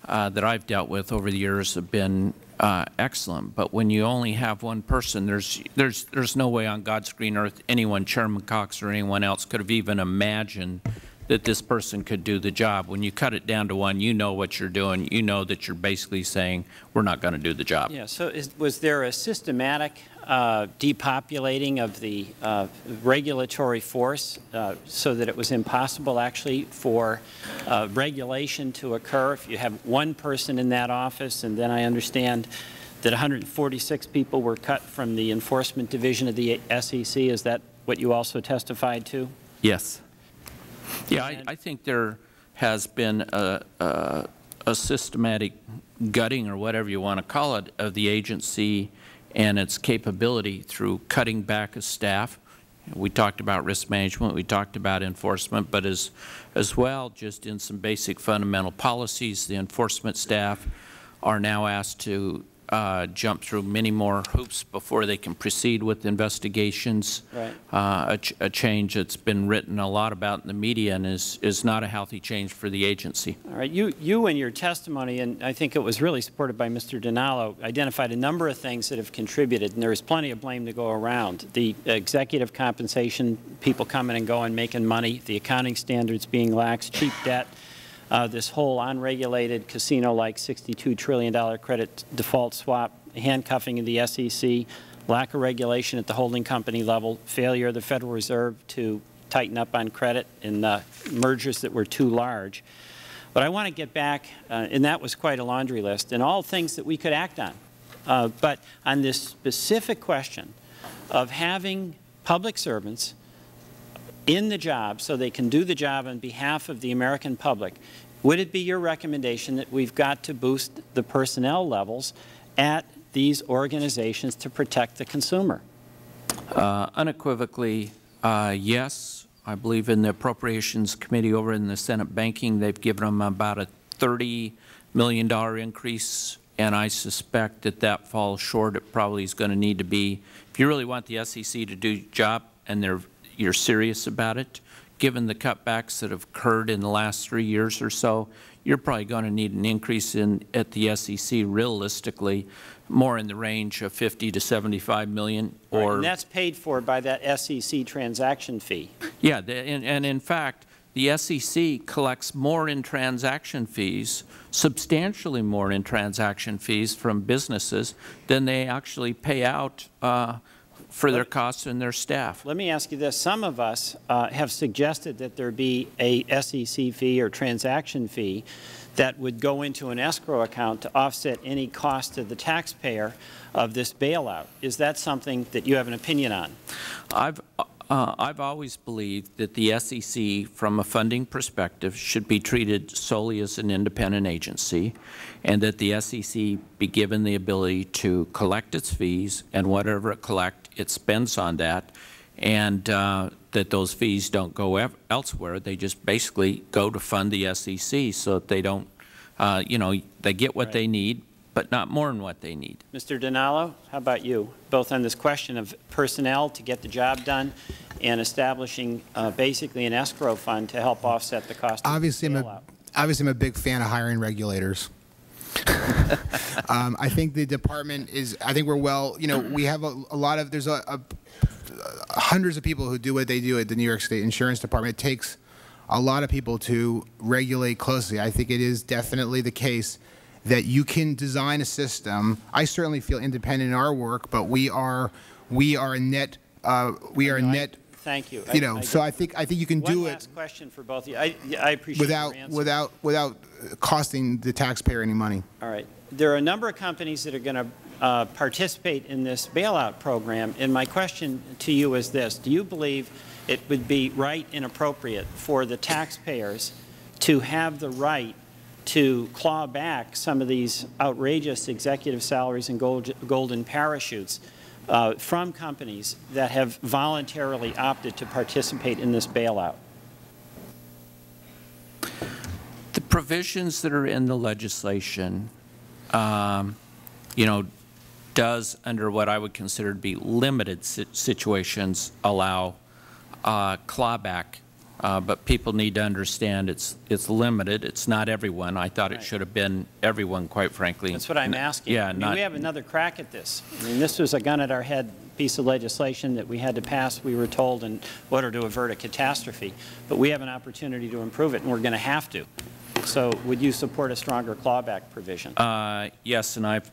uh, that I've dealt with over the years have been uh, excellent. But when you only have one person, there's, there's, there's no way on God's green earth anyone, Chairman Cox or anyone else, could have even imagined that this person could do the job. When you cut it down to one, you know what you're doing. You know that you're basically saying, we're not going to do the job. Yeah, so is, was there a systematic uh, depopulating of the uh, regulatory force uh, so that it was impossible actually for uh, regulation to occur if you have one person in that office and then I understand that 146 people were cut from the enforcement division of the SEC. Is that what you also testified to? Yes. Yeah, I, I think there has been a, a, a, systematic gutting or whatever you want to call it of the agency and its capability through cutting back a staff. We talked about risk management, we talked about enforcement, but as, as well, just in some basic fundamental policies, the enforcement staff are now asked to uh, jump through many more hoops before they can proceed with investigations. Right. Uh, a, ch a, change that's been written a lot about in the media and is, is not a healthy change for the agency. All right. You, you in your testimony, and I think it was really supported by Mr. Dinallo, identified a number of things that have contributed, and there is plenty of blame to go around. The executive compensation, people coming and going, making money, the accounting standards being lax, cheap debt, uh, this whole unregulated casino-like $62 trillion credit default swap, handcuffing of the SEC, lack of regulation at the holding company level, failure of the Federal Reserve to tighten up on credit and uh, mergers that were too large. But I want to get back, uh, and that was quite a laundry list, and all things that we could act on. Uh, but on this specific question of having public servants in the job so they can do the job on behalf of the American public, would it be your recommendation that we've got to boost the personnel levels at these organizations to protect the consumer? Uh, unequivocally, uh, yes. I believe in the Appropriations Committee over in the Senate Banking, they've given them about a $30 million increase, and I suspect that that falls short. It probably is going to need to be, if you really want the SEC to do job and they're you're serious about it, given the cutbacks that have occurred in the last three years or so, you're probably going to need an increase in at the SEC realistically more in the range of 50 to 75 million or right, and that's paid for by that SEC transaction fee. Yeah, the, and, and in fact, the SEC collects more in transaction fees, substantially more in transaction fees from businesses than they actually pay out uh, for their costs and their staff. Let me ask you this. Some of us uh, have suggested that there be a SEC fee or transaction fee that would go into an escrow account to offset any cost to the taxpayer of this bailout. Is that something that you have an opinion on? I've, uh, I've always believed that the SEC, from a funding perspective, should be treated solely as an independent agency, and that the SEC be given the ability to collect its fees, and whatever it collect, it spends on that, and uh, that those fees don't go elsewhere. They just basically go to fund the SEC so that they don't, uh, you know, they get what Right. they need, but not more than what they need. Mr. Dinallo, how about you? Both on this question of personnel to get the job done and establishing uh, basically an escrow fund to help offset the cost of Obviously, I'm a, obviously, I'm a big fan of hiring regulators. [laughs] um, I think the department is. I think we're well. You know, we have a, a lot of. There's a, a, hundreds of people who do what they do at the New York State Insurance Department. It takes a lot of people to regulate closely. I think it is definitely the case that you can design a system. I certainly feel independent in our work, but we are we are a net. Uh, we are a net. Thank you. You know, so I think I think you can do it One last question for both of you. I, I appreciate without without without costing the taxpayer any money. All right. There are a number of companies that are going to uh, participate in this bailout program, and my question to you is this. Do you believe it would be right and appropriate for the taxpayers to have the right to claw back some of these outrageous executive salaries and gold, golden parachutes uh, from companies that have voluntarily opted to participate in this bailout? The provisions that are in the legislation, um, you know, does, under what I would consider to be limited si- situations, allow uh, clawback. Uh, but people need to understand it's it's limited. It's not everyone. I thought it should have been everyone, quite frankly. That's what I'm asking. Yeah, I mean, we have another crack at this. I mean, this was a gun at our head piece of legislation that we had to pass, we were told, in order to avert a catastrophe. But we have an opportunity to improve it, and we're going to have to. So would you support a stronger clawback provision? Uh, Yes, and I've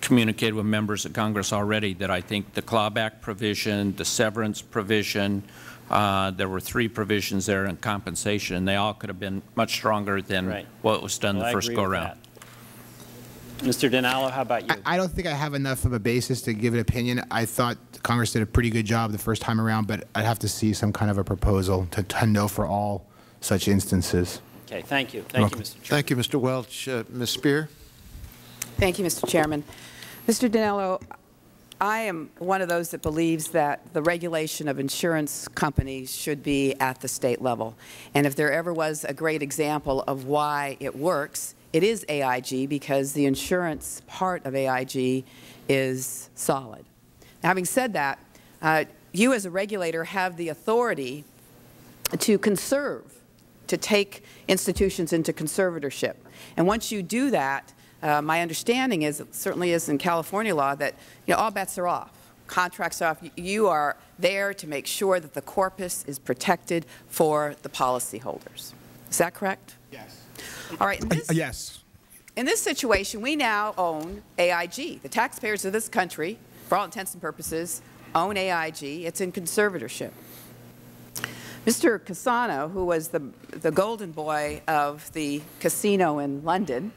communicated with members of Congress already that I think the clawback provision, the severance provision, uh, there were three provisions there in compensation, and they all could have been much stronger than Right. what was done Well, the first go-around. Mr. Dinallo, how about you? I don't think I have enough of a basis to give an opinion. I thought Congress did a pretty good job the first time around, but I'd have to see some kind of a proposal to, to know for all such instances. Okay, thank you. Thank you, Mr. Chairman. Thank you, Mr. Welch. Uh, Ms. Speier? Thank you, Mr. Chairman. Mr. Dinallo, I am one of those that believes that the regulation of insurance companies should be at the state level. And if there ever was a great example of why it works, it is AIG because the insurance part of AIG is solid. Having said that, uh, you as a regulator have the authority to conserve, to take institutions into conservatorship. And once you do that, uh, my understanding is, it certainly is in California law, that you know, all bets are off. Contracts are off. You are there to make sure that the corpus is protected for the policyholders. Is that correct? Yes. All right. In this, Yes. in this situation, we now own AIG. The taxpayers of this country, for all intents and purposes, own AIG. It's in conservatorship. Mr. Cassano, who was the, the golden boy of the casino in London,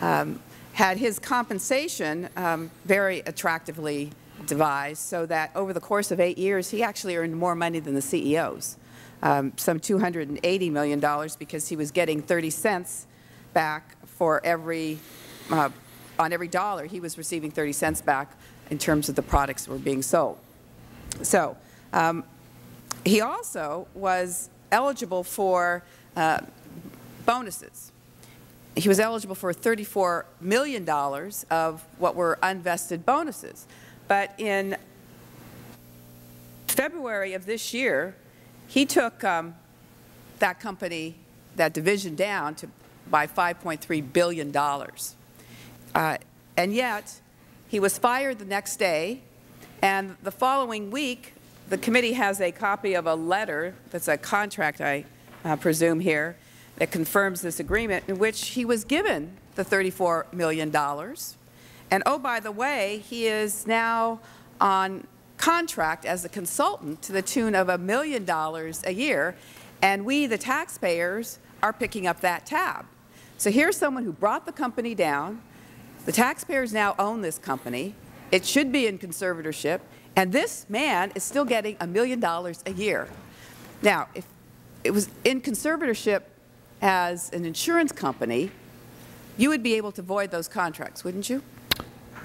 um, had his compensation um, very attractively devised so that over the course of eight years, he actually earned more money than the CEOs, um, some $280 million because he was getting 30 cents back for every, uh, on every dollar, he was receiving 30 cents back in terms of the products that were being sold. So um, he also was eligible for uh, bonuses. He was eligible for $34 million of what were unvested bonuses. But in February of this year, he took um, that company, that division down to by $5.3 billion. Uh, and yet, he was fired the next day, and the following week, the committee has a copy of a letter that's a contract, I uh, presume here, that confirms this agreement in which he was given the $34 million. And oh, by the way, he is now on contract as a consultant to the tune of a million dollars a year, and we, the taxpayers, are picking up that tab. So here's someone who brought the company down. The taxpayers now own this company. It should be in conservatorship, and this man is still getting a million dollars a year. Now, if it was in conservatorship as an insurance company, you would be able to void those contracts, wouldn't you?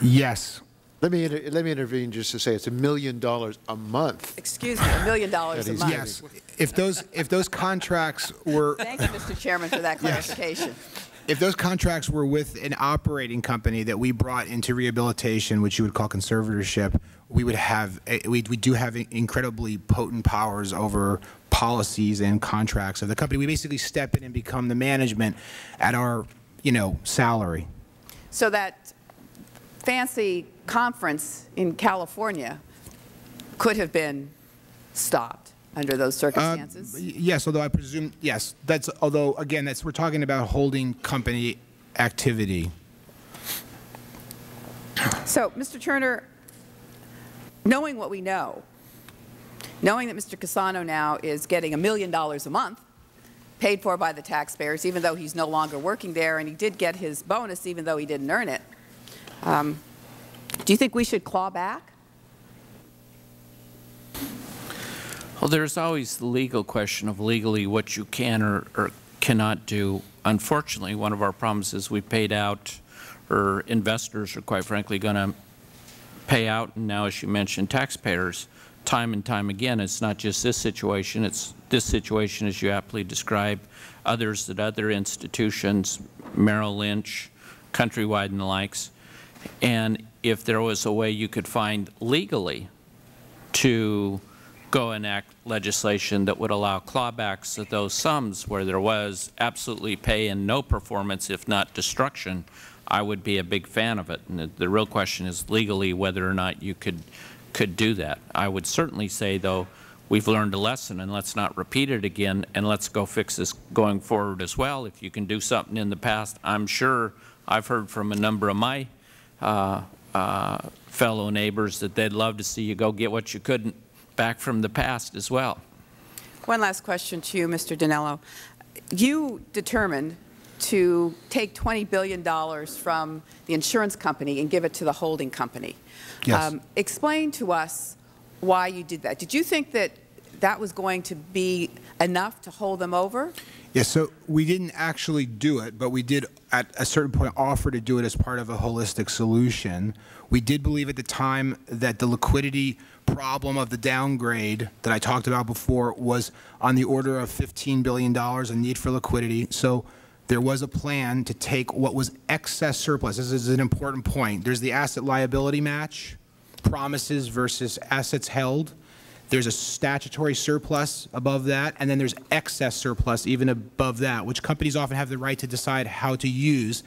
Yes. Let me, inter- let me intervene just to say it's a million dollars a month. Excuse me, a million dollars a month. Yes. If those, if those contracts were, [laughs] Thank you, Mr. Chairman, for that clarification. Yes. if those contracts were with an operating company that we brought into rehabilitation, which you would call conservatorship, we would have, a- we, we do have incredibly potent powers over policies and contracts of the company. We basically step in and become the management at our, you know, salary. So that fancy conference in California could have been stopped under those uh, circumstances? Y- Yes, although I presume, yes, that's, although, again, that's, we're talking about holding company activity. So, Mr. Turner, knowing what we know, knowing that Mr. Cassano now is getting a million dollars a month, paid for by the taxpayers, even though he's no longer working there, and he did get his bonus even though he didn't earn it, um, do you think we should claw back? Well, there's always the legal question of legally what you can or, or cannot do. Unfortunately, one of our problems is we paid out, or investors are quite frankly going to pay out, and now, as you mentioned, taxpayers, time and time again. It's not just this situation. It's this situation, as you aptly describe, others at other institutions, Merrill Lynch, Countrywide and the likes. And if there was a way you could find legally to go enact legislation that would allow clawbacks of those sums where there was absolutely pay and no performance, if not destruction, I would be a big fan of it. And the, the real question is legally whether or not you could could do that. I would certainly say, though, we've learned a lesson, and let's not repeat it again, and let's go fix this going forward as well. If you can do something in the past, I'm sure I've heard from a number of my uh, uh, fellow neighbors that they'd love to see you go get what you couldn't back from the past as well. One last question to you, Mr. Dinallo. You determined to take $20 billion from the insurance company and give it to the holding company. Yes. Um, explain to us why you did that. Did you think that that was going to be enough to hold them over? Yes, so we didn't actually do it, but we did at a certain point offer to do it as part of a holistic solution. We did believe at the time that the liquidity problem of the downgrade that I talked about before was on the order of $15 billion, a need for liquidity. So there was a plan to take what was excess surplus. This is an important point. There's the asset liability match, promises versus assets held. There's a statutory surplus above that, and then there's excess surplus even above that, which companies often have the right to decide how to use.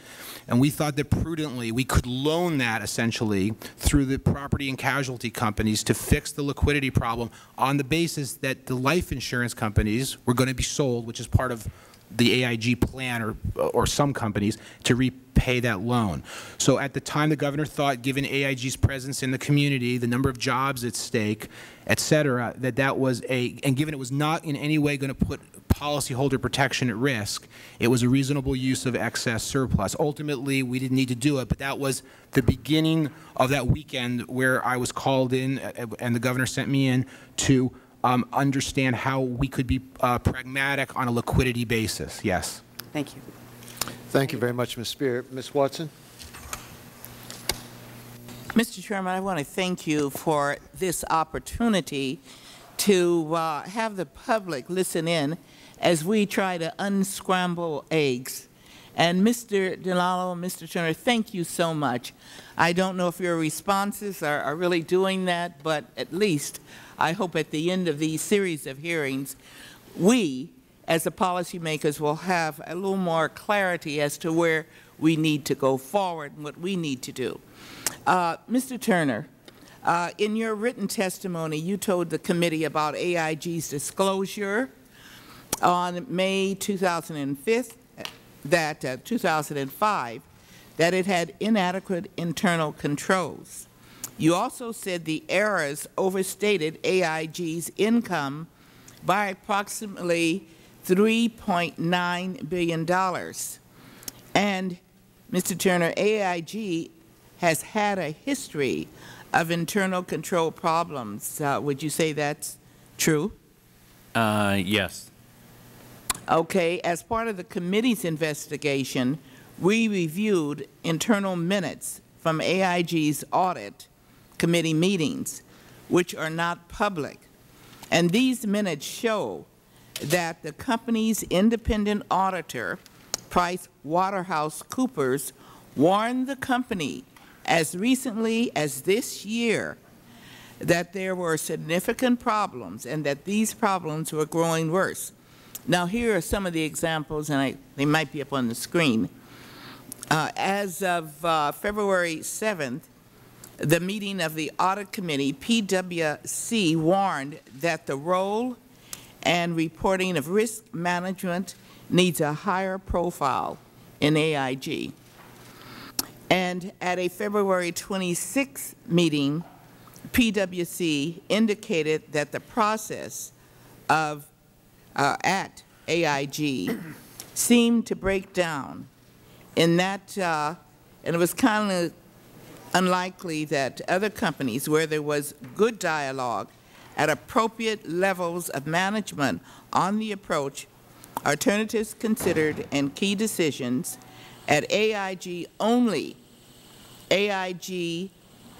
And we thought that prudently we could loan that essentially through the property and casualty companies to fix the liquidity problem on the basis that the life insurance companies were going to be sold, which is part of the AIG plan or, or some companies to repay that loan. So at the time, the governor thought, given AIG's presence in the community, the number of jobs at stake, et cetera, that that was a, and given it was not in any way going to put policyholder protection at risk, it was a reasonable use of excess surplus. Ultimately, we didn't need to do it, but that was the beginning of that weekend where I was called in and the governor sent me in to um, understand how we could be uh, pragmatic on a liquidity basis. Yes. Thank you. Thank you very much, Ms. Speier. Ms. Watson? Mr. Chairman, I want to thank you for this opportunity to uh, have the public listen in as we try to unscramble eggs. And Mr. Dinallo and Mr. Turner, thank you so much. I don't know if your responses are, are really doing that, but at least I hope at the end of these series of hearings, we, as the policymakers, will have a little more clarity as to where we need to go forward and what we need to do. Uh, Mr. Turner, uh, in your written testimony, you told the committee about AIG's disclosure on May 2005 that uh, 2005 that it had inadequate internal controls. You also said the errors overstated AIG's income by approximately $3.9 billion. And, Mr. Turner, AIG has had a history of internal control problems. Uh, would you say that's true? Uh, yes. Okay, as part of the committee's investigation, we reviewed internal minutes from AIG's audit committee meetings, which are not public. And these minutes show that the company's independent auditor, Price Waterhouse Coopers, warned the company as recently as this year that there were significant problems and that these problems were growing worse. Now, here are some of the examples, and I, they might be up on the screen. Uh, as of uh, February 7th, the meeting of the Audit Committee, PwC warned that the role and reporting of risk management needs a higher profile in AIG. And at a February 26th meeting, PwC indicated that the process of uh, at AIG seemed to break down in that, uh, and it was kind of unlikely that other companies where there was good dialogue at appropriate levels of management on the approach, alternatives considered, and key decisions, at AIG only, AIG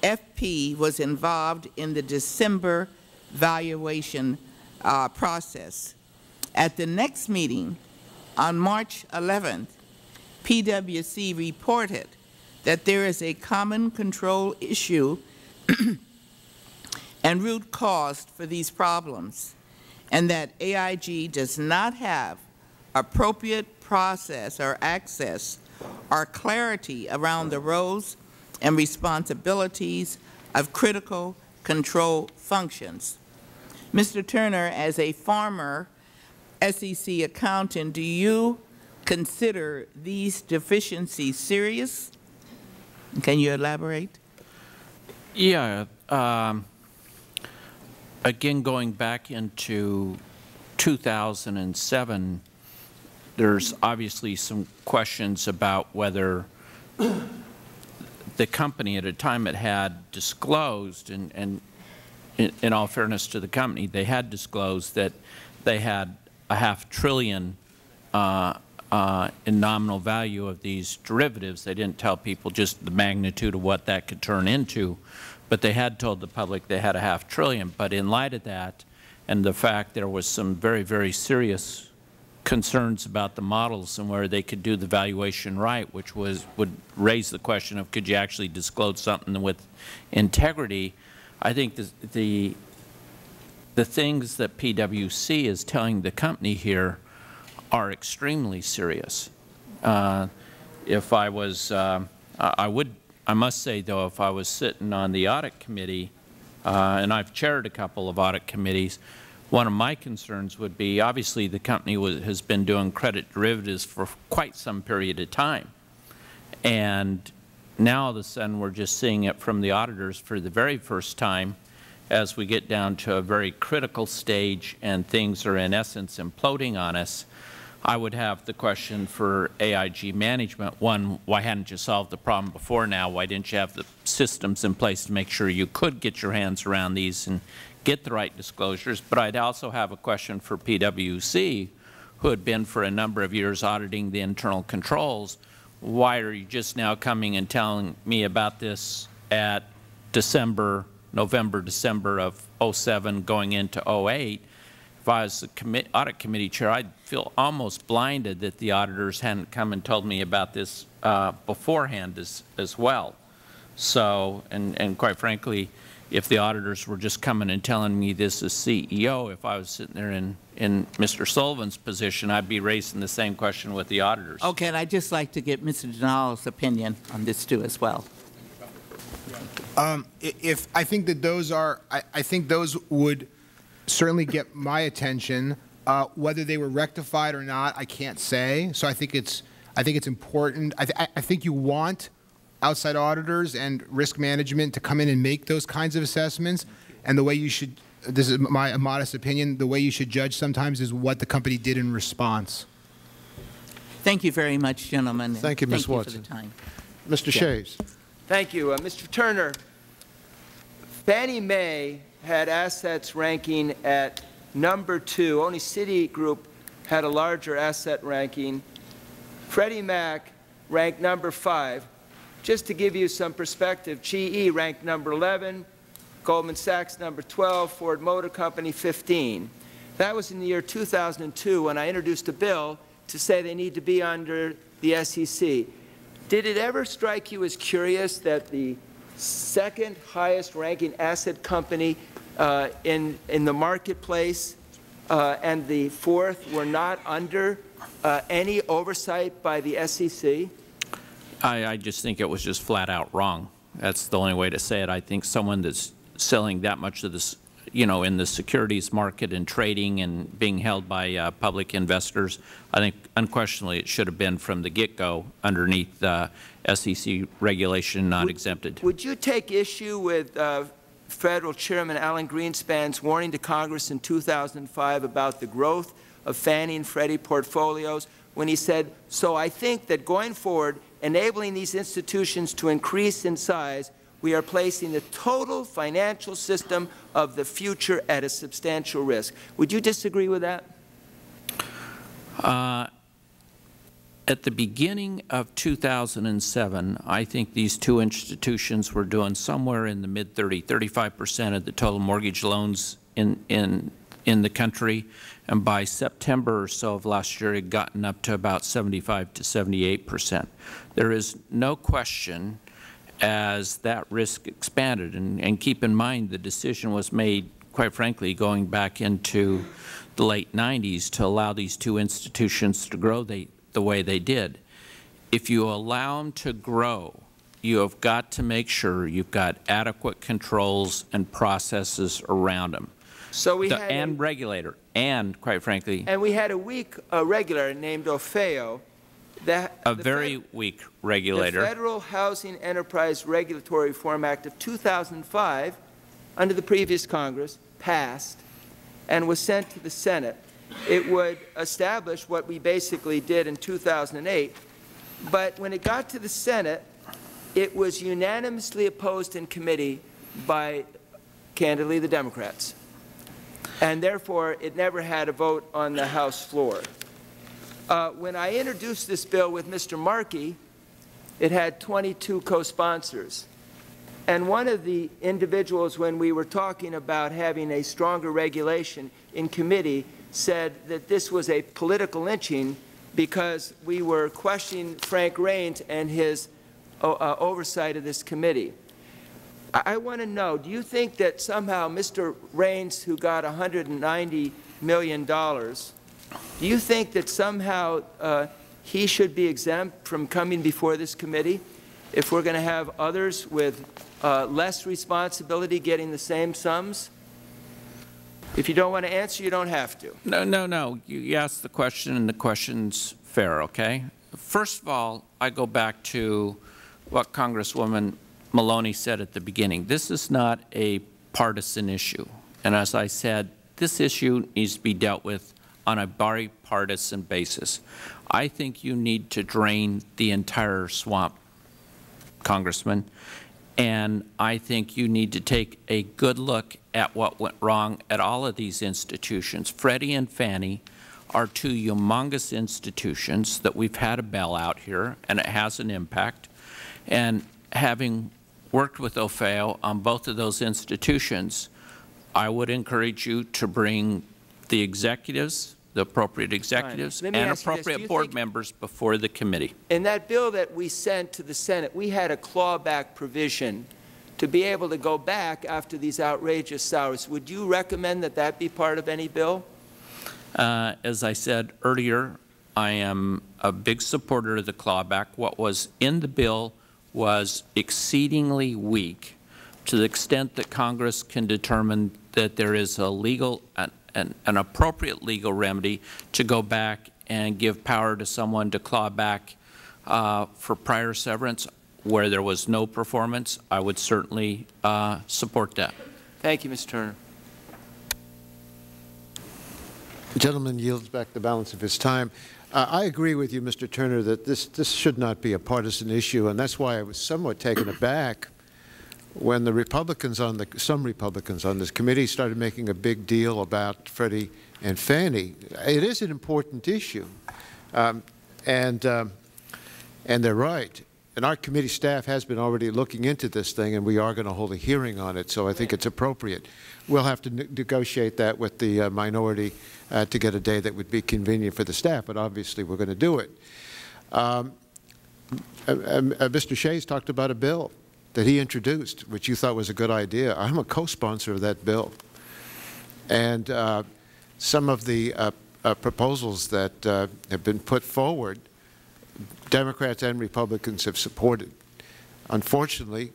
FP was involved in the December valuation uh, process. At the next meeting, on March 11th, PwC reported that there is a common control issue [clears throat] and root cause for these problems, and that AIG does not have appropriate process or access or clarity around the roles and responsibilities of critical control functions. Mr. Turner, as a former SEC accountant, do you consider these deficiencies serious? Can you elaborate? Yeah. Um, again, going back into 2007, there's obviously some questions about whether the company at a time it had disclosed, and, and in, in, all fairness to the company, they had disclosed that they had a half trillion uh, uh, in nominal value of these derivatives. They didn't tell people just the magnitude of what that could turn into, but they had told the public they had a half trillion. But in light of that and the fact there was some very, very serious concerns about the models and where they could do the valuation right, which was would raise the question of could you actually disclose something with integrity. I think the, the, the things that PwC is telling the company here are extremely serious. Uh, if I was, uh, I would, I must say though, if I was sitting on the audit committee, uh, and I've chaired a couple of audit committees, one of my concerns would be, obviously the company was, has been doing credit derivatives for quite some period of time. And now all of a sudden we're just seeing it from the auditors for the very first time as we get down to a very critical stage and things are in essence imploding on us. I would have the question for AIG management. One, why hadn't you solved the problem before now? Why didn't you have the systems in place to make sure you could get your hands around these and get the right disclosures? But I'd also have a question for PwC, who had been for a number of years auditing the internal controls. Why are you just now coming and telling me about this at December, November, December of 07 going into 08? If I was the commi audit committee chair, I'd feel almost blinded that the auditors hadn't come and told me about this uh, beforehand as, as well. So, and, and quite frankly, if the auditors were just coming and telling me this as CEO, if I was sitting there in, in Mr. Sullivan's position, I'd be raising the same question with the auditors. Okay, and I'd just like to get Mr. Dinallo's opinion on this too as well. Um, if I think that those are, I, I think those would certainly get my attention. Uh, whether they were rectified or not, I can't say. So I think it's I think it's important. I, th I think you want outside auditors and risk management to come in and make those kinds of assessments. And the way you should, this is my modest opinion, the way you should judge sometimes is what the company did in response. Thank you very much, gentlemen. Thank you, Ms. Thank you Watson. for the time. Mr. Yeah. Shays. Thank you. Uh, Mr. Turner, Fannie Mae had assets ranking at number two. Only Citigroup had a larger asset ranking. Freddie Mac ranked number five. Just to give you some perspective, GE ranked number 11, Goldman Sachs number 12, Ford Motor Company 15. That was in the year 2002 when I introduced a bill to say they need to be under the SEC. Did it ever strike you as curious that the second highest ranking asset company uh, in, in the marketplace uh, and the fourth were not under uh, any oversight by the SEC? I, I just think it was just flat out wrong. That's the only way to say it. I think someone that's selling that much of this, you know, in the securities market and trading and being held by uh, public investors, I think unquestionably it should have been from the get-go underneath uh, SEC regulation, not exempted. Would you take issue with uh, Federal Chairman Alan Greenspan's warning to Congress in 2005 about the growth of Fannie and Freddie portfolios when he said, so I think that going forward, enabling these institutions to increase in size, we are placing the total financial system of the future at a substantial risk. Would you disagree with that? Uh, At the beginning of 2007, I think these two institutions were doing somewhere in the mid-30, 35 percent of the total mortgage loans in, in, in the country. And by September or so of last year, it had gotten up to about 75 to 78 percent. There is no question as that risk expanded, and, and keep in mind the decision was made, quite frankly, going back into the late 90s to allow these two institutions to grow they, the way they did. If you allow them to grow, you have got to make sure you've got adequate controls and processes around them. So we The- had and regulator, and quite frankly, And we had a weak uh, regulator named OFHEO that a very weak regulator. The Federal Housing Enterprise Regulatory Reform Act of 2005, under the previous Congress, passed and was sent to the Senate. It would establish what we basically did in 2008, but when it got to the Senate, it was unanimously opposed in committee by, candidly, the Democrats. And therefore, it never had a vote on the House floor. Uh, when I introduced this bill with Mr. Markey, it had 22 co-sponsors. And one of the individuals, when we were talking about having a stronger regulation in committee, said that this was a political lynching because we were questioning Frank Raines and his uh, oversight of this committee. I, I want to know, do you think that somehow Mr. Raines, who got $190 million, do you think that somehow uh, he should be exempt from coming before this committee if we're going to have others with uh, less responsibility getting the same sums? If you don't want to answer, you don't have to. No, no, no. You, you asked the question, and the question's fair, okay? First of all, I go back to what Congresswoman Maloney said at the beginning. This is not a partisan issue. And as I said, this issue needs to be dealt with on a bipartisan basis. I think you need to drain the entire swamp, Congressman, and I think you need to take a good look at what went wrong at all of these institutions. Freddie and Fannie are two humongous institutions that we've had a bailout here, and it has an impact. And having worked with OFHEO on both of those institutions, I would encourage you to bring the executives, the appropriate executives, me and ask you this. Do appropriate board members before the committee. In that bill that we sent to the Senate, we had a clawback provision to be able to go back after these outrageous salaries. Would you recommend that that be part of any bill? Uh, As I said earlier, I am a big supporter of the clawback. What was in the bill was exceedingly weak to the extent that Congress can determine that there is a legal, an, an an appropriate legal remedy to go back and give power to someone to claw back uh, for prior severance. where there was no performance, I would certainly uh, support that. Thank you, Mr. Turner. The gentleman yields back the balance of his time. Uh, I agree with you, Mr. Turner, that this, this should not be a partisan issue, and that's why I was somewhat taken aback when the Republicans on the, some Republicans on this committee started making a big deal about Freddie and Fannie. It is an important issue, um, and, um, and they're right. And our committee staff has been already looking into this thing, and we are going to hold a hearing on it, so I think it's appropriate. We'll have to ne negotiate that with the uh, minority uh, to get a day that would be convenient for the staff, but obviously we're going to do it. Um, uh, uh Mr. Shays talked about a bill that he introduced, which you thought was a good idea. I'm a co-sponsor of that bill. And uh, some of the uh, uh, proposals that have been put forward Democrats and Republicans have supported. Unfortunately,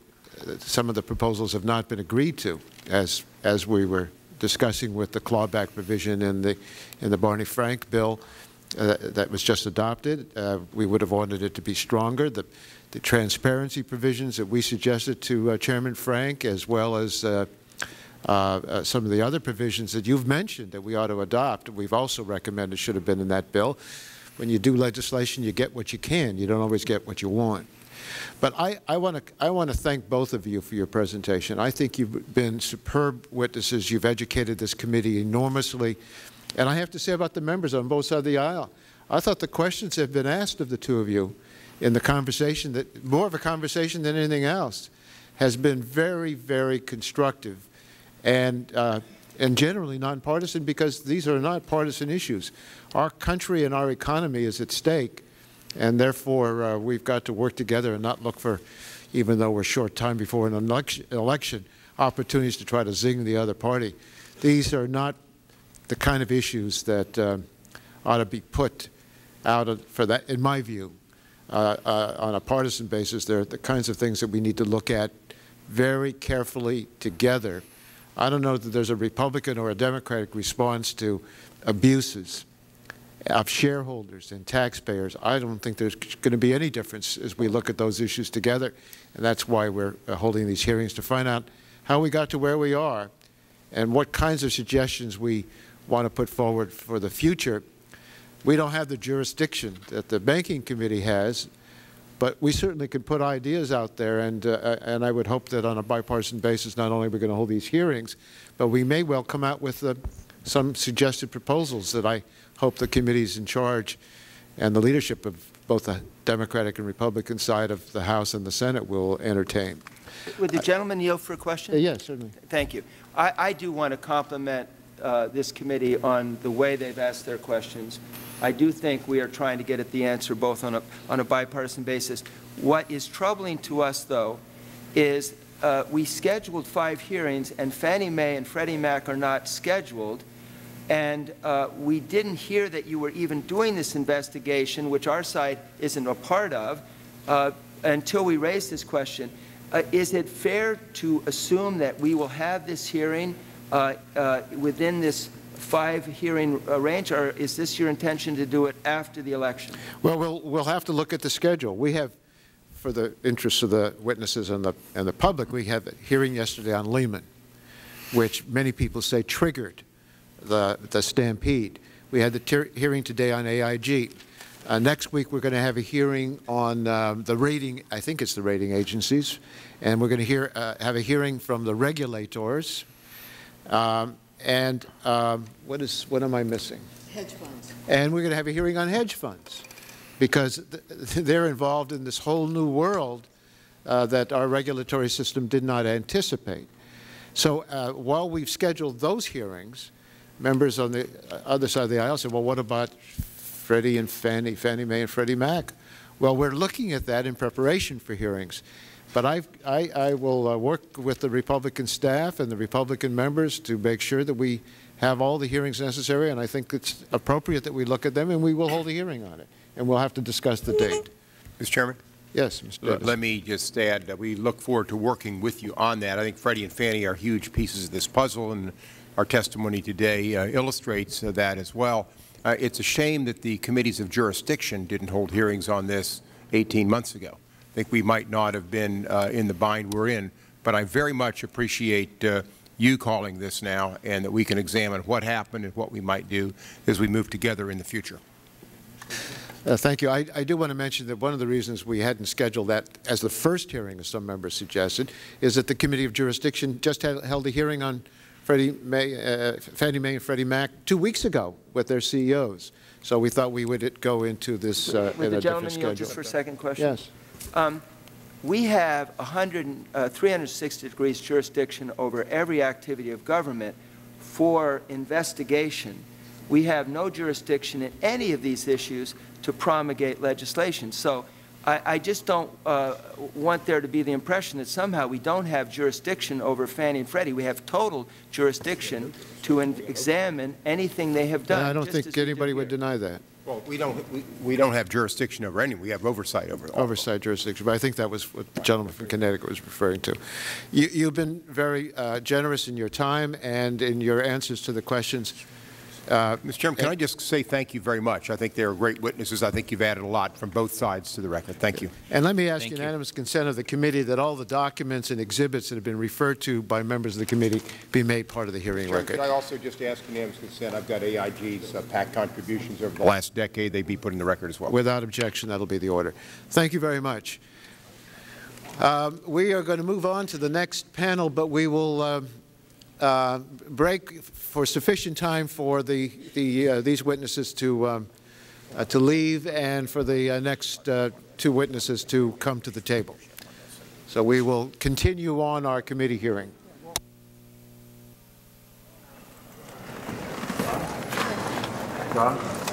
some of the proposals have not been agreed to, as as we were discussing with the clawback provision in the in the Barney Frank bill uh, that was just adopted. Uh, we would have wanted it to be stronger. The the transparency provisions that we suggested to uh, Chairman Frank, as well as uh, uh, some of the other provisions that you've mentioned that we ought to adopt, we've also recommended should have been in that bill when you do legislation, you get what you can. You don't always get what you want. But I, I want to I want to thank both of you for your presentation. I think you've been superb witnesses. You've educated this committee enormously. And I have to say about the members on both sides of the aisle, I thought the questions have been asked of the two of you in the conversation, that more of a conversation than anything else, has been very, very constructive. And uh, and generally nonpartisan because these are not partisan issues. Our country and our economy is at stake, and therefore uh, we've got to work together and not look for, even though we're short time before an election, election, opportunities to try to zing the other party. These are not the kind of issues that uh, ought to be put out of, for that, in my view, uh, uh, on a partisan basis. They're the kinds of things that we need to look at very carefully together I don't know that there's a Republican or a Democratic response to abuses of shareholders and taxpayers. I don't think there's going to be any difference as we look at those issues together, and that's why we're uh, holding these hearings to find out how we got to where we are and what kinds of suggestions we want to put forward for the future. We don't have the jurisdiction that the Banking Committee has but we certainly can put ideas out there, and, uh, and I would hope that on a bipartisan basis, not only are we going to hold these hearings, but we may well come out with uh, some suggested proposals that I hope the committees in charge and the leadership of both the Democratic and Republican side of the House and the Senate will entertain. Would the gentleman yield for a question? Uh, yes, certainly. Thank you. I, I do want to compliment uh, this committee on the way they've asked their questions. I do think we are trying to get at the answer both on a, on a bipartisan basis. What is troubling to us, though, is uh, we scheduled five hearings, and Fannie Mae and Freddie Mac are not scheduled. And uh, we didn't hear that you were even doing this investigation, which our side isn't a part of, uh, until we raised this question. Uh, is it fair to assume that we will have this hearing within this five hearing range, or is this your intention to do it after the election? Well, we'll, we'll have to look at the schedule. We have, for the interests of the witnesses and the, and the public, we had a hearing yesterday on Lehman, which many people say triggered the, the stampede. We had the hearing today on AIG. Uh, next week, we're going to have a hearing on um, the rating, I think it's the rating agencies, and we're going to hear, uh, have a hearing from the regulators. Um, and um, what is what am I missing? Hedge funds. And we're going to have a hearing on hedge funds because th they're involved in this whole new world uh, that our regulatory system did not anticipate. So uh, while we've scheduled those hearings, members on the other side of the aisle said, well, what about Freddie and Fannie, Fannie Mae and Freddie Mac? Well, we're looking at that in preparation for hearings. But I, I, I will uh, work with the Republican staff and the Republican members to make sure that we have all the hearings necessary, and I think it's appropriate that we look at them, and we will hold a hearing on it. And we'll have to discuss the date. Mr. Chairman? Yes, Mr. Davis. Let me just add that we look forward to working with you on that. I think Freddie and Fannie are huge pieces of this puzzle, and our testimony today uh, illustrates uh, that as well. Uh, it's a shame that the committees of jurisdiction didn't hold hearings on this 18 months ago think we might not have been uh, in the bind we're in. But I very much appreciate uh, you calling this now and that we can examine what happened and what we might do as we move together in the future. Uh, Thank you. I, I do want to mention that one of the reasons we hadn't scheduled that as the first hearing, as some members suggested, is that the Committee of Jurisdiction just had, held a hearing on Freddie May, uh, Fannie Mae and Freddie Mac two weeks ago with their CEOs. So we thought we would go into this uh, Would in the a different gentleman schedule. just for a second question? Yes. Um, We have 100, uh, 360 degrees jurisdiction over every activity of government for investigation. We have no jurisdiction in any of these issues to promulgate legislation. So I, I just don't uh, want there to be the impression that somehow we don't have jurisdiction over Fannie and Freddie. We have total jurisdiction to examine anything they have done. I don't think do anybody would deny that. Well, we don't, we, we don't have jurisdiction over any. We have oversight over all. Oversight jurisdiction, but I think that was what the gentleman from Connecticut was referring to. You, you've been very uh, generous in your time and in your answers to the questions. Uh, Mr. Chairman, can I just say thank you very much? I think they're great witnesses. I think you've added a lot from both sides to the record. Thank you. And let me ask Thank you. unanimous consent of the committee that all the documents and exhibits that have been referred to by members of the committee be made part of the hearing Chairman, record. could I also just ask unanimous consent? I've got AIG's uh, PAC contributions over the last decade. They be put in the record as well. Without objection, that'll be the order. Thank you very much. Um, We are going to move on to the next panel, but we will uh, uh, break for sufficient time for the, the, uh, these witnesses to, um, uh, to leave and for the uh, next uh, two witnesses to come to the table. So we will continue on our committee hearing. plugged